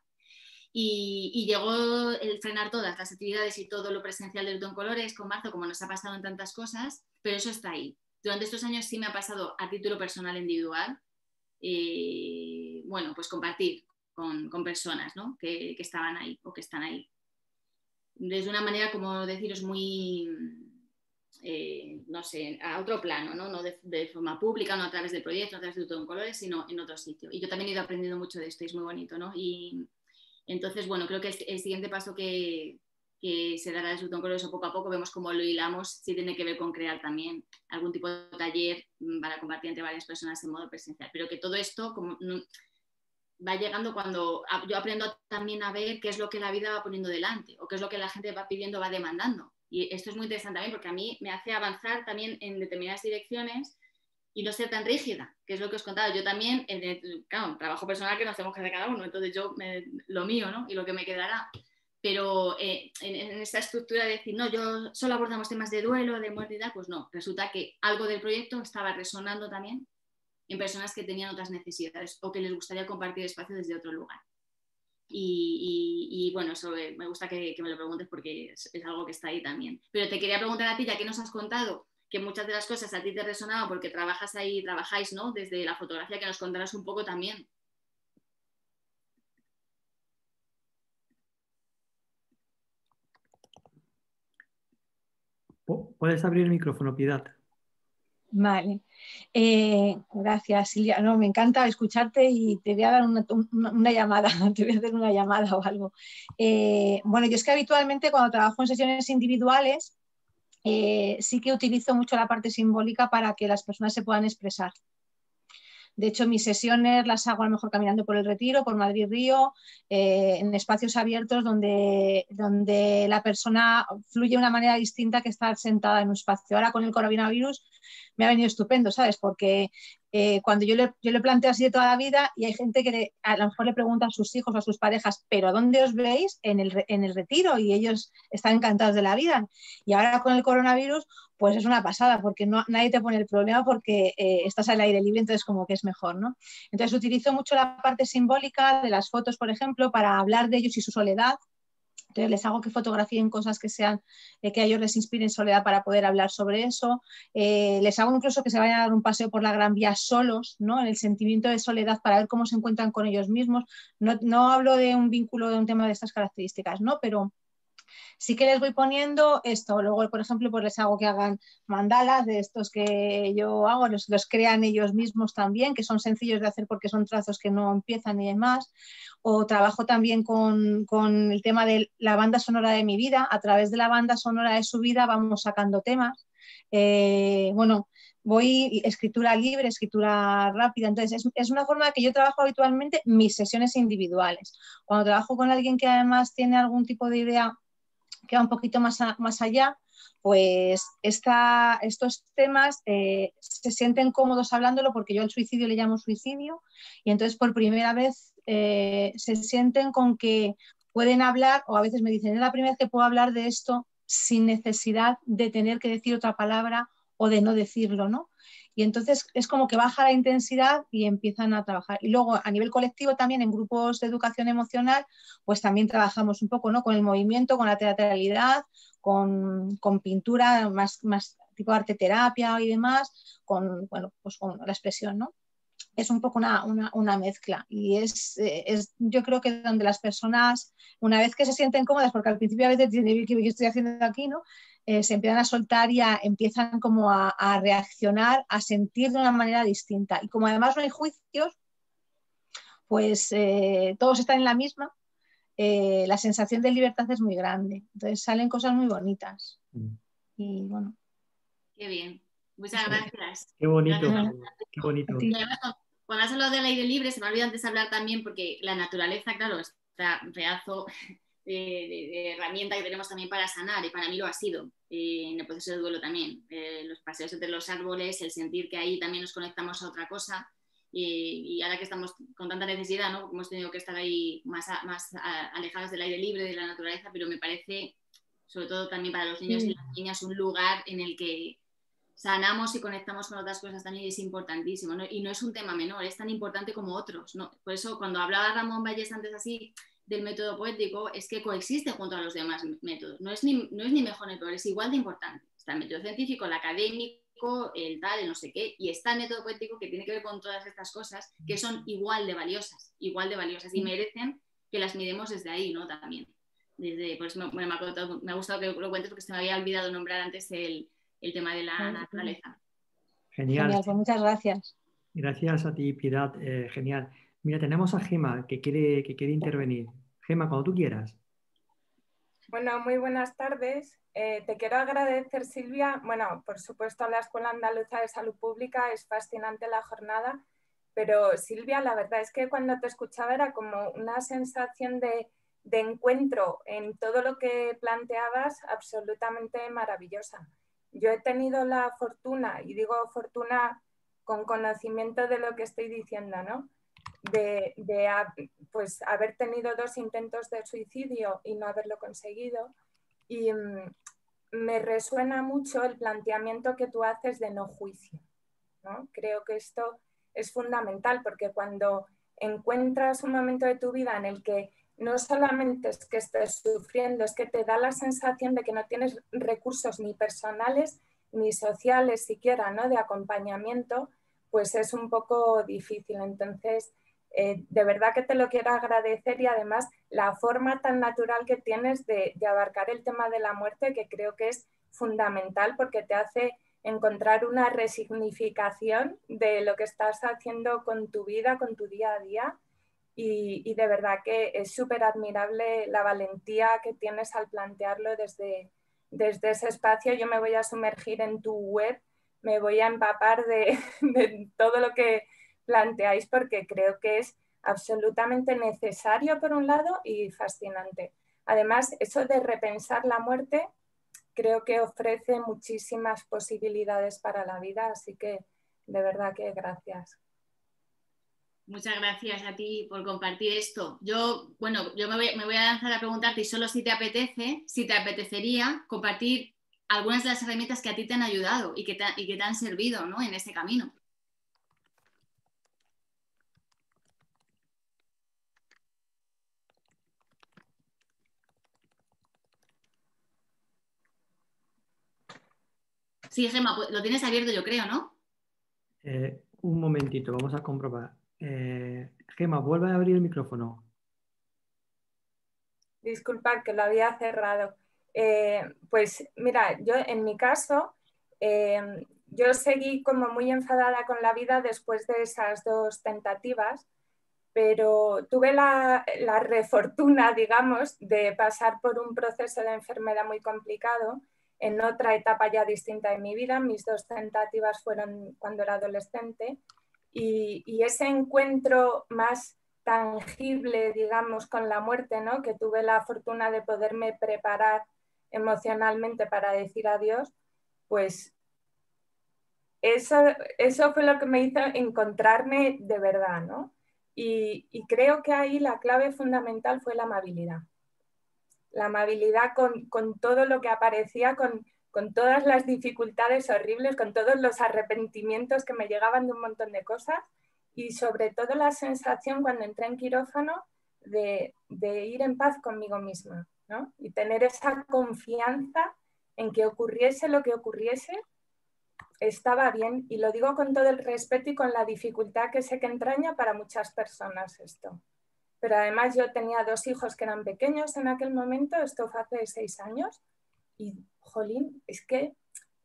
Y, llegó el frenar todas las actividades y todo lo presencial del Don Colores con marzo, como nos ha pasado en tantas cosas, pero eso está ahí. Durante estos años sí me ha pasado a título personal individual, eh, bueno, pues compartir con, personas ¿no? que, estaban ahí o que están ahí. Desde una manera, como deciros, muy, eh, no sé, a otro plano, no, no de, forma pública, no a través del proyecto, no a través de todo en colores, sino en otro sitio. Y yo también he ido aprendiendo mucho de esto y es muy bonito, ¿no? Y entonces, bueno, creo que el, siguiente paso que, que se dará de en Colores o poco a poco vemos cómo lo hilamos, si tiene que ver con crear también algún tipo de taller mm, para compartir entre varias personas en modo presencial. Pero que todo esto como, va llegando cuando yo aprendo también a ver qué es lo que la vida va poniendo delante o qué es lo que la gente va pidiendo, va demandando. Y esto es muy interesante también porque a mí me hace avanzar también en determinadas direcciones y no ser tan rígida, que es lo que os he contado. Yo también, en el, claro, trabajo personal que nos hacemos que hacer cada uno, entonces yo lo mío, ¿no? Y lo que me quedará. Pero eh, en, en, esta estructura de decir, no, yo solo abordamos temas de duelo, de muerte y tal, pues no. Resulta que algo del proyecto estaba resonando también en personas que tenían otras necesidades o que les gustaría compartir espacio desde otro lugar. Y, bueno, eso me gusta que, me lo preguntes porque es, algo que está ahí también. Pero te quería preguntar a ti, ya que nos has contado que muchas de las cosas a ti te resonaban porque trabajas ahí, trabajáis, ¿no? Desde la fotografía, que nos contarás un poco también. Puedes abrir el micrófono, Piedad. Vale, eh, gracias Silvia. No, me encanta escucharte y te voy a dar una, llamada, te voy a hacer una llamada o algo. Eh, bueno, yo es que habitualmente cuando trabajo en sesiones individuales eh, sí que utilizo mucho la parte simbólica para que las personas se puedan expresar. De hecho, mis sesiones las hago a lo mejor caminando por el retiro, por Madrid Río, en espacios abiertos donde, donde la persona fluye de una manera distinta que estar sentada en un espacio. Ahora con el coronavirus me ha venido estupendo, ¿sabes? Porque eh, cuando yo le, le planteo así de toda la vida y hay gente que a lo mejor le pregunta a sus hijos o a sus parejas, ¿pero dónde os veis? En el, en el retiro y ellos están encantados de la vida. Y ahora con el coronavirus, pues es una pasada porque no, nadie te pone el problema porque eh, estás al aire libre, entonces como que es mejor, ¿no? Entonces utilizo mucho la parte simbólica de las fotos, por ejemplo, para hablar de ellos y su soledad, entonces les hago que fotografíen cosas que sean, eh, que a ellos les inspiren soledad para poder hablar sobre eso. Eh, les hago incluso que se vayan a dar un paseo por la Gran Vía solos, ¿no? En el sentimiento de soledad para ver cómo se encuentran con ellos mismos. No, no hablo de un vínculo de un tema de estas características, ¿no? Pero sí que les voy poniendo esto. Luego, por ejemplo, pues les hago que hagan mandalas de estos que yo hago, los, crean ellos mismos también, que son sencillos de hacer porque son trazos que no empiezan y demás o trabajo también con, el tema de la banda sonora de mi vida. A través de la banda sonora de su vida vamos sacando temas. Eh, bueno, voy escritura libre, escritura rápida. Entonces, es, una forma que yo trabajo habitualmente mis sesiones individuales. Cuando trabajo con alguien que además tiene algún tipo de idea que va un poquito más, más allá, pues estos temas eh, se sienten cómodos hablándolo porque yo al suicidio le llamo suicidio y entonces por primera vez eh, se sienten con que pueden hablar, o a veces me dicen, es la primera vez que puedo hablar de esto sin necesidad de tener que decir otra palabra o de no decirlo, ¿no? Y entonces es como que baja la intensidad y empiezan a trabajar. Y luego a nivel colectivo también en grupos de educación emocional, pues también trabajamos un poco ¿no? con el movimiento, con la teatralidad, con, con pintura más, más tipo arte terapia y demás, con, bueno, pues con la expresión, ¿no? es un poco una, mezcla y es, eh, es, yo creo que donde las personas, una vez que se sienten cómodas, porque al principio a veces dicen, ¿qué estoy haciendo aquí? ¿no? Eh, se empiezan a soltar y empiezan como a, reaccionar, a sentir de una manera distinta. Y como además no hay juicios, pues eh, todos están en la misma, la sensación de libertad es muy grande. Entonces salen cosas muy bonitas. Mm. Y bueno. Qué bien. Muchas gracias. Qué bonito. Qué bonito cuando has hablado del aire libre, se me olvidó antes hablar también porque la naturaleza, claro, es un pedazo de, herramienta que tenemos también para sanar y para mí lo ha sido eh, en el proceso de duelo también. Eh, los paseos entre los árboles, el sentir que ahí también nos conectamos a otra cosa y, ahora que estamos con tanta necesidad, ¿no? hemos tenido que estar ahí más, más alejadas del aire libre, de la naturaleza, pero me parece, sobre todo también para los niños y las niñas, un lugar en el que sanamos y conectamos con otras cosas también es importantísimo. Y no es un tema menor, es tan importante como otros. ¿no? Por eso cuando hablaba Ramón Valles antes así del método poético, es que coexiste junto a los demás métodos. No es ni, no es ni mejor ni peor, es igual de importante. Está el método científico, el académico, el tal, el no sé qué, y está el método poético que tiene que ver con todas estas cosas que son igual de valiosas, igual de valiosas y merecen que las miremos desde ahí, ¿no? También. Desde, por eso me, me, me, ha gustado que lo cuentes porque se me había olvidado nombrar antes el, el tema de la naturaleza. Genial. genial pues muchas gracias. Gracias a ti, Piedad. Eh, genial. Mira, tenemos a Gema que quiere, que quiere intervenir. Gema, cuando tú quieras. Bueno, muy buenas tardes. Eh, te quiero agradecer, Silvia. Bueno, por supuesto, la Escuela Andaluza de Salud Pública es fascinante la jornada, pero Silvia, la verdad es que cuando te escuchaba era como una sensación de, de encuentro en todo lo que planteabas absolutamente maravillosa yo he tenido la fortuna, y digo fortuna con conocimiento de lo que estoy diciendo, ¿no? De, pues, haber tenido dos intentos de suicidio y no haberlo conseguido. Y mm, me resuena mucho el planteamiento que tú haces de no juicio. ¿no? Creo que esto es fundamental porque cuando encuentras un momento de tu vida en el que no solamente es que estés sufriendo, es que te da la sensación de que no tienes recursos ni personales ni sociales siquiera, ¿no? De acompañamiento, pues es un poco difícil. Entonces, eh, de verdad que te lo quiero agradecer y además la forma tan natural que tienes de, abarcar el tema de la muerte, que creo que es fundamental porque te hace encontrar una resignificación de lo que estás haciendo con tu vida, con tu día a día y, de verdad que es súper admirable la valentía que tienes al plantearlo desde, desde ese espacio. Yo me voy a sumergir en tu web, me voy a empapar de, todo lo que planteáis porque creo que es absolutamente necesario por un lado y fascinante. Además, eso de repensar la muerte creo que ofrece muchísimas posibilidades para la vida, así que de verdad que gracias. Muchas gracias a ti por compartir esto. Yo, bueno, yo me voy, a lanzar a preguntarte, y solo si te apetece, si te apetecería compartir algunas de las herramientas que a ti te han ayudado y que te, y que te han servido ¿no? en ese camino. Sí, Gemma, pues, lo tienes abierto, yo creo, ¿no? Eh, un momentito, vamos a comprobar. Eh, Gema, vuelve a abrir el micrófono. Disculpad que lo había cerrado. Eh, pues mira, yo en mi caso, eh, yo seguí como muy enfadada con la vida después de esas dos tentativas, pero tuve la, la refortuna, digamos, de pasar por un proceso de enfermedad muy complicado en otra etapa ya distinta de mi vida. Mis dos tentativas fueron cuando era adolescente y, ese encuentro más tangible, digamos, con la muerte, ¿no? que tuve la fortuna de poderme preparar emocionalmente para decir adiós, pues eso, eso fue lo que me hizo encontrarme de verdad, ¿no? Y, creo que ahí la clave fundamental fue la amabilidad. La amabilidad con, con todo lo que aparecía, con, con todas las dificultades horribles, con todos los arrepentimientos que me llegaban de un montón de cosas y sobre todo la sensación cuando entré en quirófano de, ir en paz conmigo misma y tener esa confianza en que ocurriese lo que ocurriese, estaba bien y lo digo con todo el respeto y con la dificultad que sé que entraña para muchas personas esto. Pero además yo tenía dos hijos que eran pequeños en aquel momento, esto fue hace seis años, y jolín, es que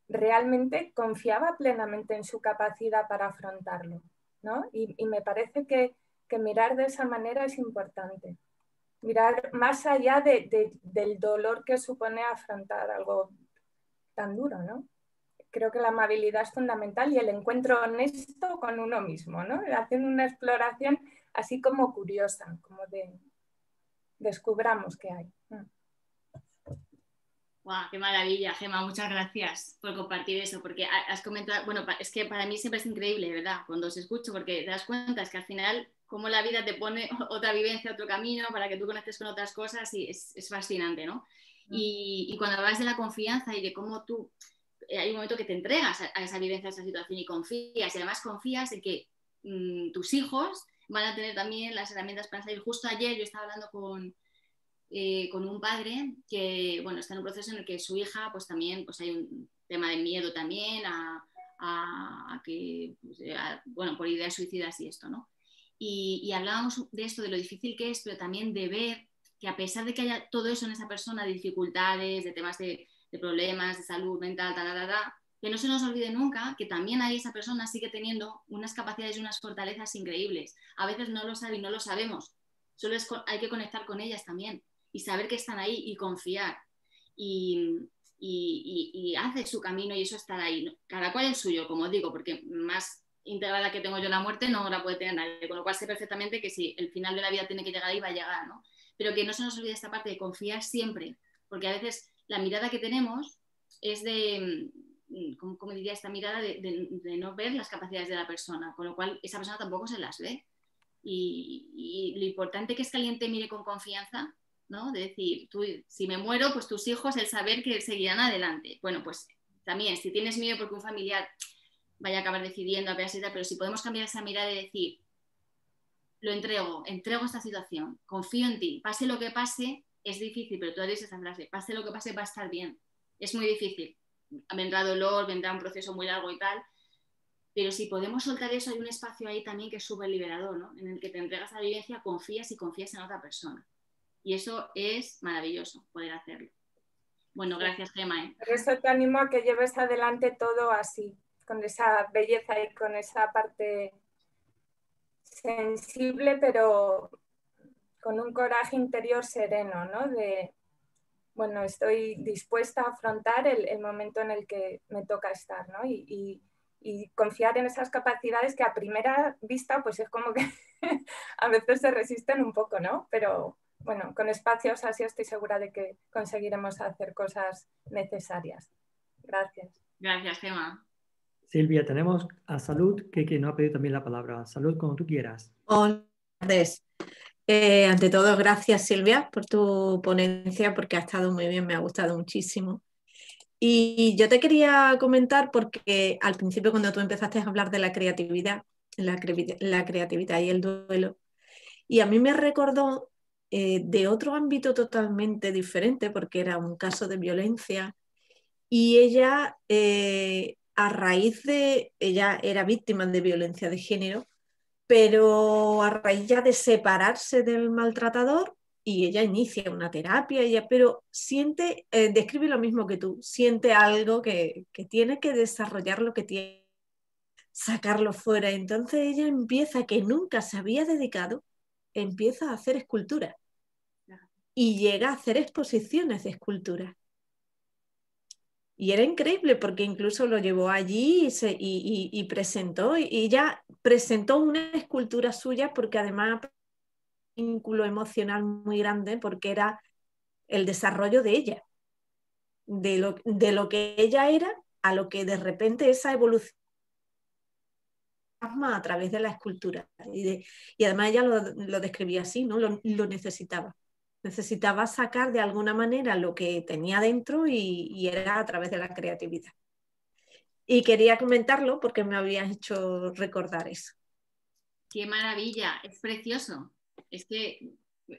realmente confiaba plenamente en su capacidad para afrontarlo, ¿no? Y, me parece que, mirar de esa manera es importante. Mirar más allá del dolor que supone afrontar algo tan duro, ¿no? Creo que la amabilidad es fundamental y el encuentro honesto con uno mismo, ¿no? Haciendo una exploración así como curiosa, como de descubramos qué hay. qué maravilla, Gema, muchas gracias por compartir eso, porque has comentado, bueno, es que para mí siempre es increíble, ¿verdad? Cuando se escucha, porque te das cuenta es que al final, como la vida te pone otra vivencia, otro camino, para que tú conectes con otras cosas, y es, fascinante, ¿no? Mm. Y, cuando hablas de la confianza y de cómo tú, eh, hay un momento que te entregas a, esa vivencia, a esa situación y confías, y además confías en que mm, tus hijos van a tener también las herramientas para salir. Justo ayer yo estaba hablando con eh, con un padre que bueno, está en un proceso en el que su hija, pues también pues hay un tema de miedo también a, que, pues, bueno, por ideas suicidas y esto, ¿no? Y, hablábamos de esto, de lo difícil que es, pero también de ver que a pesar de que haya todo eso en esa persona, de dificultades, de temas de, problemas de salud mental, que no se nos olvide nunca que también ahí esa persona sigue teniendo unas capacidades y unas fortalezas increíbles. A veces no lo sabe y no lo sabemos, solo hay que conectar con ellas también y saber que están ahí y confiar. Y, hace su camino y eso está ahí. Cada cual el suyo, como digo, porque más integrada que tengo yo la muerte no la puede tener nadie, con lo cual sé perfectamente que si el final de la vida tiene que llegar ahí, va a llegar, ¿no? Pero que no se nos olvide esta parte de confiar siempre, porque a veces la mirada que tenemos es de, mm, ¿cómo, diría esta mirada? De, no ver las capacidades de la persona, con lo cual esa persona tampoco se las ve. Y, y lo importante que es que alguien te mire con confianza ¿no? De decir, tú, si me muero, pues tus hijos, el saber que seguirán adelante. Bueno, pues también, si tienes miedo porque un familiar vaya a acabar decidiendo a pero si podemos cambiar esa mirada y decir, lo entrego, entrego esta situación, confío en ti, pase lo que pase, es difícil, pero tú dices esa frase, pase lo que pase, va a estar bien. Es muy difícil. Vendrá dolor, vendrá un proceso muy largo y tal, pero si podemos soltar eso, hay un espacio ahí también que es súper liberador, ¿no? En el que te entregas a la vivencia, confías y confías en otra persona. Y eso es maravilloso poder hacerlo. Bueno, gracias Gemma. ¿eh? Por eso te animo a que lleves adelante todo así, con esa belleza y con esa parte sensible, pero con un coraje interior sereno, ¿no? De, bueno, estoy dispuesta a afrontar el, momento en el que me toca estar, ¿no? Y, y, confiar en esas capacidades que a primera vista, pues es como que a veces se resisten un poco, ¿no? Pero, bueno, con espacios así estoy segura de que conseguiremos hacer cosas necesarias. Gracias. Gracias, Gemma. Silvia, tenemos a Salud, que, que nos ha pedido también la palabra. Salud, como tú quieras. Hola, eh, ante todo, gracias Silvia por tu ponencia, porque ha estado muy bien, me ha gustado muchísimo. Y yo te quería comentar, porque al principio cuando tú empezaste a hablar de la creatividad, la, la creatividad y el duelo, y a mí me recordó eh, de otro ámbito totalmente diferente, porque era un caso de violencia, y ella, eh, a raíz de, ella era víctima de violencia de género, pero a raíz ya de separarse del maltratador, y ella inicia una terapia, ella, pero siente, eh, describe lo mismo que tú, siente algo que, que tiene que desarrollar lo que tiene, sacarlo fuera. Entonces ella empieza, que nunca se había dedicado, empieza a hacer escultura y llega a hacer exposiciones de escultura. Y era increíble porque incluso lo llevó allí y, se, y, presentó, y ya presentó una escultura suya porque además un vínculo emocional muy grande porque era el desarrollo de ella, de lo, de lo que ella era a lo que de repente esa evolución a través de la escultura. Y, además ella lo, describía así, ¿no? lo necesitaba necesitaba sacar de alguna manera lo que tenía dentro y, era a través de la creatividad. Y quería comentarlo porque me habías hecho recordar eso. Qué maravilla, es precioso. Es que,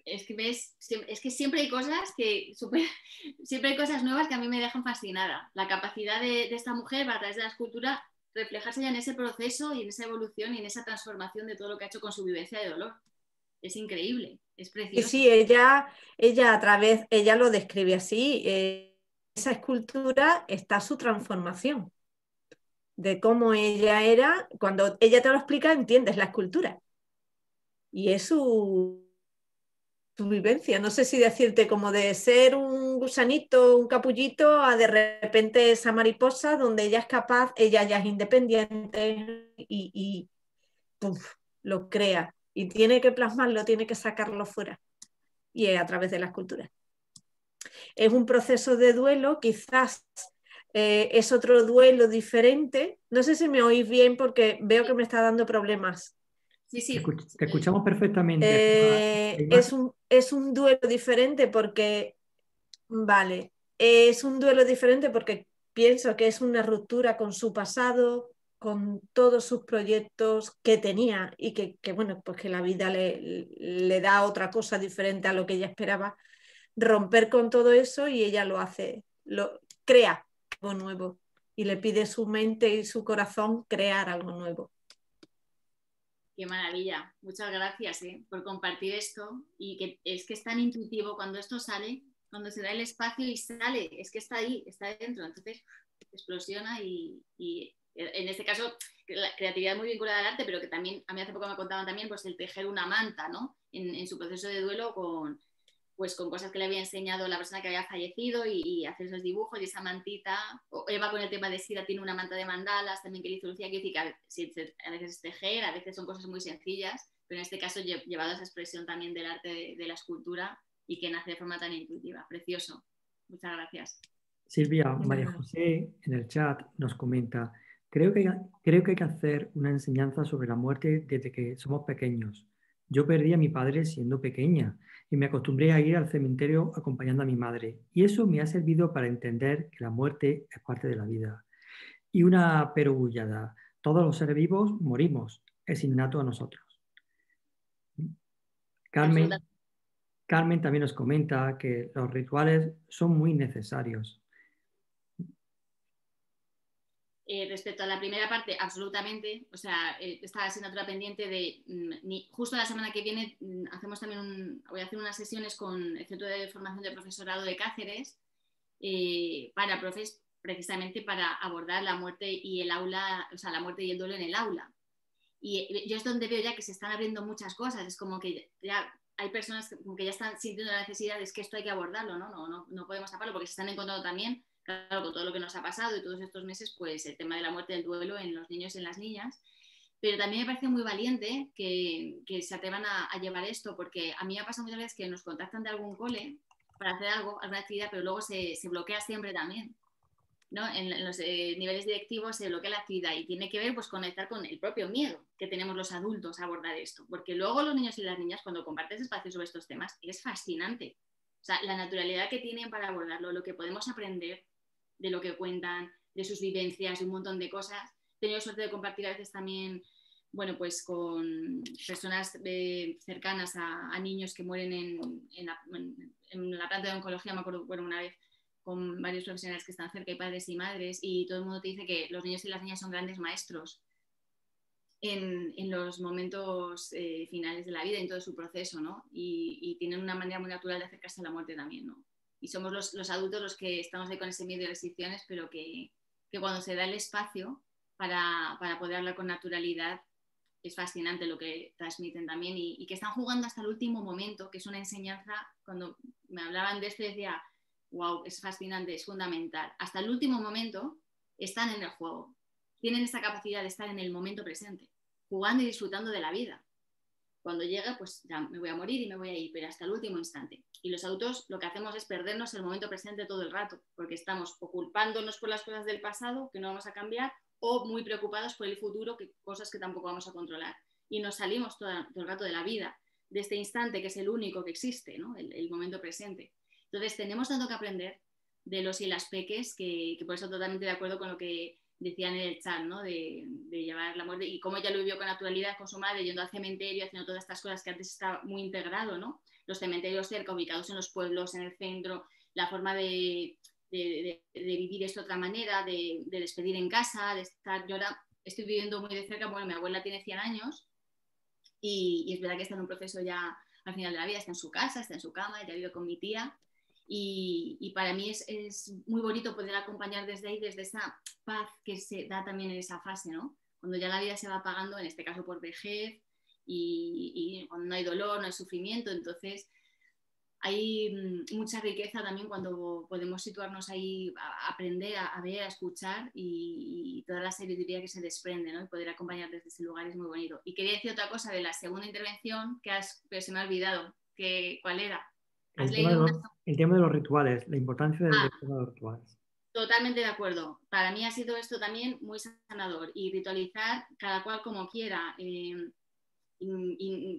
es que ves, es que siempre hay cosas que siempre hay cosas nuevas que a mí me dejan fascinada. La capacidad de, de esta mujer a través de la escultura reflejarse ya en ese proceso y en esa evolución y en esa transformación de todo lo que ha hecho con su vivencia de dolor es increíble, es precioso. Sí, ella, ella a través, ella lo describe así, eh, esa escultura está su transformación, de cómo ella era, cuando ella te lo explica, entiendes la escultura. Y es su, su vivencia, no sé si decirte como de ser un gusanito, un capullito, a de repente esa mariposa donde ella es capaz, ella ya es independiente y, y lo crea y tiene que plasmarlo, tiene que sacarlo fuera y a través de la escultura. es un proceso de duelo, quizás eh, es otro duelo diferente. No sé si me oís bien porque veo que me está dando problemas. Sí, sí. Te escuchamos perfectamente. Eh, es, un, es un duelo diferente porque, vale, es un duelo diferente porque pienso que es una ruptura con su pasado, con todos sus proyectos que tenía y que, bueno, pues que la vida le, da otra cosa diferente a lo que ella esperaba, romper con todo eso y ella lo hace, lo crea algo nuevo y le pide su mente y su corazón crear algo nuevo. Qué maravilla. Muchas gracias ¿eh? por compartir esto y que es que es tan intuitivo cuando esto sale, cuando se da el espacio y sale, es que está ahí, está dentro, entonces explosiona y, en este caso la creatividad muy vinculada al arte, pero que también a mí hace poco me contaban también pues el tejer una manta, ¿no? en su proceso de duelo con, pues con cosas que le había enseñado la persona que había fallecido y, hacer esos dibujos y esa mantita. O Eva con el tema de Sida tiene una manta de mandalas también que le hizo Lucía, que que a veces es tejer, a veces son cosas muy sencillas, pero en este caso llevado a esa expresión también del arte de, la escultura y que nace de forma tan intuitiva. Precioso. Muchas gracias. Silvia, María José en el chat nos comenta, creo que, creo que hay que hacer una enseñanza sobre la muerte desde que somos pequeños. Yo perdí a mi padre siendo pequeña y me acostumbré a ir al cementerio acompañando a mi madre. Y eso me ha servido para entender que la muerte es parte de la vida. Y una perugullada. Todos los seres vivos morimos. Es innato a nosotros. Carmen, Carmen también nos comenta que los rituales son muy necesarios. Eh, respecto a la primera parte, absolutamente. O sea, eh, esta asignatura pendiente de mm, justo la semana que viene mm, hacemos también un, voy a hacer unas sesiones con el Centro de Formación de Profesorado de Cáceres eh, para profes precisamente para abordar la muerte y el aula, o sea, la muerte y el duelo en el aula. Y yo es donde veo ya que se están abriendo muchas cosas. Es como que ya hay personas que, como que ya están sintiendo la necesidad de que esto hay que abordarlo, ¿no? No, no, no podemos taparlo porque se están encontrando también claro, con todo lo que nos ha pasado y todos estos meses, pues el tema de la muerte del duelo en los niños y en las niñas. Pero también me parece muy valiente que, que se atrevan a, llevar esto, porque a mí me ha pasado muchas veces que nos contactan de algún cole para hacer algo, alguna actividad, pero luego se, se bloquea siempre también. ¿no? En, los eh, niveles directivos se bloquea la actividad y tiene que ver pues conectar con el propio miedo que tenemos los adultos a abordar esto, porque luego los niños y las niñas cuando compartes espacios sobre estos temas es fascinante. O sea, la naturalidad que tienen para abordarlo, lo que podemos aprender, de lo que cuentan, de sus vivencias, y un montón de cosas. He tenido suerte de compartir a veces también, bueno, pues con personas eh, cercanas a, niños que mueren en, la, planta de oncología, me acuerdo, bueno, una vez con varios profesionales que están cerca y padres y madres, y todo el mundo te dice que los niños y las niñas son grandes maestros en, los momentos eh, finales de la vida, en todo su proceso, ¿no? Y, y, tienen una manera muy natural de acercarse a la muerte también, ¿no? Y somos los, adultos los que estamos ahí con ese miedo de restricciones, pero que, cuando se da el espacio para, poder hablar con naturalidad, es fascinante lo que transmiten también y, que están jugando hasta el último momento, que es una enseñanza, cuando me hablaban de esto decía, wow, es fascinante, es fundamental. Hasta el último momento están en el juego, tienen esta capacidad de estar en el momento presente, jugando y disfrutando de la vida cuando llega, pues ya me voy a morir y me voy a ir, pero hasta el último instante. Y los adultos lo que hacemos es perdernos el momento presente todo el rato, porque estamos o culpándonos por las cosas del pasado que no vamos a cambiar, o muy preocupados por el futuro, que, cosas que tampoco vamos a controlar. Y nos salimos todo, el rato de la vida, de este instante que es el único que existe, ¿no? el, momento presente. Entonces tenemos tanto que aprender de los y las peques, que, que por eso totalmente de acuerdo con lo que decían en el chat, ¿no? De, llevar la muerte y cómo ella lo vivió con naturalidad con su madre, yendo al cementerio, haciendo todas estas cosas que antes estaba muy integrado, ¿no? Los cementerios cerca, ubicados en los pueblos, en el centro, la forma de, vivir esto de otra manera, de, despedir en casa, de estar. Yo ahora estoy viviendo muy de cerca, bueno, mi abuela tiene 100 años y, es verdad que está en un proceso ya al final de la vida, está en su casa, está en su cama, ya vive con mi tía y, para mí es, muy bonito poder acompañar desde ahí, desde esa paz que se da también en esa fase, ¿no? Cuando ya la vida se va apagando, en este caso por vejez, y, cuando no hay dolor, no hay sufrimiento, entonces hay mm, mucha riqueza también cuando podemos situarnos ahí, a aprender, a, ver, a escuchar y, toda la sabiduría que se desprende, ¿no? Y poder acompañar desde ese lugar es muy bonito. Y quería decir otra cosa de la segunda intervención que has, pero se me ha olvidado, que, ¿cuál era? El tema, de los, rituales, la importancia del ah. de los rituales. Totalmente de acuerdo. Para mí ha sido esto también muy sanador y ritualizar cada cual como quiera. Eh, y,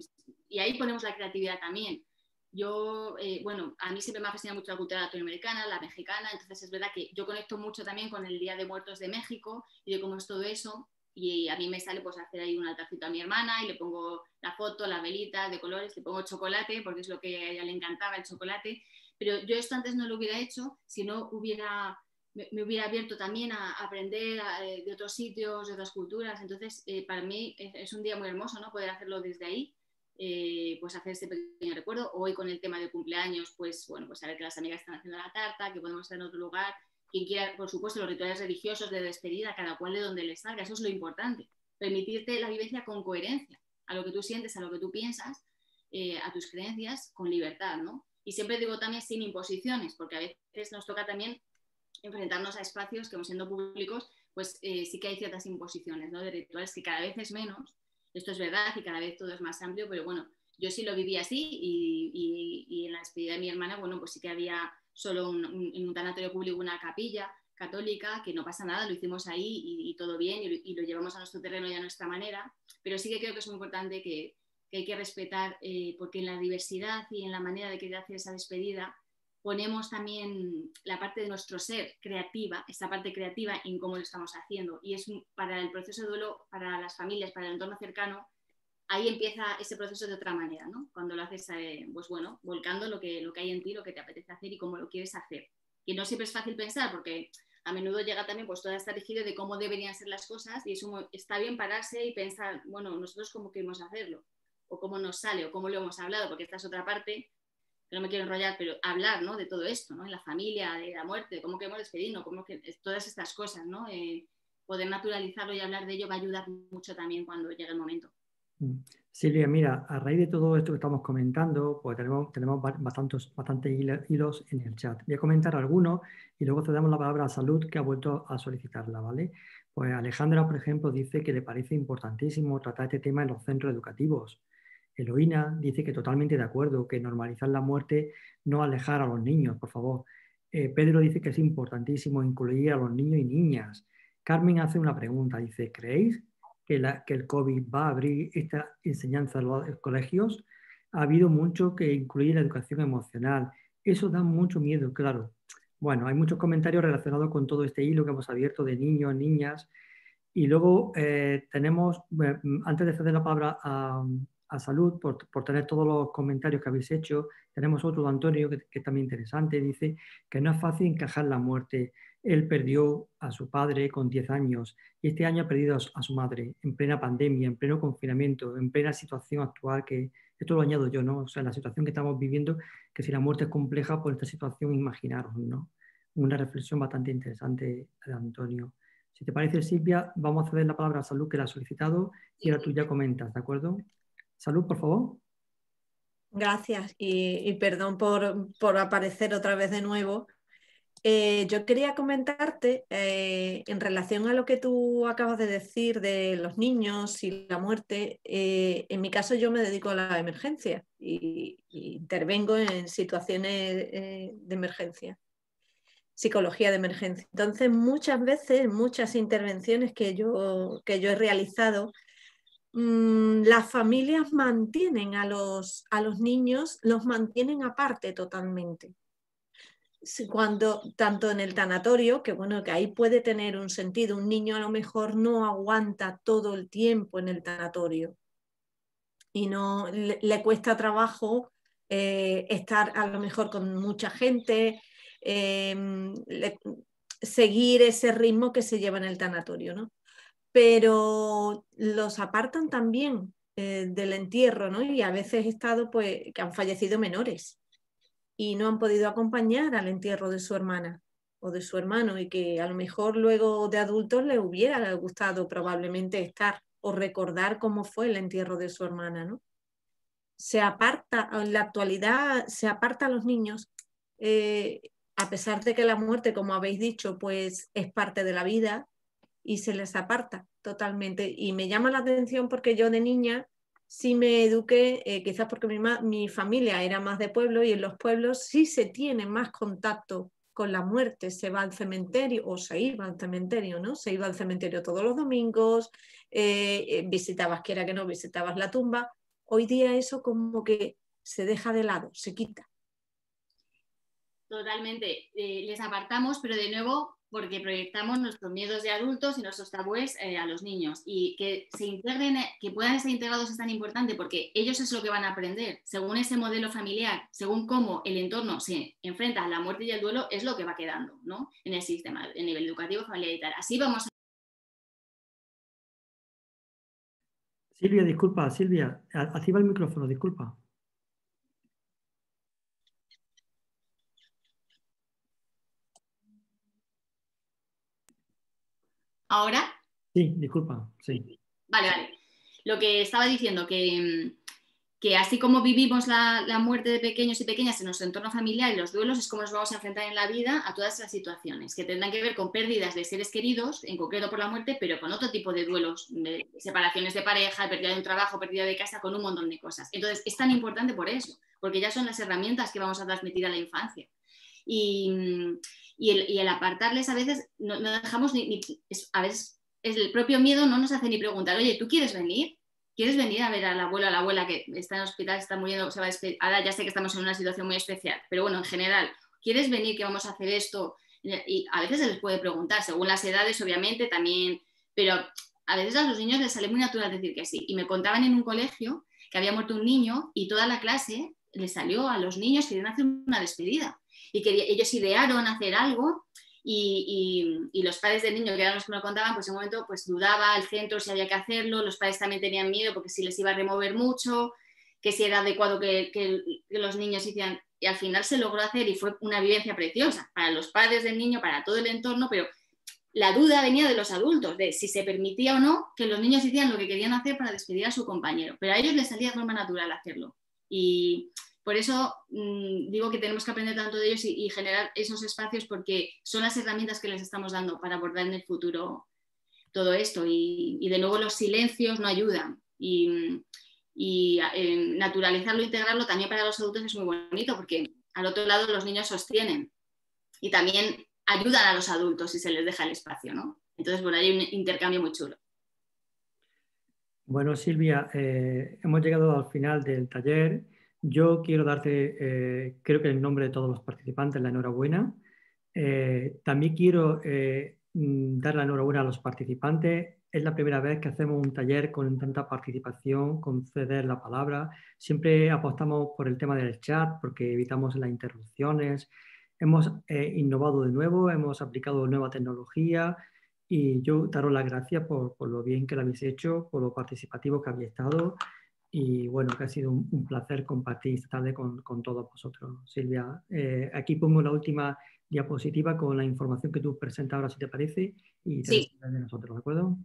ahí ponemos la creatividad también. Yo, eh, bueno, a mí siempre me ha fascinado mucho la cultura latinoamericana, la mexicana, entonces es verdad que yo conecto mucho también con el Día de Muertos de México y de cómo es todo eso. Y a mí me sale pues hacer ahí un altarcito a mi hermana y le pongo la foto, la velita de colores, le pongo chocolate porque es lo que a ella le encantaba, el chocolate. Pero yo esto antes no lo hubiera hecho si no hubiera me, hubiera abierto también a, aprender eh, de otros sitios, de otras culturas. Entonces, eh, para mí es, un día muy hermoso, ¿no? Poder hacerlo desde ahí, eh, pues hacer este pequeño recuerdo. Hoy con el tema de cumpleaños, pues bueno, pues saber que las amigas están haciendo la tarta, que podemos estar en otro lugar. Quien quiera, por supuesto, los rituales religiosos de despedida, cada cual de donde les salga, eso es lo importante. Permitirte la vivencia con coherencia, a lo que tú sientes, a lo que tú piensas, a tus creencias, con libertad, ¿no? Y siempre digo también sin imposiciones, porque a veces nos toca también enfrentarnos a espacios que, siendo públicos, pues eh, sí que hay ciertas imposiciones ¿no? de rituales que cada vez es menos. Esto es verdad y cada vez todo es más amplio, pero bueno, yo sí lo viví así y, en la despedida de mi hermana, bueno, pues sí que había solo en un tanatorio público una capilla católica, que no pasa nada, lo hicimos ahí y, todo bien y, lo llevamos a nuestro terreno y a nuestra manera, pero sí que creo que es muy importante que, hay que respetar, eh, porque en la diversidad y en la manera de querer hacer esa despedida, ponemos también la parte de nuestro ser creativa, esta parte creativa en cómo lo estamos haciendo. Y es para el proceso de duelo, para las familias, para el entorno cercano, ahí empieza ese proceso de otra manera, ¿no? Cuando lo haces, eh, pues bueno, volcando lo que, lo que hay en ti, lo que te apetece hacer y cómo lo quieres hacer. Y no siempre es fácil pensar porque a menudo llega también pues toda esta rigidez de cómo deberían ser las cosas y eso está bien pararse y pensar, bueno, nosotros cómo queremos hacerlo o cómo nos sale o cómo lo hemos hablado, porque esta es otra parte no me quiero enrollar, pero hablar ¿no? de todo esto, ¿no? en la familia, de la muerte, cómo queremos despedirnos, cómo que, todas estas cosas, ¿no? Eh, poder naturalizarlo y hablar de ello va a ayudar mucho también cuando llegue el momento. Silvia, mira, a raíz de todo esto que estamos comentando, pues tenemos, tenemos bastantes, bastantes hilos en el chat. Voy a comentar algunos y luego cedemos la palabra a Salud, que ha vuelto a solicitarla, ¿vale? Pues Alejandra, por ejemplo, dice que le parece importantísimo tratar este tema en los centros educativos. Eloína dice que totalmente de acuerdo, que normalizar la muerte, no alejar a los niños, por favor. Eh, Pedro dice que es importantísimo incluir a los niños y niñas. Carmen hace una pregunta, dice, ¿creéis que, la, que el COVID va a abrir esta enseñanza en los colegios? Ha habido mucho que incluir la educación emocional. Eso da mucho miedo, claro. Bueno, hay muchos comentarios relacionados con todo este hilo que hemos abierto de niños, niñas. Y luego eh, tenemos, antes de ceder la palabra a, a Salud por, tener todos los comentarios que habéis hecho. Tenemos otro de Antonio que, es también interesante. Dice que no es fácil encajar la muerte. Él perdió a su padre con 10 años y este año ha perdido a su madre en plena pandemia, en pleno confinamiento, en plena situación actual que esto lo añado yo, ¿no? O sea, la situación que estamos viviendo, que si la muerte es compleja, por esta situación imaginaros, ¿no? Una reflexión bastante interesante de Antonio. Si te parece, Silvia, vamos a ceder la palabra a Salud que la ha solicitado y ahora tú ya comentas, ¿de acuerdo? Salud, por favor. Gracias y, perdón por, aparecer otra vez de nuevo. Eh, yo quería comentarte eh, en relación a lo que tú acabas de decir de los niños y la muerte. Eh, en mi caso yo me dedico a la emergencia y, intervengo en situaciones de emergencia, psicología de emergencia. Entonces muchas veces, muchas intervenciones que yo, que yo he realizado, Mm, las familias mantienen a los, a los niños, los mantienen aparte totalmente. Cuando, tanto en el tanatorio, que bueno, que ahí puede tener un sentido, un niño a lo mejor no aguanta todo el tiempo en el tanatorio y no le, cuesta trabajo eh, estar a lo mejor con mucha gente, em, seguir ese ritmo que se lleva en el tanatorio, ¿no? pero los apartan también eh, del entierro, ¿no? Y a veces he estado, pues, que han fallecido menores y no han podido acompañar al entierro de su hermana o de su hermano y que a lo mejor luego de adultos le hubiera gustado probablemente estar o recordar cómo fue el entierro de su hermana, ¿no? Se aparta, en la actualidad se aparta a los niños, eh, a pesar de que la muerte, como habéis dicho, pues es parte de la vida, y se les aparta totalmente. Y me llama la atención porque yo de niña sí me eduqué, eh, quizás porque mi, mi, familia era más de pueblo y en los pueblos sí se tiene más contacto con la muerte, se va al cementerio o se iba al cementerio, ¿no? Se iba al cementerio todos los domingos, eh, eh, visitabas, quiera que no, visitabas la tumba. Hoy día eso como que se deja de lado, se quita. Totalmente, les apartamos, pero de nuevo porque proyectamos nuestros miedos de adultos y nuestros tabúes eh, a los niños. Y que se integren, que puedan ser integrados es tan importante porque ellos es lo que van a aprender. Según ese modelo familiar, según cómo el entorno se enfrenta a la muerte y el duelo, es lo que va quedando ¿no? en el sistema, en nivel educativo, familiar y tal. Así vamos a Silvia, disculpa, Silvia, activa el micrófono, disculpa. ¿Ahora? Sí, disculpa, sí. Vale, vale. Lo que estaba diciendo, que, que así como vivimos la, muerte de pequeños y pequeñas en nuestro entorno familiar y los duelos, es como nos vamos a enfrentar en la vida a todas esas situaciones, que tendrán que ver con pérdidas de seres queridos, en concreto por la muerte, pero con otro tipo de duelos, de separaciones de pareja, pérdida de un trabajo, pérdida de casa, con un montón de cosas. Entonces, es tan importante por eso, porque ya son las herramientas que vamos a transmitir a la infancia. Y, y el, apartarles a veces no, dejamos ni, a veces el propio miedo no nos hace ni preguntar, oye, ¿tú quieres venir? ¿Quieres venir a ver al abuelo, a la abuela que está en el hospital, está muriendo, se va a ya sé que estamos en una situación muy especial, pero bueno, en general, ¿quieres venir que vamos a hacer esto? Y a veces se les puede preguntar, según las edades, obviamente, también, pero a veces a los niños les sale muy natural decir que sí. Y me contaban en un colegio que había muerto un niño y toda la clase le salió a los niños que querían hacer una despedida y que ellos idearon hacer algo y, los padres del niño, que eran los que me lo contaban, pues en un momento pues dudaba el centro si había que hacerlo, los padres también tenían miedo porque si les iba a remover mucho, que si era adecuado que, los niños hicieran, y al final se logró hacer y fue una vivencia preciosa para los padres del niño, para todo el entorno, pero la duda venía de los adultos, de si se permitía o no que los niños hicieran lo que querían hacer para despedir a su compañero, pero a ellos les salía de forma natural hacerlo. Y, por eso mm, digo que tenemos que aprender tanto de ellos y, generar esos espacios porque son las herramientas que les estamos dando para abordar en el futuro todo esto. Y, de nuevo los silencios no ayudan. Y, eh, naturalizarlo, integrarlo también para los adultos es muy bonito porque al otro lado los niños sostienen y también ayudan a los adultos si se les deja el espacio. ¿no? Entonces, bueno, hay un intercambio muy chulo. Bueno, Silvia, eh, hemos llegado al final del taller. Yo quiero darte, eh, creo que en nombre de todos los participantes, la enhorabuena. Eh, también quiero eh, mm, dar la enhorabuena a los participantes. Es la primera vez que hacemos un taller con tanta participación, conceder la palabra. Siempre apostamos por el tema del chat porque evitamos las interrupciones. Hemos innovado de nuevo, hemos aplicado nueva tecnología y yo daros las gracias por, por lo bien que lo habéis hecho, por lo participativo que habéis estado y bueno, que ha sido un, placer compartir esta tarde con, con todos vosotros. Silvia, eh, aquí pongo la última diapositiva con la información que tú presentas ahora, si te parece, y te sí. de nosotros, ¿de acuerdo?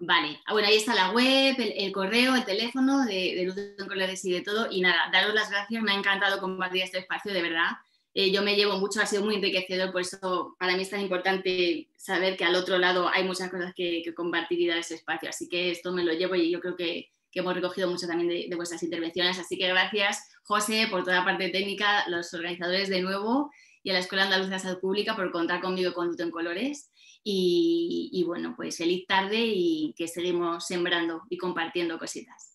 Vale, ah, bueno, ahí está la web, el, correo, el teléfono de, de Luz de Colores y de todo. Y nada, daros las gracias, me ha encantado compartir este espacio, de verdad. Eh, yo me llevo mucho, ha sido muy enriquecedor, por eso para mí es tan importante saber que al otro lado hay muchas cosas que, que compartir y dar ese espacio. Así que esto me lo llevo y yo creo que que hemos recogido mucho también de, vuestras intervenciones. Así que gracias, José, por toda la parte técnica, los organizadores de nuevo y a la Escuela Andaluza de Salud Pública por contar conmigo con Luto en Colores. Y, y bueno, pues feliz tarde y que seguimos sembrando y compartiendo cositas.